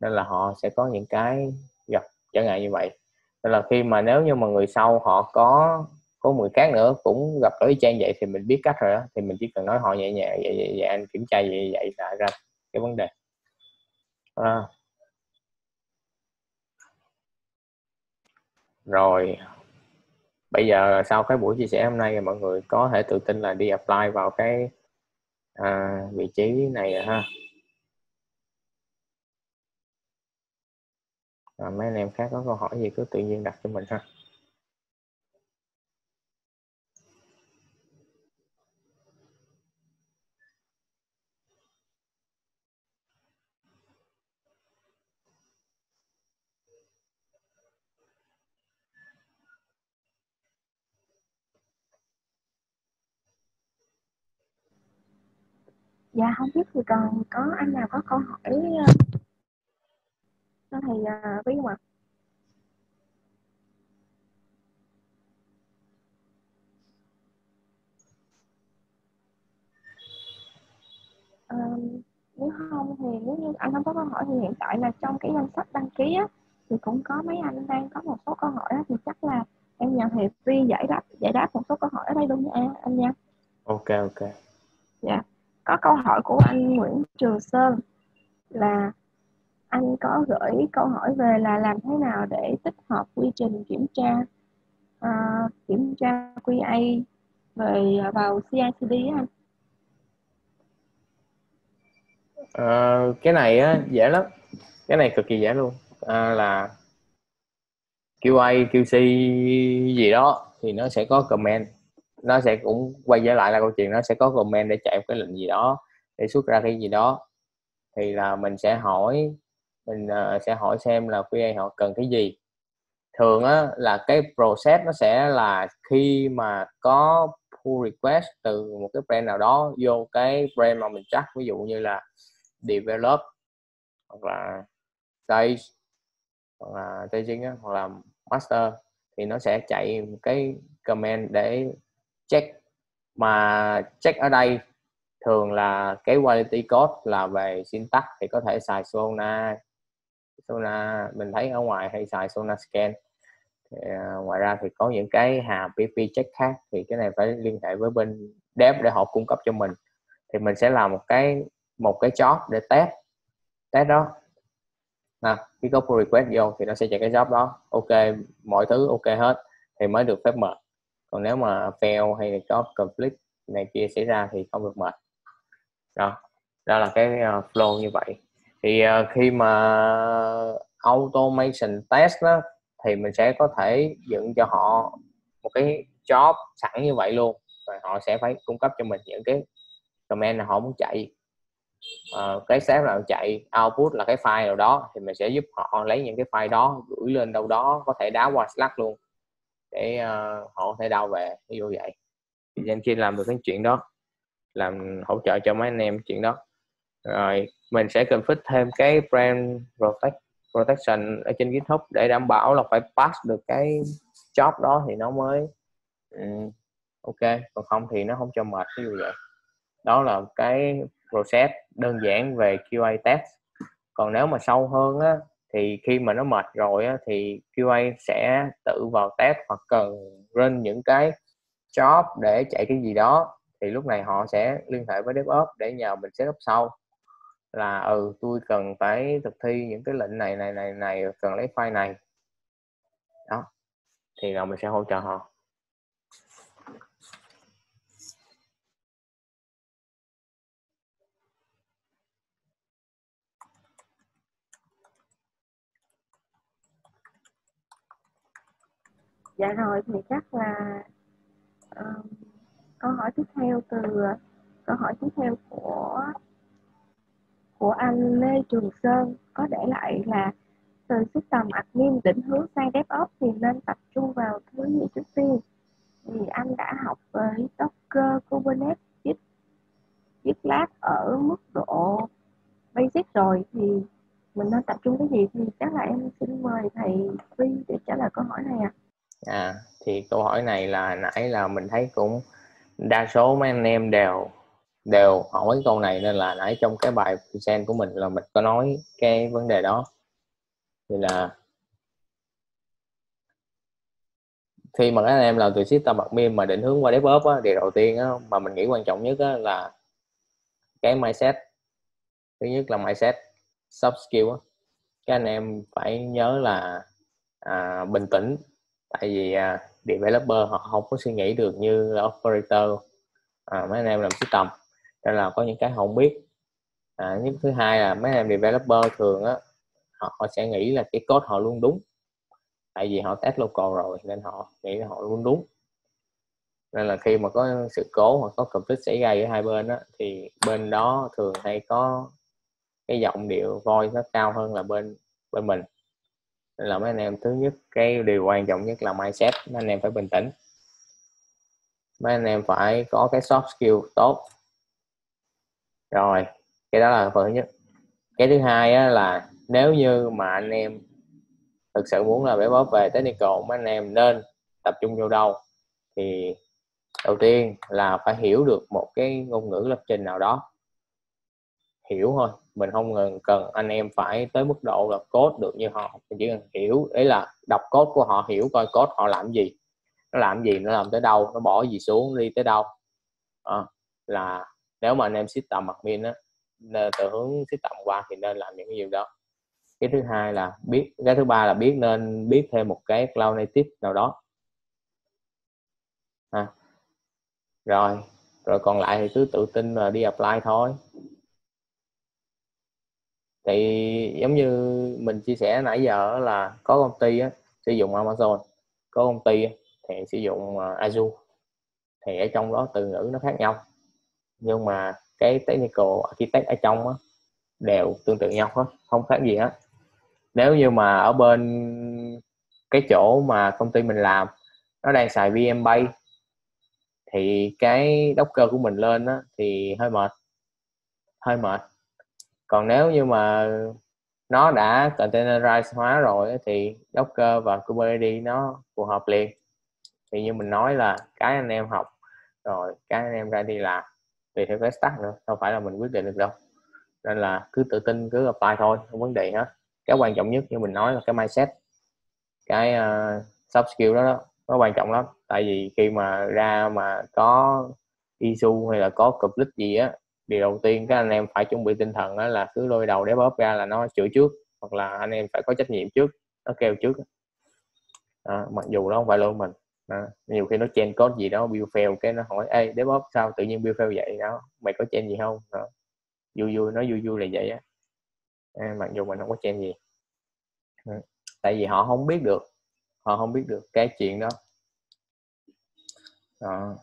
nên là họ sẽ có những cái gặp trở ngại như vậy. Nên là khi mà nếu như mà người sau họ có có người khác nữa cũng gặp đối trang vậy thì mình biết cách rồi đó. Thì mình chỉ cần nói họ nhẹ nhàng vậy vậy, vậy anh kiểm tra vậy vậy là ra cái vấn đề. À. rồi. Bây giờ sau cái buổi chia sẻ hôm nay mọi người có thể tự tin là đi apply vào cái à, vị trí này rồi ha. Và mấy anh em khác có câu hỏi gì cứ tự nhiên đặt cho mình ha. Dạ không biết thì còn có anh nào có câu hỏi cho thầy Bí không ạ? Ờ, nếu không thì nếu như anh không có câu hỏi thì hiện tại là trong cái danh sách đăng ký á, thì cũng có mấy anh đang có một số câu hỏi đó, thì chắc là em nhờ Hiệp Vi giải đáp giải đáp một số câu hỏi ở đây luôn nha anh nha. Ok ok. Dạ có câu hỏi của anh Nguyễn Trường Sơn là anh có gửi câu hỏi về là làm thế nào để tích hợp quy trình kiểm tra uh, kiểm tra QA về à, vào CI/CD anh? À, cái này á dễ lắm. Cái này cực kỳ dễ luôn. À, là QA QC gì đó thì nó sẽ có comment nó sẽ cũng quay trở lại là câu chuyện nó sẽ có comment để chạy một cái lệnh gì đó để xuất ra cái gì đó. Thì là mình sẽ hỏi mình uh, sẽ hỏi xem là QA họ cần cái gì. Thường á là cái process nó sẽ là khi mà có pull request từ một cái brand nào đó vô cái brand mà mình chắc ví dụ như là develop hoặc là stage hoặc là staging á, hoặc là master thì nó sẽ chạy một cái comment để check. Mà check ở đây thường là cái quality code là về syntax thì có thể xài Sona. Sona mình thấy ở ngoài hay xài Sona scan. Thì, uh, ngoài ra thì có những cái hàm PP check khác thì cái này phải liên hệ với bên dev để họ cung cấp cho mình. Thì mình sẽ làm một cái một cái job để test test đó. À, khi có pull request vô thì nó sẽ chạy cái job đó. Ok mọi thứ ok hết thì mới được phép mở còn nếu mà fail hay là job conflict này kia xảy ra thì không được mệt. Đó đó là cái uh, flow như vậy. Thì uh, khi mà automation test đó thì mình sẽ có thể dựng cho họ một cái job sẵn như vậy luôn. Và họ sẽ phải cung cấp cho mình những cái comment là họ muốn chạy. Uh, cái step là chạy output là cái file nào đó thì mình sẽ giúp họ lấy những cái file đó gửi lên đâu đó có thể đá qua Slack luôn để uh, họ có thể đau về ví dụ vậy. Thì trên khi làm được cái chuyện đó làm hỗ trợ cho mấy anh em chuyện đó. Rồi mình sẽ cần phích thêm cái brand protect protection ở trên GitHub để đảm bảo là phải pass được cái job đó thì nó mới um, ok. Còn không thì nó không cho mệt ví dụ vậy. Đó là cái process đơn giản về QA test. Còn nếu mà sâu hơn á thì khi mà nó mệt rồi á, thì QA sẽ tự vào test hoặc cần run những cái job để chạy cái gì đó. Thì lúc này họ sẽ liên hệ với DevOps để nhờ mình setup sau. Là ừ tôi cần phải thực thi những cái lệnh này này này này cần lấy file này. Đó. Thì là mình sẽ hỗ trợ họ. Dạ rồi thì chắc là um, câu hỏi tiếp theo từ câu hỏi tiếp theo của của anh Lê Trường Sơn có để lại là từ system admin định hướng sang DevOps thì nên tập trung vào thứ gì trước tiên thì anh đã học với Docker, Kubernetes, Git, GitLab ở mức độ basic rồi thì mình nên tập trung cái gì thì chắc là em xin mời thầy Vi để trả lời câu hỏi này ạ. À à thì câu hỏi này là nãy là mình thấy cũng đa số mấy anh em đều đều hỏi câu này nên là nãy trong cái bài present của mình là mình có nói cái vấn đề đó thì là khi mà các anh em làm từ system admin mà định hướng qua DevOps á, thì đầu tiên á, mà mình nghĩ quan trọng nhất á, là cái mindset thứ nhất là mindset soft skill á. các anh em phải nhớ là à, bình tĩnh tại vì à, developer họ không có suy nghĩ được như là operator à, mấy anh em làm system. Nên là có những cái họ không biết. À, nhưng thứ hai là mấy em developer thường á họ, họ sẽ nghĩ là cái code họ luôn đúng. Tại vì họ test local rồi nên họ nghĩ là họ luôn đúng. Nên là khi mà có sự cố hoặc có conflict xảy ra giữa hai bên á thì bên đó thường hay có cái giọng điệu voice nó cao hơn là bên bên mình nên là mấy anh em thứ nhất cái điều quan trọng nhất là mindset mấy anh em phải bình tĩnh. Mấy anh em phải có cái soft skill tốt. Rồi cái đó là phần thứ nhất. Cái thứ hai á, là nếu như mà anh em thực sự muốn là bé bóp về technical mấy anh em nên tập trung vô đâu. Thì đầu tiên là phải hiểu được một cái ngôn ngữ lập trình nào đó. Hiểu thôi mình không cần, cần anh em phải tới mức độ là code được như họ. Mình chỉ cần hiểu đấy là đọc code của họ hiểu coi code họ làm gì. Nó làm gì nó làm tới đâu nó bỏ gì xuống đi tới đâu. À, là nếu mà anh em system admin á từ hướng system qua thì nên làm những cái điều đó. Cái thứ hai là biết cái thứ ba là biết nên biết thêm một cái cloud native nào đó. À. rồi rồi còn lại thì cứ tự tin và đi apply thôi thì giống như mình chia sẻ nãy giờ là có công ty á, sử dụng Amazon có công ty thì sử dụng à, Azure. Thì ở trong đó từ ngữ nó khác nhau. Nhưng mà cái technical architect ở trong á, đều tương tự nhau hết không khác gì hết. Nếu như mà ở bên cái chỗ mà công ty mình làm nó đang xài VMBase thì cái Docker của mình lên á, thì hơi mệt hơi mệt còn nếu như mà nó đã containerize hóa rồi thì Docker và Kubernetes nó phù hợp liền. Thì như mình nói là cái anh em học rồi cái anh em ra đi làm tùy theo cái stack nữa không phải là mình quyết định được đâu. Nên là cứ tự tin cứ apply thôi không vấn đề hết. Cái quan trọng nhất như mình nói là cái mindset cái uh, soft skill đó, đó nó quan trọng lắm. Tại vì khi mà ra mà có issue hay là có conflict gì á điều đầu tiên các anh em phải chuẩn bị tinh thần đó là cứ lôi đầu để bóp ra là nó chữa trước hoặc là anh em phải có trách nhiệm trước nó kêu trước à, mặc dù nó không phải lôi mình à, nhiều khi nó chen code gì đó build fail cái nó hỏi ê bóp sao tự nhiên build fail vậy? Đó mày có chen gì không? Đó. vui vui nó vui vui là vậy á. À, mặc dù mình không có chen gì. À, tại vì họ không biết được họ không biết được cái chuyện đó. Đó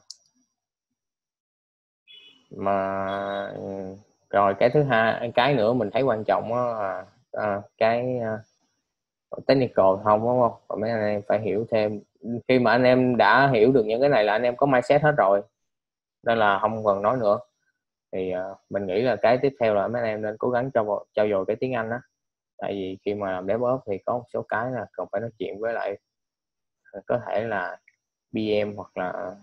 mà ừ, rồi cái thứ hai cái nữa mình thấy quan trọng là à, cái uh, technical không đúng không? Còn mấy anh em phải hiểu thêm. Khi mà anh em đã hiểu được những cái này là anh em có mindset hết rồi nên là không cần nói nữa. Thì uh, mình nghĩ là cái tiếp theo là mấy anh em nên cố gắng trao trao dồi cái tiếng Anh đó tại vì khi mà làm DevOps thì có một số cái là cần phải nói chuyện với lại à, có thể là BM hoặc là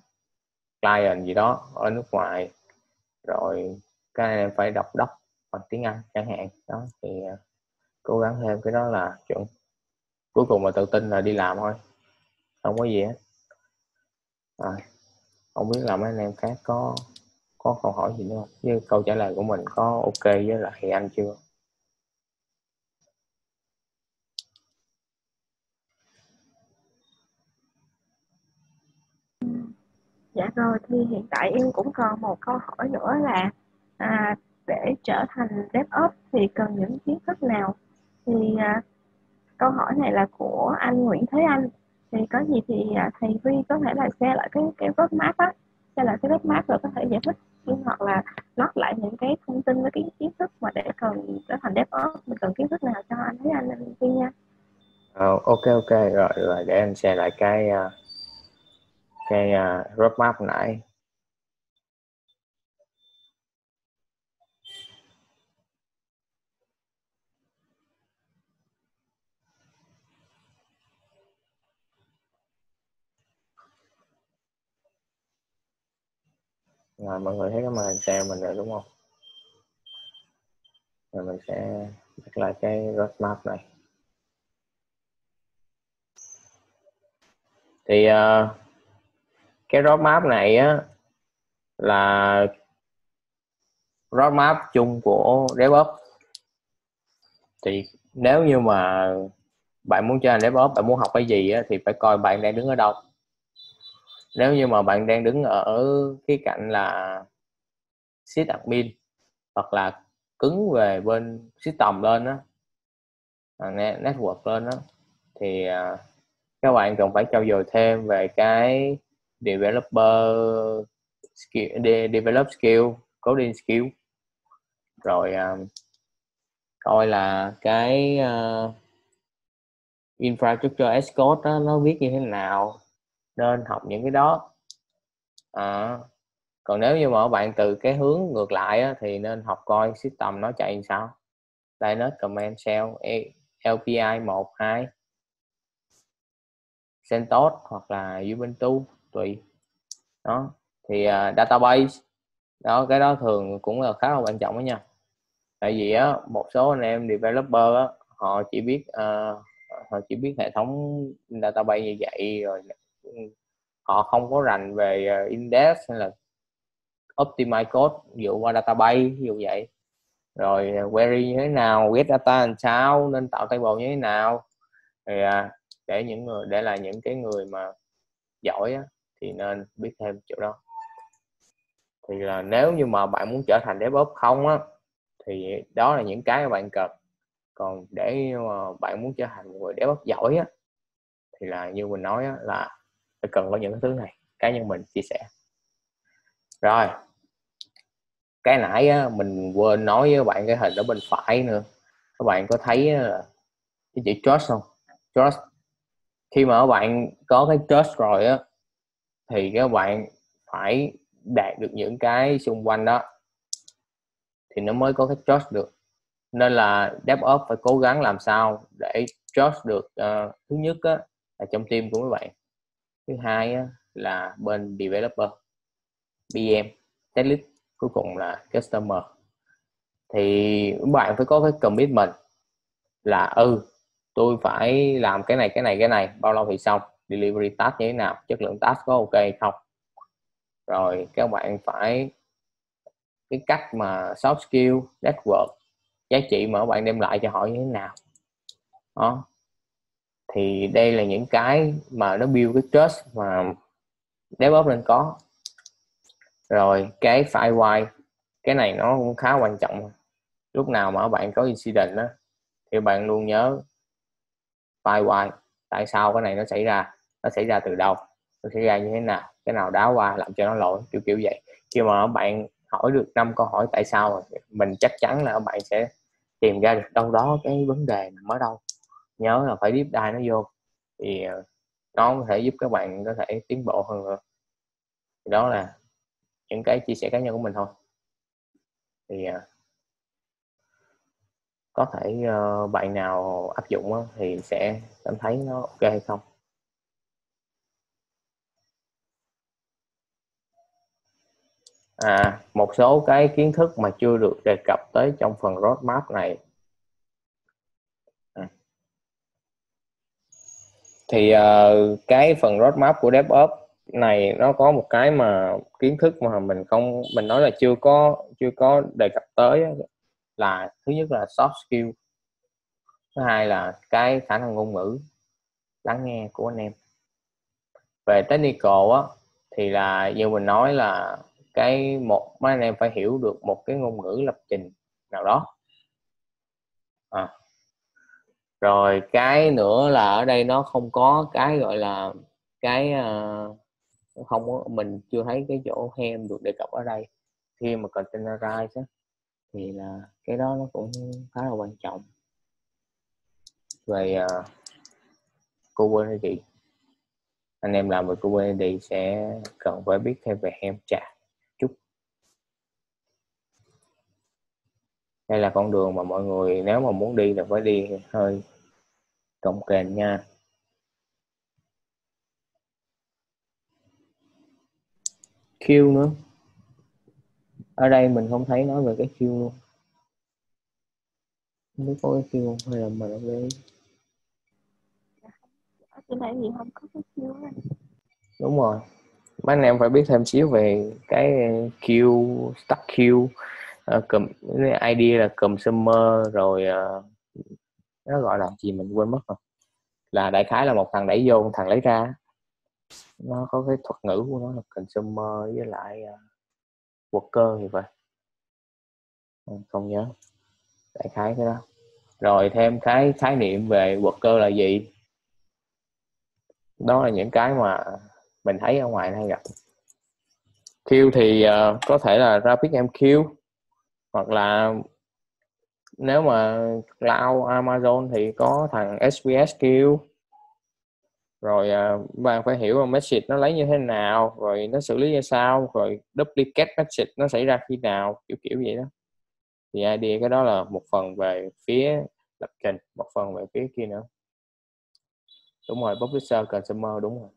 client gì đó ở nước ngoài rồi các anh em phải đọc đọc bằng tiếng Anh chẳng hạn. Đó, thì à, cố gắng thêm cái đó là chuẩn cuối cùng là tự tin là đi làm thôi. Không có gì hết. Rồi, không biết là mấy anh em khác có có câu hỏi gì nữa không? Như câu trả lời của mình có ok với lại anh chưa? Dạ rồi, thì hiện tại em cũng còn một câu hỏi nữa là à, để trở thành DevOps thì cần những kiến thức nào? Thì à, câu hỏi này là của anh Nguyễn Thế Anh. Thì có gì thì à, thầy Vi có thể là share lại cái cái roadmap á, share lại cái roadmap rồi có thể giải thích hoặc là nót lại những cái thông tin với cái kiến thức mà để cần trở thành DevOps mình cần kiến thức nào cho anh Thế Anh anh Vi nha. oh, ok ok rồi rồi để anh share lại cái uh, cái uh, roadmap nãy. Rồi mọi người thấy cái màn xe mình rồi đúng không? Rồi mình sẽ nhắc lại cái roadmap này. Thì uh, cái roadmap này á là roadmap chung của DevOps thì nếu như mà bạn muốn chơi DevOps bạn muốn học cái gì á, thì phải coi bạn đang đứng ở đâu. Nếu như mà bạn đang đứng ở cái cạnh là sysadmin hoặc là cứng về bên system lên á à, network lên á thì à, các bạn cần phải trau dồi thêm về cái developer skill de, develop skill coding skill. Rồi um, coi là cái uh, infrastructure as code đó, nó viết như thế nào nên học những cái đó. À, còn nếu như mà bạn từ cái hướng ngược lại á, thì nên học coi system nó chạy làm sao. Linux command shell LPI 1 2 CentOS hoặc là Ubuntu tùy. Đó thì uh, database đó cái đó thường cũng là khá là quan trọng đó nha. Tại vì á một số anh em developer á họ chỉ biết uh, họ chỉ biết hệ thống database như vậy rồi họ không có rành về à, index hay là optimize code dựa qua database ví dụ vậy. Rồi query như thế nào get data làm sao nên tạo table như thế nào. Thì để những người để là những cái người mà giỏi á, thì nên biết thêm chỗ đó. Thì là nếu như mà bạn muốn trở thành DevOps không á thì đó là những cái mà bạn cần. Còn để mà bạn muốn trở thành một người DevOps giỏi á thì là như mình nói á, là phải cần có những cái thứ này cá nhân mình chia sẻ. Rồi. Cái nãy á, mình quên nói với bạn cái hình ở bên phải nữa. Các bạn có thấy ờ, cái chữ trust không? Trust. Khi mà các bạn có cái trust rồi á thì các bạn phải đạt được những cái xung quanh đó thì nó mới có cái trust được. Nên là DevOps phải cố gắng làm sao để trust được uh, thứ nhất á, là trong team của các bạn. Thứ hai á, là bên developer PM test lead cuối cùng là customer. Thì các bạn phải có cái commitment là ừ tôi phải làm cái này cái này cái này bao lâu thì xong delivery task như thế nào? Chất lượng task có ok không? Rồi, các bạn phải, cái cách mà soft skill, network, giá trị mà các bạn đem lại cho họ như thế nào? Đó. Thì đây là những cái mà nó build cái trust mà DevOps nên có. Rồi, cái firewire cái này nó cũng khá quan trọng. Lúc nào mà bạn có incident đó thì bạn luôn nhớ firewire tại sao cái này nó xảy ra? Nó xảy ra từ đâu, nó xảy ra như thế nào, cái nào đá qua làm cho nó lỗi, kiểu kiểu vậy. Khi mà bạn hỏi được năm câu hỏi tại sao mình chắc chắn là bạn sẽ tìm ra được đâu đó cái vấn đề nằm ở đâu. Nhớ là phải deep dive nó vô, thì ờ, nó có thể giúp các bạn có thể tiến bộ hơn nữa. Thì đó là những cái chia sẻ cá nhân của mình thôi. Thì ờ, có thể ờ, bạn nào áp dụng thì sẽ cảm thấy nó ok hay không? À một số cái kiến thức mà chưa được đề cập tới trong phần roadmap này. À. thì uh, cái phần roadmap của DevOps này nó có một cái mà kiến thức mà mình không mình nói là chưa có chưa có đề cập tới là thứ nhất là soft skill. Thứ hai là cái khả năng ngôn ngữ lắng nghe của anh em. Về technical á thì là như mình nói là cái một mấy anh em phải hiểu được một cái ngôn ngữ lập trình nào đó. À. rồi cái nữa là ở đây nó không có cái gọi là cái uh, không có mình chưa thấy cái chỗ hem được đề cập ở đây. Khi mà containerize á, thì là cái đó nó cũng khá là quan trọng. Về uh, Kubernetes. Anh em làm về Kubernetes sẽ cần phải biết thêm về hem chặt chút đây là con đường mà mọi người nếu mà muốn đi là phải đi hơi cồng kềnh nha. Q nữa. Ở đây mình không thấy nói về cái Q luôn. Không biết có cái Q không hay là mình không ở trên này thì không có cái Q này. đúng rồi. Mấy anh em phải biết thêm xíu về cái Q stack Q uh, cầm, ID là consumer rồi uh, nó gọi là gì mình quên mất rồi. Là đại khái là một thằng đẩy vô một thằng lấy ra. Nó có cái thuật ngữ của nó là consumer với lại ờ, uh, worker thì vậy không nhớ. Đại khái cái đó. Rồi thêm cái khái niệm về worker là gì? Đó là những cái mà mình thấy ở ngoài hay gặp. Q thì uh, có thể là Rapid MQ hoặc là nếu mà cloud Amazon thì có thằng SPSQ rồi à, bạn phải hiểu là message nó lấy như thế nào, rồi nó xử lý như sao, rồi duplicate message nó xảy ra khi nào, kiểu kiểu vậy đó. Thì idea cái đó là một phần về phía lập trình, một phần về phía kia nữa. Đúng rồi publisher consumer, đúng rồi.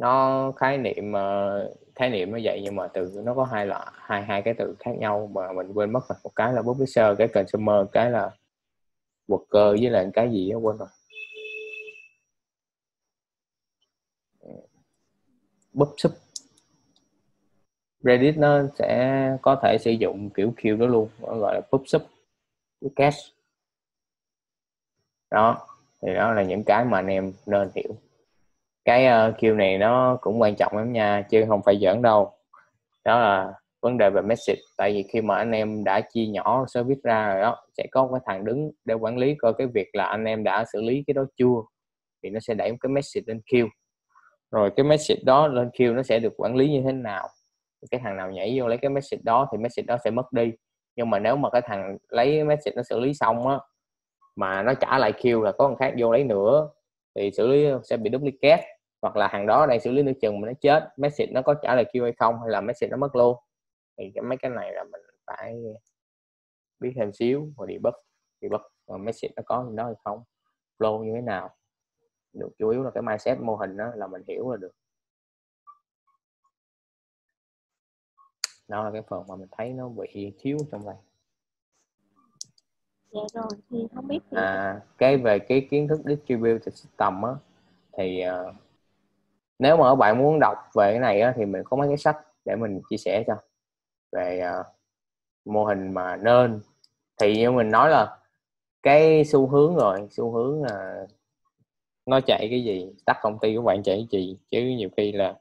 Nó khái niệm uh, khái niệm nó vậy nhưng mà từ nó có hai loại hai hai cái từ khác nhau mà mình quên mất rồi. Một cái là publisher cái consumer cái là worker với lại cái gì đó quên rồi. Búp súp. Reddit nó sẽ có thể sử dụng kiểu kêu đó luôn nó gọi là búp sub cái cache đó thì đó là những cái mà anh em nên hiểu cái ờ, uh, kêu này nó cũng quan trọng lắm nha chứ không phải giỡn đâu. Đó là vấn đề về message tại vì khi mà anh em đã chia nhỏ service ra rồi đó sẽ có cái thằng đứng để quản lý coi cái việc là anh em đã xử lý cái đó chưa thì nó sẽ đẩy một cái message lên queue rồi cái message đó lên queue nó sẽ được quản lý như thế nào? Cái thằng nào nhảy vô lấy cái message đó thì message đó sẽ mất đi. Nhưng mà nếu mà cái thằng lấy message nó xử lý xong á mà nó trả lại queue là có thằng khác vô lấy nữa thì xử lý ờ, sẽ bị duplicate, hoặc là hàng đó đang xử lý nửa chừng mà nó chết message nó có trả lời kêu hay không, hay là message nó mất luôn. Thì cái, mấy cái này là mình phải biết thêm xíu, rồi debug debug và message nó có gì đó hay không, flow như thế nào. Được, chủ yếu là cái mindset mô hình đó là mình hiểu là được. Đó là cái phần mà mình thấy nó bị thiếu trong này dạ rồi thì không biết thì... à cái về cái kiến thức distributed system á thì uh, nếu mà các bạn muốn đọc về cái này á, thì mình có mấy cái sách để mình chia sẻ cho. Về uh, mô hình mà nên. Thì như mình nói là cái xu hướng rồi xu hướng là nó chạy cái gì tắt công ty của bạn chạy cái gì. Chứ nhiều khi là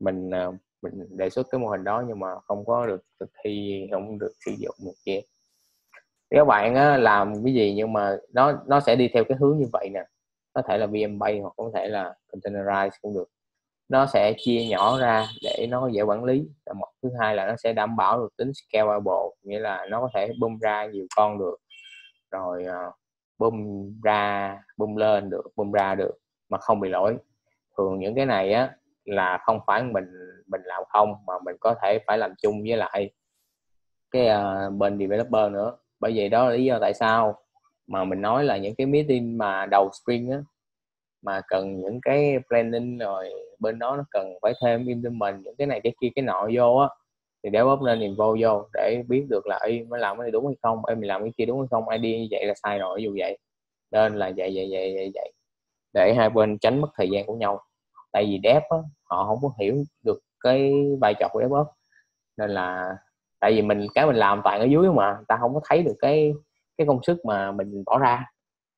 mình uh, mình đề xuất cái mô hình đó nhưng mà không có được thực thi không được sử dụng được kia các bạn á, làm cái gì nhưng mà nó nó sẽ đi theo cái hướng như vậy nè. Có thể là VMBay hoặc có thể là containerize cũng được. Nó sẽ chia nhỏ ra để nó dễ quản lý. Là một thứ hai là nó sẽ đảm bảo được tính scalable nghĩa là nó có thể bung ra nhiều con được. Rồi ờ, uh, bung ra bung lên được bung ra được mà không bị lỗi. Thường những cái này á là không phải mình mình làm không mà mình có thể phải làm chung với lại cái uh, bên developer nữa bởi vậy đó là lý do tại sao mà mình nói là những cái meeting mà đầu spring á mà cần những cái planning rồi bên đó nó cần phải thêm implement những cái này cái kia cái nọ vô á thì DevOps nên niềm vô vô để biết được là y mới làm cái này đúng hay không em mình làm cái kia đúng hay không ai đi như vậy là sai rồi dù vậy nên là vậy vậy vậy vậy vậy. Để hai bên tránh mất thời gian của nhau. Tại vì dev á, họ không có hiểu được cái vai trò của DevOps nên là tại vì mình cái mình làm toàn ở dưới mà ta không có thấy được cái cái công sức mà mình bỏ ra.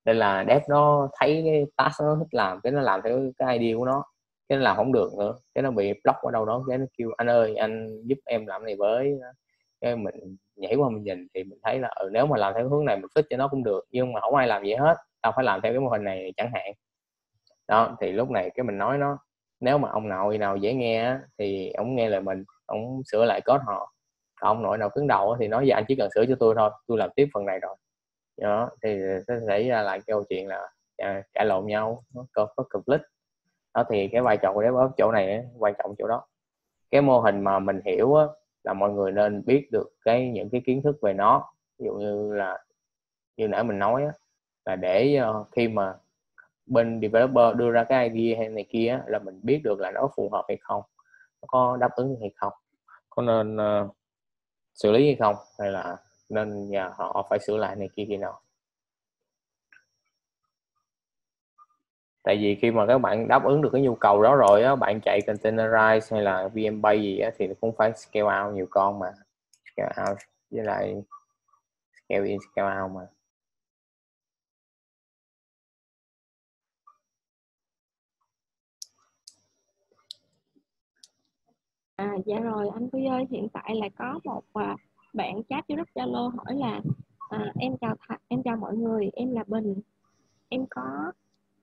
Nên là dev nó thấy cái task nó thích làm cái nó làm theo cái idea của nó cái nó làm không được nữa cái nó bị block ở đâu đó cái nó kêu anh ơi anh giúp em làm này với cái mình nhảy qua mình nhìn thì mình thấy là ừ, nếu mà làm theo hướng này mình fit cho nó cũng được nhưng mà không ai làm gì hết tao phải làm theo cái mô hình này chẳng hạn. Đó thì lúc này cái mình nói nó nếu mà ông nội nào dễ nghe thì ông nghe lời mình ông sửa lại code họ ông nội nào cứng đầu thì nói dạ anh chỉ cần sửa cho tôi thôi tôi làm tiếp phần này rồi. Đó thì sẽ xảy ra lại câu chuyện là à, cãi lộn nhau nó có, có complete đó thì cái vai trò của DevOps chỗ này quan trọng chỗ đó. Cái mô hình mà mình hiểu á, là mọi người nên biết được cái những cái kiến thức về nó. Ví dụ như là như nãy mình nói á, là để uh, khi mà bên developer đưa ra cái idea hay này kia là mình biết được là nó phù hợp hay không nó có đáp ứng hay không. Có nên uh, xử lý hay không? Hay là nên nhà họ phải sửa lại này kia kia nào? Tại vì khi mà các bạn đáp ứng được cái nhu cầu đó rồi á, bạn chạy containerize hay là VM bay gì á, thì cũng phải scale out nhiều con mà. Scale out với lại scale in, scale out mà. À, dạ rồi anh Quy ơi, hiện tại là có một à, bạn chat vô group Zalo hỏi là à, em chào th- em chào mọi người, em là Bình. Em có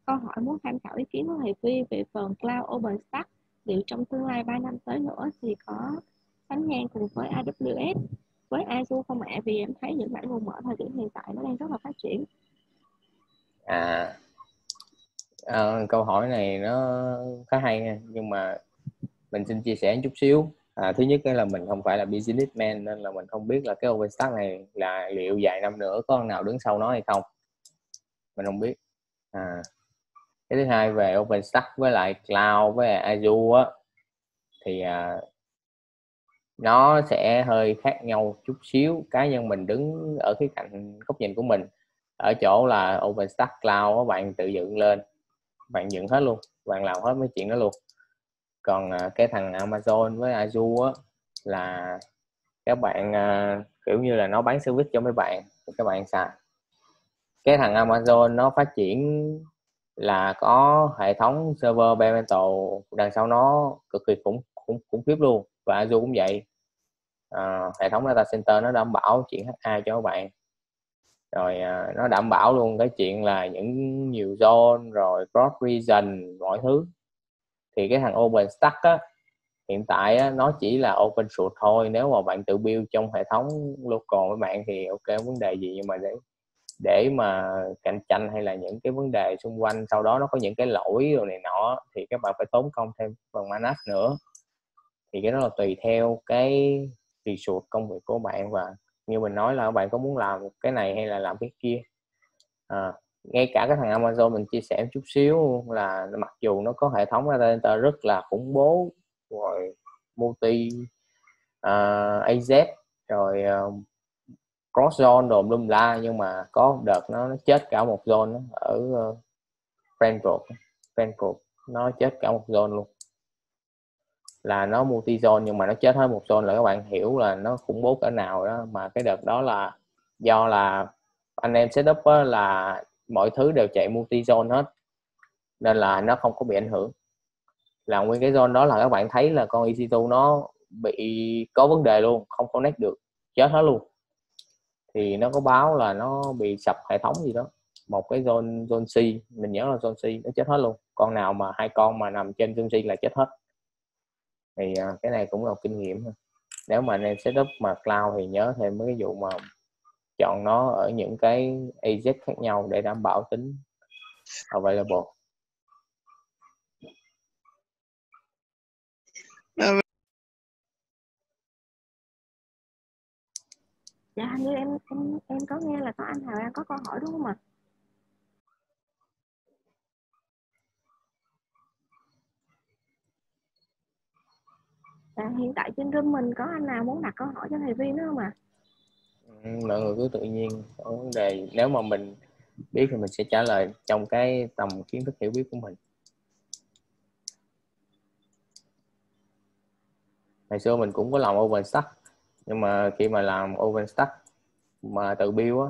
câu hỏi muốn tham khảo ý kiến của thầy Quy về phần Cloud OpenStack. Liệu trong tương lai 3 năm tới nữa thì có sánh ngang cùng với AWS với Azure không ạ? Vì em thấy những mảng nguồn mở thời điểm hiện tại nó đang rất là phát triển. à à câu hỏi này nó khá hay nhưng mà mình xin chia sẻ một chút xíu. À, thứ nhất là mình không phải là businessman nên là mình không biết là cái OpenStack này là liệu vài năm nữa có nào đứng sau nó hay không. Mình không biết. À, cái thứ hai về OpenStack với lại cloud với lại Azure á thì à, nó sẽ hơi khác nhau chút xíu. Cá nhân mình đứng ở cái cạnh góc nhìn của mình ở chỗ là OpenStack Cloud các bạn tự dựng lên bạn dựng hết luôn bạn làm hết mấy chuyện đó luôn còn à, cái thằng Amazon với Azure á, là các bạn à, kiểu như là nó bán service cho mấy bạn các bạn xài. Cái thằng Amazon nó phát triển là có hệ thống server bare metal đằng sau nó cực kỳ khủng khủng khủng khiếp luôn và Azure cũng vậy. À, hệ thống data center nó đảm bảo chuyện ha cho các bạn. Rồi à, nó đảm bảo luôn cái chuyện là những nhiều zone rồi cross region mọi thứ thì cái thằng OpenStack á hiện tại á, nó chỉ là open source thôi. Nếu mà bạn tự build trong hệ thống local với bạn thì ok vấn đề gì nhưng mà để để mà cạnh tranh hay là những cái vấn đề xung quanh sau đó nó có những cái lỗi rồi này nọ thì các bạn phải tốn công thêm phần manage nữa. Thì cái đó là tùy theo cái resource công việc của bạn và như mình nói là bạn có muốn làm cái này hay là làm cái kia. À, ngay cả cái thằng Amazon mình chia sẻ một chút xíu là mặc dù nó có hệ thống data center rất là khủng bố rồi multi à, uh, AZ rồi uh, cross zone đồ lum la nhưng mà có một đợt nó, nó chết cả một zone ở uh, Frankfurt Frankfurt nó chết cả một zone luôn. Là nó multi zone nhưng mà nó chết hết một zone là các bạn hiểu là nó khủng bố cỡ nào đó. Mà cái đợt đó là do là anh em setup á, là mọi thứ đều chạy multi zone hết. Nên là nó không có bị ảnh hưởng. Là nguyên cái zone đó là các bạn thấy là con EC2 nó bị có vấn đề luôn, không connect được, chết hết luôn. Thì nó có báo là nó bị sập hệ thống gì đó. Một cái zone zone C, mình nhớ là zone C, nó chết hết luôn. Con nào mà, hai con mà nằm trên zone C là chết hết. Thì à, cái này cũng là kinh nghiệm nếu mà anh em setup mà cloud thì nhớ thêm mấy cái vụ mà chọn nó ở những cái AZ khác nhau để đảm bảo tính available dạ như em em em có nghe là có anh Hào An có câu hỏi đúng không ạ à, hiện tại trên room mình có anh nào muốn đặt câu hỏi cho thầy Vi nữa không ạ À? Mọi người cứ tự nhiên có vấn đề. Nếu mà mình biết thì mình sẽ trả lời trong cái tầm kiến thức hiểu biết của mình. Ngày xưa mình cũng có làm open stack nhưng mà khi mà làm open stack mà tự build á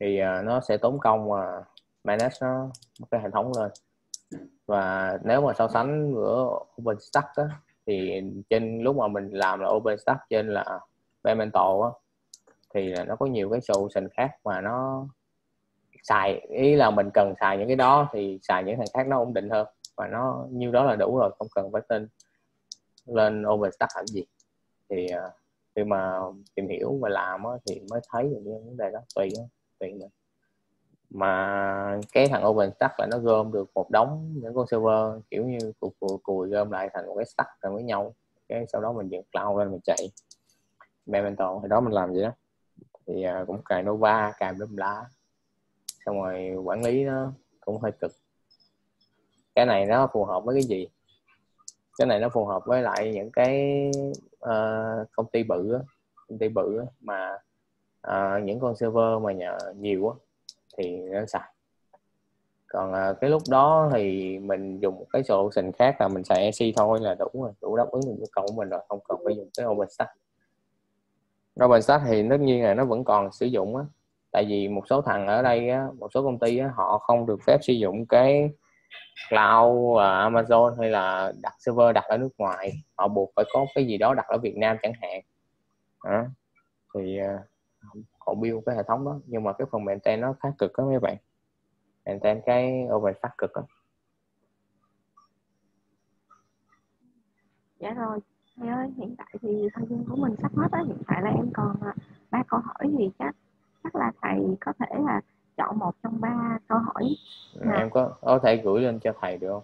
thì à, nó sẽ tốn công mà manage nó cái hệ thống lên. Và nếu mà so sánh giữa OpenStack á, thì trên lúc mà mình làm là open stack trên là Elemental á thì nó có nhiều cái solution khác mà nó xài. Ý là mình cần xài những cái đó thì xài những thằng khác nó ổn định hơn. Và nó như đó là đủ rồi không cần phải tên lên overstack làm gì. Thì à, khi mà tìm hiểu và làm thì mới thấy được những vấn đề đó. Tùy đó, tùy mình mà cái thằng OpenStack là nó gom được một đống những con server kiểu như cùi, cùi, cùi gom lại thành một cái stack rồi với nhau. Cái sau đó mình dựng cloud lên mình chạy. Elemental thì đó mình làm gì đó thì uh, cũng cài Nova cài đâm lá. Xong rồi quản lý nó cũng hơi cực. Cái này nó phù hợp với cái gì? Cái này nó phù hợp với lại những cái uh, công ty bự á, công ty bự á, mà uh, những con server mà nhờ nhiều á, thì nó xài. Còn uh, cái lúc đó thì mình dùng một cái solution khác là mình xài EC thôi là đủ rồi đủ đáp ứng được nhu cầu của mình rồi không cần phải dùng cái OpenStack OpenStack thì tất nhiên là nó vẫn còn sử dụng á. Tại vì một số thằng ở đây á, một số công ty á, họ không được phép sử dụng cái cloud à, Amazon hay là đặt server đặt ở nước ngoài. Họ buộc phải có cái gì đó đặt ở Việt Nam chẳng hạn. À, thì uh, họ build cái hệ thống đó. Nhưng mà cái phần maintain nó khá cực đó mấy bạn. Maintain cái OpenStack cực đó dạ rồi thầy ơi hiện tại thì thời gian của mình sắp hết á hiện tại là em còn à, ba câu hỏi thì chắc chắc là thầy có thể là chọn một trong ba câu hỏi à. em có có thể gửi lên cho thầy được không?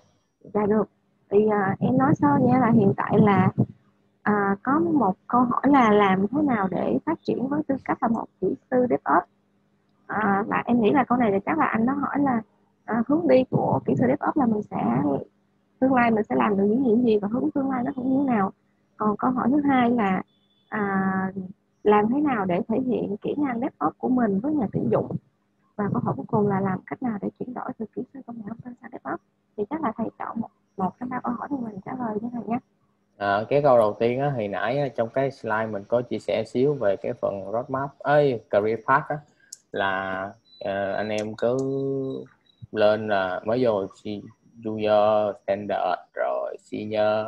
Dạ được. Thì uh, em nói sơ nha là hiện tại là uh, có một câu hỏi là làm thế nào để phát triển với tư cách là một kỹ sư DevOps? Uh, và em nghĩ là câu này thì chắc là anh nó hỏi là à, hướng đi của kỹ sư DevOps là mình sẽ tương lai mình sẽ làm được những gì và hướng tương lai nó cũng như thế nào còn câu hỏi thứ hai là à, làm thế nào để thể hiện kỹ năng DevOps của mình với nhà tuyển dụng? Và câu hỏi cuối cùng là làm cách nào để chuyển đổi từ kỹ sư công nghệ thông tin sang DevOps thì chắc là thầy chọn một, một trong ba câu hỏi thì mình trả lời như thầy nhé. À, cái câu đầu tiên á, thì nãy á, trong cái slide mình có chia sẻ xíu về cái phần roadmap ấy career path á, là uh, anh em cứ lên là mới vô junior standard rồi senior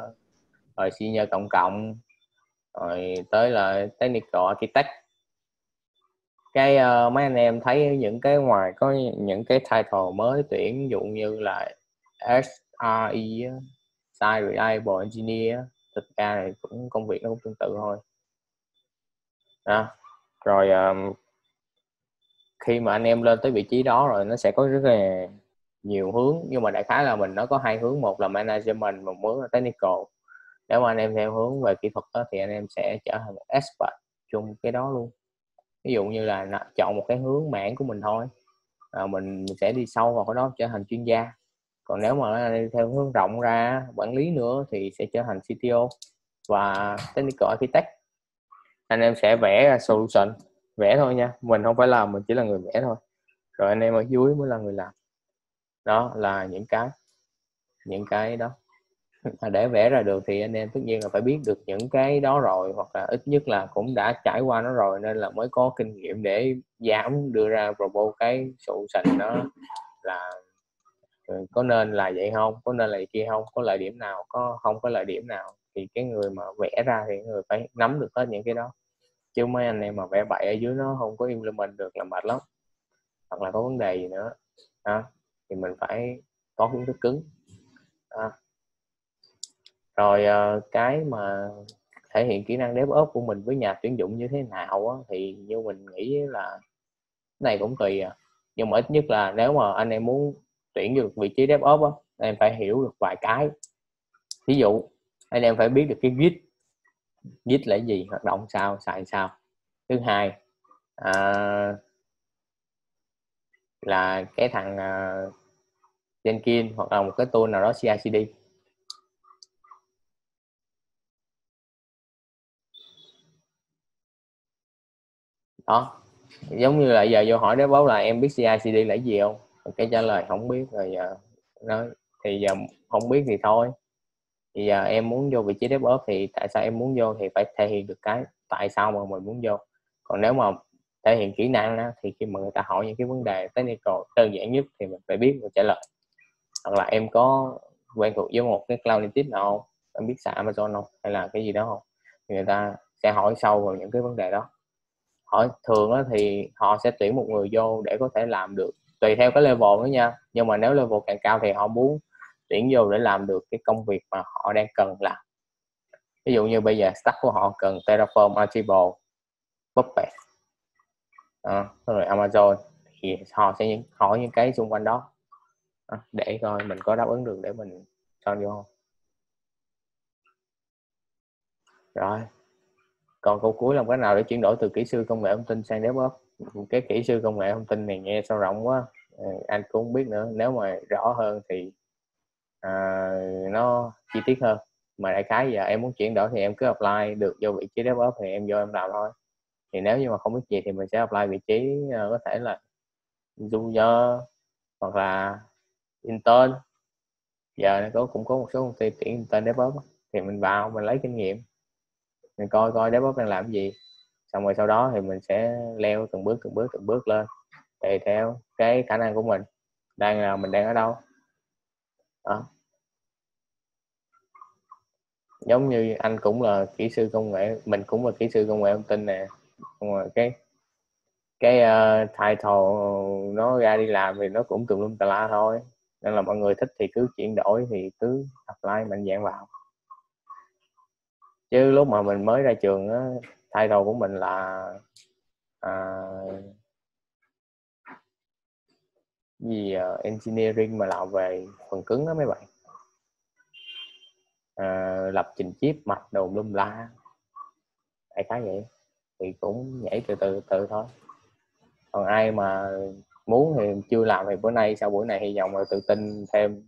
rồi senior cộng cộng. Rồi tới là technical architect. Cái uh, mấy anh em thấy những cái ngoài có những cái title mới tuyển dụng dụ như là SRE Site Reliable Engineer thực ra thì cũng công việc nó cũng tương tự thôi. Đó. rồi um, khi mà anh em lên tới vị trí đó rồi nó sẽ có rất là nhiều hướng nhưng mà đại khái là mình nó có hai hướng. Một là management một hướng là technical nếu mà anh em theo hướng về kỹ thuật đó, thì anh em sẽ trở thành một expert chung cái đó luôn. Ví dụ như là chọn một cái hướng mảng của mình thôi. À, mình sẽ đi sâu vào cái đó trở thành chuyên gia. Còn nếu mà đi theo hướng rộng ra quản lý nữa thì sẽ trở thành CTO và technical architect. Anh em sẽ vẽ ra solution vẽ thôi nha. Mình không phải làm mình chỉ là người vẽ thôi. Rồi anh em ở dưới mới là người làm. Đó là những cái những cái đó mà để vẽ ra được thì anh em tất nhiên là phải biết được những cái đó rồi, hoặc là ít nhất là cũng đã trải qua nó rồi nên là mới có kinh nghiệm để giảm đưa ra propo cái sự sành đó là ừ, có nên là vậy không, có nên là vậy kia không, có lợi điểm nào, có không có lợi điểm nào. Thì cái người mà vẽ ra thì người phải nắm được hết những cái đó. Chứ mấy anh em mà vẽ bậy ở dưới nó không có implement được là mệt lắm. Hoặc là có vấn đề gì nữa, đó, thì mình phải có kiến thức cứng. Đó rồi uh, cái mà thể hiện kỹ năng DevOps của mình với nhà tuyển dụng như thế nào á, thì như mình nghĩ là cái này cũng tùy à. nhưng mà ít nhất là nếu mà anh em muốn tuyển được vị trí DevOps á, em phải hiểu được vài cái. Ví dụ anh em phải biết được cái Git. Git là gì hoạt động sao xài sao. Thứ hai à, là cái thằng uh, Jenkins hoặc là một cái tool nào đó CI/CD đó. Giống như là giờ vô hỏi đứa báo là em biết CI/CD là gì không? Cái trả lời không biết. Rồi giờ nói thì giờ không biết thì thôi. Thì giờ em muốn vô vị trí DevOps thì tại sao em muốn vô thì phải thể hiện được cái tại sao mà mình muốn vô. Còn nếu mà thể hiện kỹ năng đó, thì khi mà người ta hỏi những cái vấn đề technical đơn giản nhất thì mình phải biết và trả lời. Hoặc là em có quen thuộc với một cái cloud native nào không? Em biết xài Amazon không? Hay là cái gì đó không? Thì người ta sẽ hỏi sâu vào những cái vấn đề đó họ thường á, thì họ sẽ tuyển một người vô để có thể làm được tùy theo cái level nữa nha. Nhưng mà nếu level càng cao thì họ muốn tuyển vô để làm được cái công việc mà họ đang cần làm. Ví dụ như bây giờ stack của họ cần Terraform, Ansible, Puppet à, rồi Amazon thì họ sẽ hỏi những cái xung quanh đó. À, để coi mình có đáp ứng được để mình cho vô không. Rồi còn câu cuối là cái nào để chuyển đổi từ kỹ sư công nghệ thông tin sang DevOps? Cái kỹ sư công nghệ thông tin này nghe sâu rộng quá. Ừ, anh cũng không biết nữa. Nếu mà rõ hơn thì à, nó chi tiết hơn. Mà đại khái giờ em muốn chuyển đổi thì em cứ apply được vô vị trí DevOps thì em vô em làm thôi. Thì nếu như mà không biết gì thì mình sẽ apply vị trí uh, có thể là junior hoặc là intern. Giờ có cũng có một số công ty tuyển intern DevOps thì mình vào mình lấy kinh nghiệm mình coi coi DevOps đang làm gì. Xong rồi sau đó thì mình sẽ leo từng bước từng bước từng bước lên. Tùy theo cái khả năng của mình. Đang là mình đang ở đâu. Đó. Giống như anh cũng là kỹ sư công nghệ mình cũng là kỹ sư công nghệ thông tin nè. Ngoài rồi cái cái uh, title nó ra đi làm thì nó cũng tùm lum tà la thôi. Nên là mọi người thích thì cứ chuyển đổi thì cứ apply mạnh dạng vào chứ lúc mà mình mới ra trường á đồ của mình là à, gì uh, engineering mà làm về phần cứng đó mấy bạn. À, lập trình chip mạch đồ lum la. Đại khái vậy. Thì cũng nhảy từ từ từ thôi. Còn ai mà muốn thì chưa làm thì bữa nay sau buổi này hy vọng là tự tin thêm.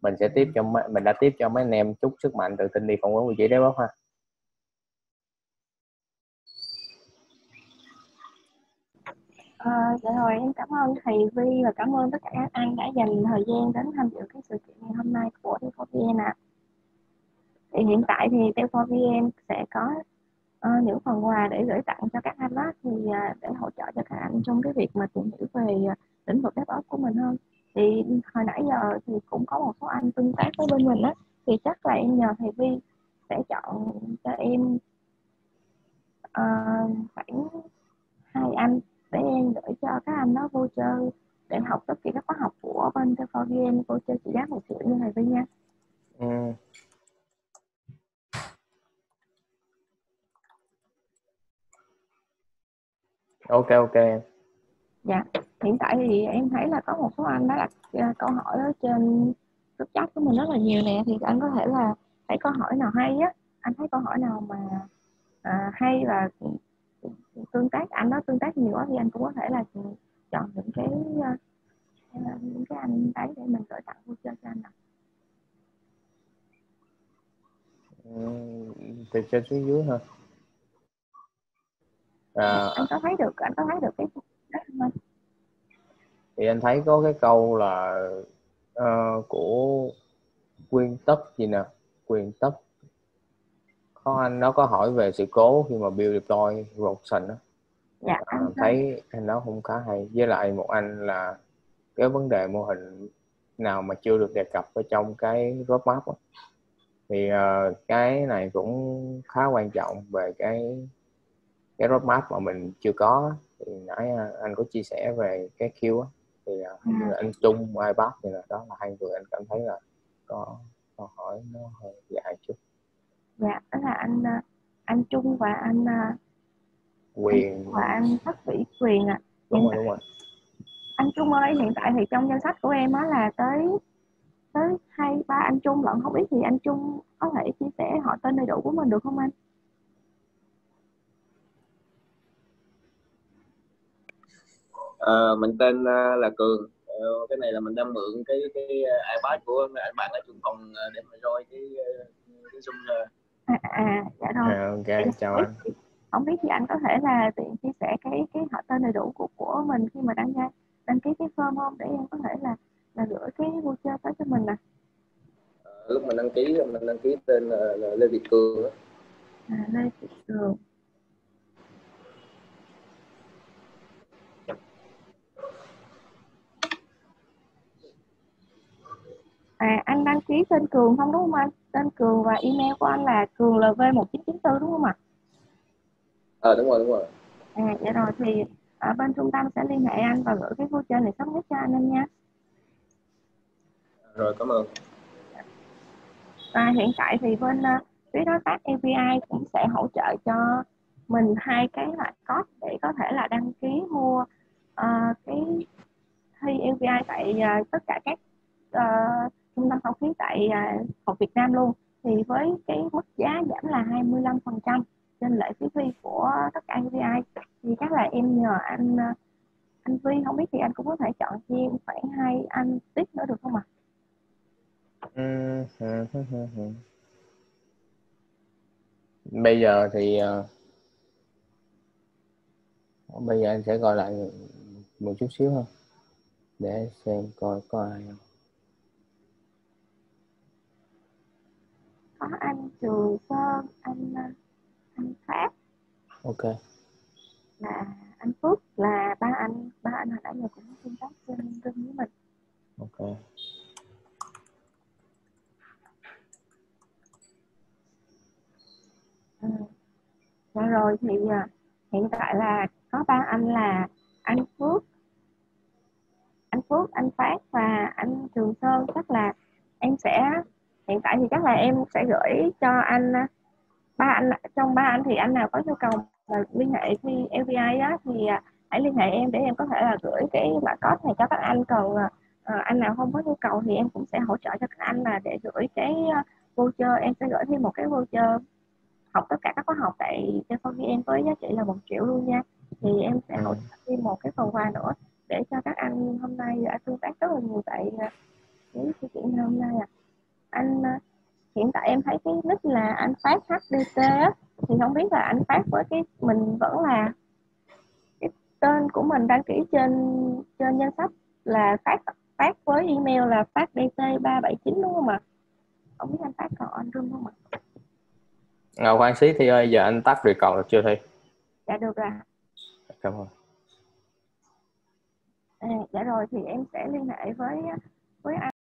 Mình sẽ tiếp cho mấy, mình đã tiếp cho mấy anh em chút sức mạnh tự tin đi phỏng vấn vị trí đấy bác ha. À, dạ rồi em cảm ơn thầy Vi và cảm ơn tất cả các anh đã dành thời gian đến tham dự cái sự kiện ngày hôm nay của T4VN ạ. À. Thì hiện tại thì T4VN sẽ có uh, những phần quà để gửi tặng cho các anh đó thì uh, để hỗ trợ cho các anh trong cái việc mà tìm hiểu về uh, lĩnh vực DevOps của mình hơn. Thì hồi nãy giờ thì cũng có một số anh tương tác với bên mình đó thì chắc là em nhờ thầy Vi sẽ chọn cho em uh, khoảng hai anh để em gửi cho các anh đó voucher để học tất cả các khóa học của bên T4VN voucher trị giá một triệu như thầy Vi nha. ừ. ok ok Dạ, hiện tại thì em thấy là có một số anh đã đặt uh, câu hỏi ở trên group chat của mình rất là nhiều nè thì anh có thể là thấy câu hỏi nào hay á anh thấy câu hỏi nào mà uh, hay và tương tác anh đó tương tác nhiều quá thì anh cũng có thể là chọn những cái uh, những cái anh đấy để mình gửi tặng voucher cho anh ạ. từ trên xuống dưới ha à, anh có thấy được anh có thấy được cái đó không thì anh thấy có cái câu là uh, của quyên tất gì nè? Quyền tất có anh nó có hỏi về sự cố khi mà build deploy rotation đó dạ à, anh thấy anh đó không khá hay. Với lại một anh là cái vấn đề mô hình nào mà chưa được đề cập ở trong cái roadmap đó. thì uh, cái này cũng khá quan trọng về cái cái roadmap mà mình chưa có thì nãy uh, anh có chia sẻ về cái Q á. Thì hình như là anh Trung iPad thì là đó là hai người anh cảm thấy là có câu hỏi nó hơi dài chút dạ đó là anh ờ, anh Trung và anh ờ, quyền. và anh Thất Vĩ Quyền ạ. đúng Hiện rồi đúng rồi. anh Trung ơi hiện tại thì trong danh sách của em á là tới tới hai ba anh Trung lận. Không biết thì anh Trung có thể chia sẻ họ tên đầy đủ của mình được không anh? Ờ, mình tên uh, là Cường. Ờ, cái này là mình đang mượn cái cái uh, iPad của anh bạn ở trường phòng để mà roi cái cái Zoom À, à dạ rồi. à, ok chào anh Không biết thì anh có thể là tiện chia sẻ cái cái họ tên đầy đủ của của mình khi mà đăng gia đăng ký cái form không để em có thể là là gửi cái voucher tới cho mình nè. Ờ, lúc mình đăng ký mình đăng ký tên là, là Lê Việt Cường á. À, Lê Thị Cường. À, anh đăng ký tên Cường không đúng không anh? Tên Cường và email của anh là cường lv1994 đúng không ạ? Ờ đúng rồi đúng rồi À, dạ rồi thì ở bên trung tâm sẽ liên hệ anh và gửi cái voucher này sớm nhất cho anh em nha. rồi cảm ơn Và hiện tại thì bên ờ, phía đối tác API cũng sẽ hỗ trợ cho mình hai cái loại code để có thể là đăng ký mua ờ, cái thi API tại ờ, tất cả các ờ, trung tâm khảo thí tại à, học Việt Nam luôn thì với cái mức giá giảm là 25% trên lệ phí thi của tất cả UVI thì chắc là em nhờ anh à, anh Vi không biết thì anh cũng có thể chọn cho em khoảng hai anh tiếp nữa được không ạ? À? bây giờ thì à, bây giờ anh sẽ gọi lại một chút xíu thôi, để xem coi có ai không có anh Trường Sơn anh ờ, anh Pháp ok. Là anh Phước là ba anh ba anh hồi nãy giờ cũng tương tác trên Zoom với mình. Ok. Ừ. Dạ rồi thì à, hiện tại là có ba anh là anh Phước anh Phước anh Phát và anh Trường Sơn. Chắc là em sẽ hiện tại thì chắc là em sẽ gửi cho anh à, ba anh, trong ba anh thì anh nào có nhu cầu và liên hệ với LVI đó thì à, hãy liên hệ em để em có thể là gửi cái mã code này cho các anh. Còn à, anh nào không có nhu cầu thì em cũng sẽ hỗ trợ cho các anh là để gửi cái voucher. Em sẽ gửi thêm một cái voucher, học tất cả các khóa học tại em với giá trị là một triệu luôn nha. Thì em sẽ hỗ trợ thêm một cái phần quà nữa để cho các anh hôm nay đã tương tác rất là nhiều tại cái sự hôm nay ạ. à anh phát HDT á. Thì không biết là anh phát với cái mình vẫn là cái tên của mình đăng ký trên trên danh sách là phát phát với email là phát dt 379 đúng không ạ? Không biết anh phát còn on room không ạ? À, khoan xí thì ơi giờ anh tắt record được chưa thi? Dạ được rồi cảm ơn. À, dạ rồi thì em sẽ liên hệ với với anh